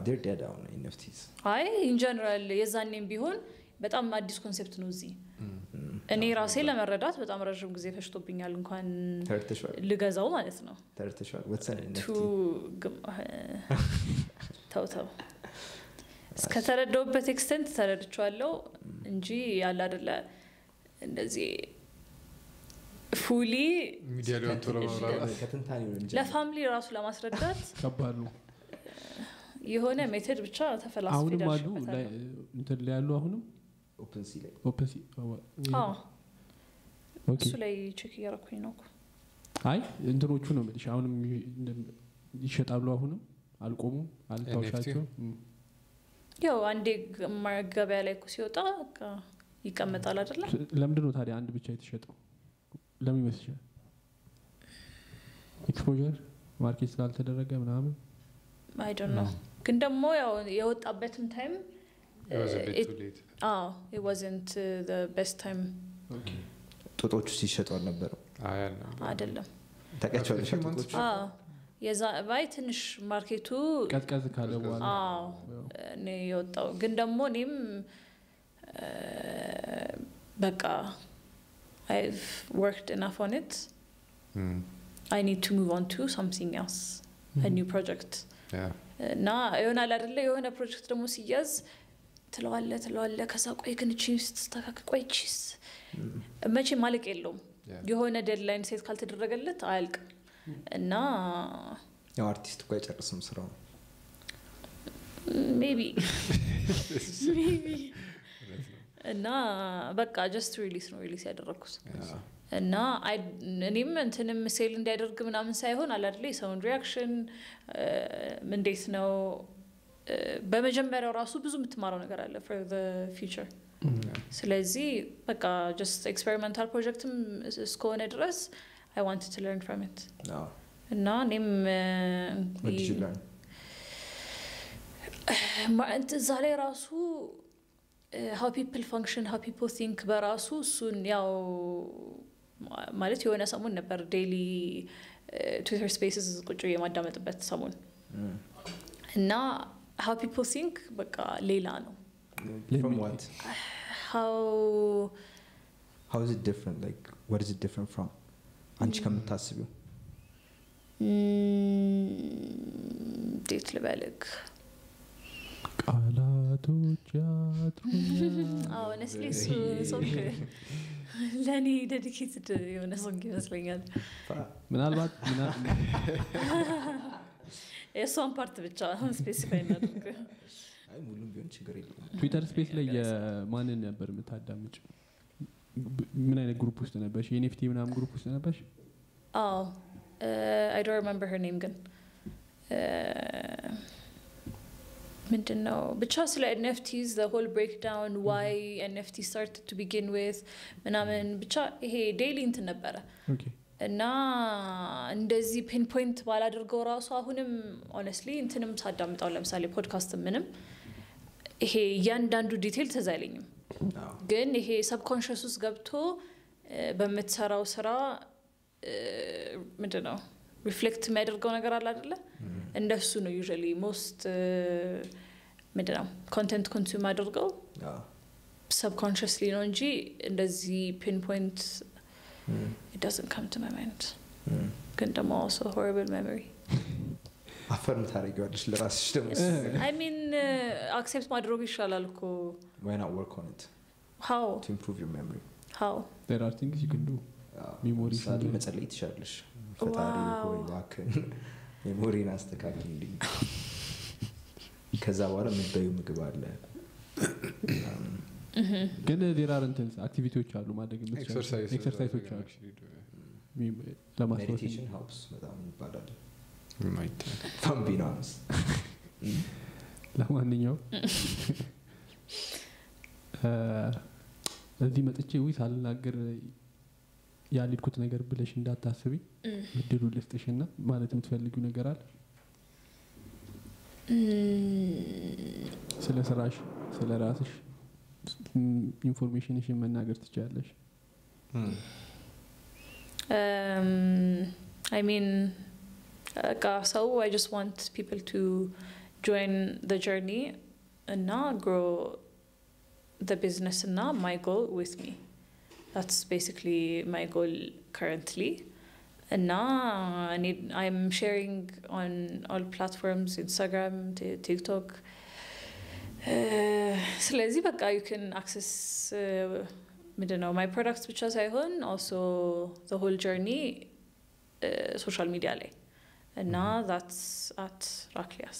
they're dead አሁን NFTs አይ in general የዛኔም ቢሆን በጣም አዲስ concept ነው እዚህ። እኔ ራሴ ለመረዳት በጣም ረዥም ጊዜ ፈጅቶብኛል እንኳን ልገዛው ማለት ነው። ተረድተሽዋል? ወትሰን ቱ ግም- ተው ተው። እስከተረዳውበት extent ተረድቼዋለሁ እንጂ ያለ አደለ እንደዚህ fully ለ family ራሱ ለማስረዳት ከባድ ነው። የሆነ method ብቻ ተፈላስፎ አሁንም አሉ እንትን ላይ ያሉ አሁንም OpenSea ላይ. OpenSea- አዎ፣ okay። እሱ ላይ check እያረኩኝ ነው እኮ። አይ እንትኖቹ ነው የምልሽ። አሁንም ይሸጣሉ አሁንም? አልቆሙም? አልታውሻቸው ያው አንዴ ገበያ ላይ እኮ ሲወጣ በቃ ይቀመጣል አይደለ? ለምንድን ነው ታዲያ አንድ ብቻ የተሸጠው? ለምን ይመስልሻል? exposure market ስላልተደረገ ምናምን? I don't know ግን ደግሞ ያው የወጣበትም time It was a bit too late. አዎ it wasn't uh, the best time ጦጦቹ ሲሸጡ አልነበረም አይ አልነበረም። አይደለም። ታውቂያቸዋለሽ Few months ጦጦቹ አዎ የዛ ባይ ትንሽ market ኡ ቀዝቀዝ ካለ በኋላ አዎ እኔ የወጣው ግን ደግሞ እኔም እ፣ በቃ I've worked enough on it Mm. I need to move on to something else a new project Yeah. እና ይሆናል አይደለ የሆነ ፕሮጀክት ደግሞ ሲያዝ ትለዋለ ትለዋለ ከዛ ቆይ ግን እቺ ስትስተካከል ቆይ እቺስ መቼ ማለቅ የለውም. የሆነ deadline set ካልተደረገለት አያልቅም። እና ያው አርቲስት እኮ አይጨርስም ስራው። maybe እና በቃ just release ነው release ያደረግኩት እና አይ- እኔም እንትንም sell እንዲያደርግ ምናምን ሳይሆን አላደለ የሰውን reaction እንዴት ነው በመጀመሪያው ራሱ ብዙ የምትማረው ነገር አለ for future ስለዚህ በቃ just experimental ፕሮጀክትም እስ- እስከሆነ ድረስ I want to learn from it እና እኔም እዛ ላይ ራሱ how people function how people think በራሱ እሱን ያው ማለት የሆነ ሰሞን ነበር daily Twitter Spaces ቁጭ የማዳመጥበት ሰሞን. እና how people think በቃ ሌላ ነው From what? how How is it different? Like, what is it different from? አንቺ ከምታስቢው እንዴት ልበል ግን ቃላቶች ያጥሩኛል honestly እሱ song ለእኔ dedicated የሆነ song ይመስለኛል ምናልባት ምና- የእሷን part ብቻ specify እናድርግ አይ ሙሉም ቢሆን ችግር የለውም Twitter Space ላይ የማንን ነበር የምታዳምጭ ምን አይነት group ውስጥ ነበርሽ የ NFT ምናምን group ውስጥ ነበርሽ አዎ I don't remember her name ግን ምንድን ነው ብቻ ስለ NFTs whole breakdown why NFT start to begin with ምናምን ብቻ ይሄ daily እንትን ነበረ okay እና እንደዚህ pinpoint ባላደርገው ራሱ አሁንም honestly እንትንም ሳዳምጣው ለምሳሌ ፖድካስት ምንም ይሄ እያንዳንዱ detail ትዝ አይለኝም። ግን ይሄ subconscious ውስጥ ገብቶ በምትሰራው ስራ ምንድን ነው reflect የሚያደርገው ነገር አለ አደለ እንደሱ ነው usually most ምንድን ነው content consume አድርገው subconsciously ነው እንጂ እንደዚህ pinpoint Mm. it doesn't come to my mind Mm. ግን ደግሞ also horrible memory affirm ታደርጊዋለሽ ለራስሽ ደግሞ I mean accept ማድረጉ ይሻላል እኮ why not work on it how to improve your memory how there are things you can do አዎ። Memory ለምሳሌ ሲኖር- መጸለይ ትችላለሽ ፈጣሪ wow። ሆይ እባክህን memory ን አስተካክልልኝ ከዛ በኋላ የምትበዩ ምግብ አለ ግን ሌላ እንትን activity ዎች አሉ ማድረግ Exercise- exercise ኦች አሉ ሀውስ በጣም ይባላል ለማንኛውም እዚህ መጥቼ ውይ ሳልናገር ያልሄድኩት ነገር ብለሽ እንዳታስቢ። እድሉ ልስጥሽና ማለት የምትፈልጊው ነገር አለ? ስለ ስራሽ ስለ ራስሽ information ሽን መናገር ትችላለሽ Um, I mean, በቃ ሰው I just want people to join the journey እና grow the business እና my goal with me. That's basically my goal currently. እና እኔ I'm sharing on all platforms Instagram, Ti- TikTok. Uh, ስለዚህ በቃ you can access uh, ምንድን ነው ማይ ፕሮዳክት ብቻ ሳይሆን ኦልሶ the whole journey social media ላይ እና that's at ራክሊያስ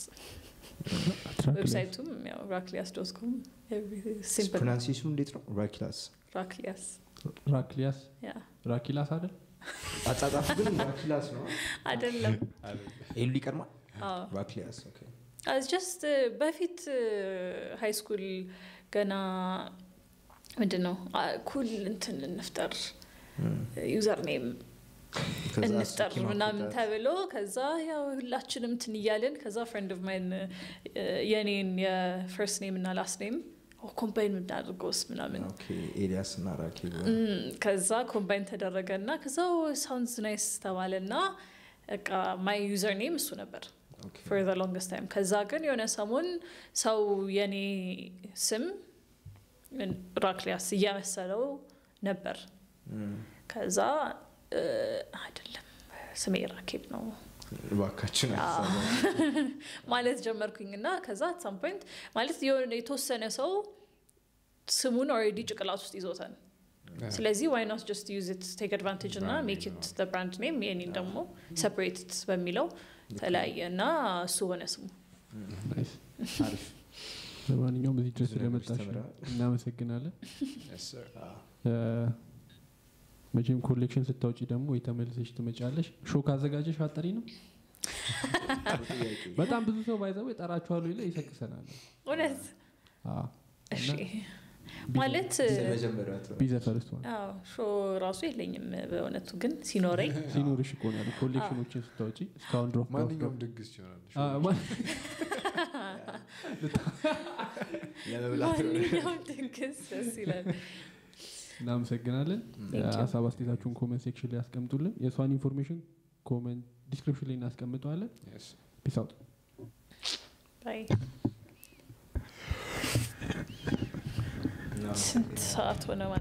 website ኡም ያው ራክሊያስ dot com simple pronunciation ኑ እንዴት ነው? ራኪላስ ራክሊያስ ራክሊያስ yeah ራኪላስ አይደል? አጻጻፉ ግን ራኪላስ ነው? አይደለም. L ኡ ይቀድማል አዎ. ራኪላስ okay just በፊት high school ገና ምንድን ነው cool እንትን እንፍጠር. username ከዛ እንፍጠር ምናምን ተብሎ ከዛ ያው ሁላችንም እንትን እያልን ከዛ friend of mine የኔን የ first name እና last name combine የምናደርገውስ ምናምን ኤልያስ እና እም፣ ከዛ combine ተደረገ እና ከዛ sounds nice ተባለ እና በቃ my username እሱ ነበር okay for the longest time ከዛ ግን የሆነ ሰሞን ሰው የኔ ስም ራክሊያስ እያመሰለው ነበር። እም፣ ከዛ እ፣ አይደለም ስሜ ራኬብ ነው። እባካችን አዎ። አትሳሳቱ። ማለት ጀመርኩኝ እና ከዛ at some point ማለት የሆነ የተወሰነ ሰው ስሙን already ጭንቅላት ውስጥ ይዞታል። ስለዚህ why not just use it take advantage እና Brand make name. it brand name የኔን ደግሞ separated በሚለው ተለያየ እና እሱ ሆነ ስሙ። ለማንኛውም እዚህ ድረስ ስለመጣሽ እናመሰግናለን። መቼም collection ስታውጪ ደግሞ ተመልሰሽ ትመጫለሽ። show ካዘጋጀሽ አትጠሪ ነው በጣም ብዙ ሰው ባይዘው ይጠራችኋሉ ይለ ይሰክሰናል። እውነት? አዎ። እሺ። እና ማለት መጀመሪያው አትበል። be the first one አዎ show ራሱ የለኝም በእውነቱ ግን ሲኖረኝ ሲኖርሽ እኮ ነው collection ኦችን ስታውጪ እስካሁን drop ማንኛውም ድግስ ይሆናል። ማንኛውም ድግስ ደስ ይላል። እናመሰግናለን. ሀሳብ አስተያየታችሁን comment section ላይ ያስቀምጡልን የእሷን information comment description ላይ እናስቀምጠዋለን. peace out bye Så att vi nu? är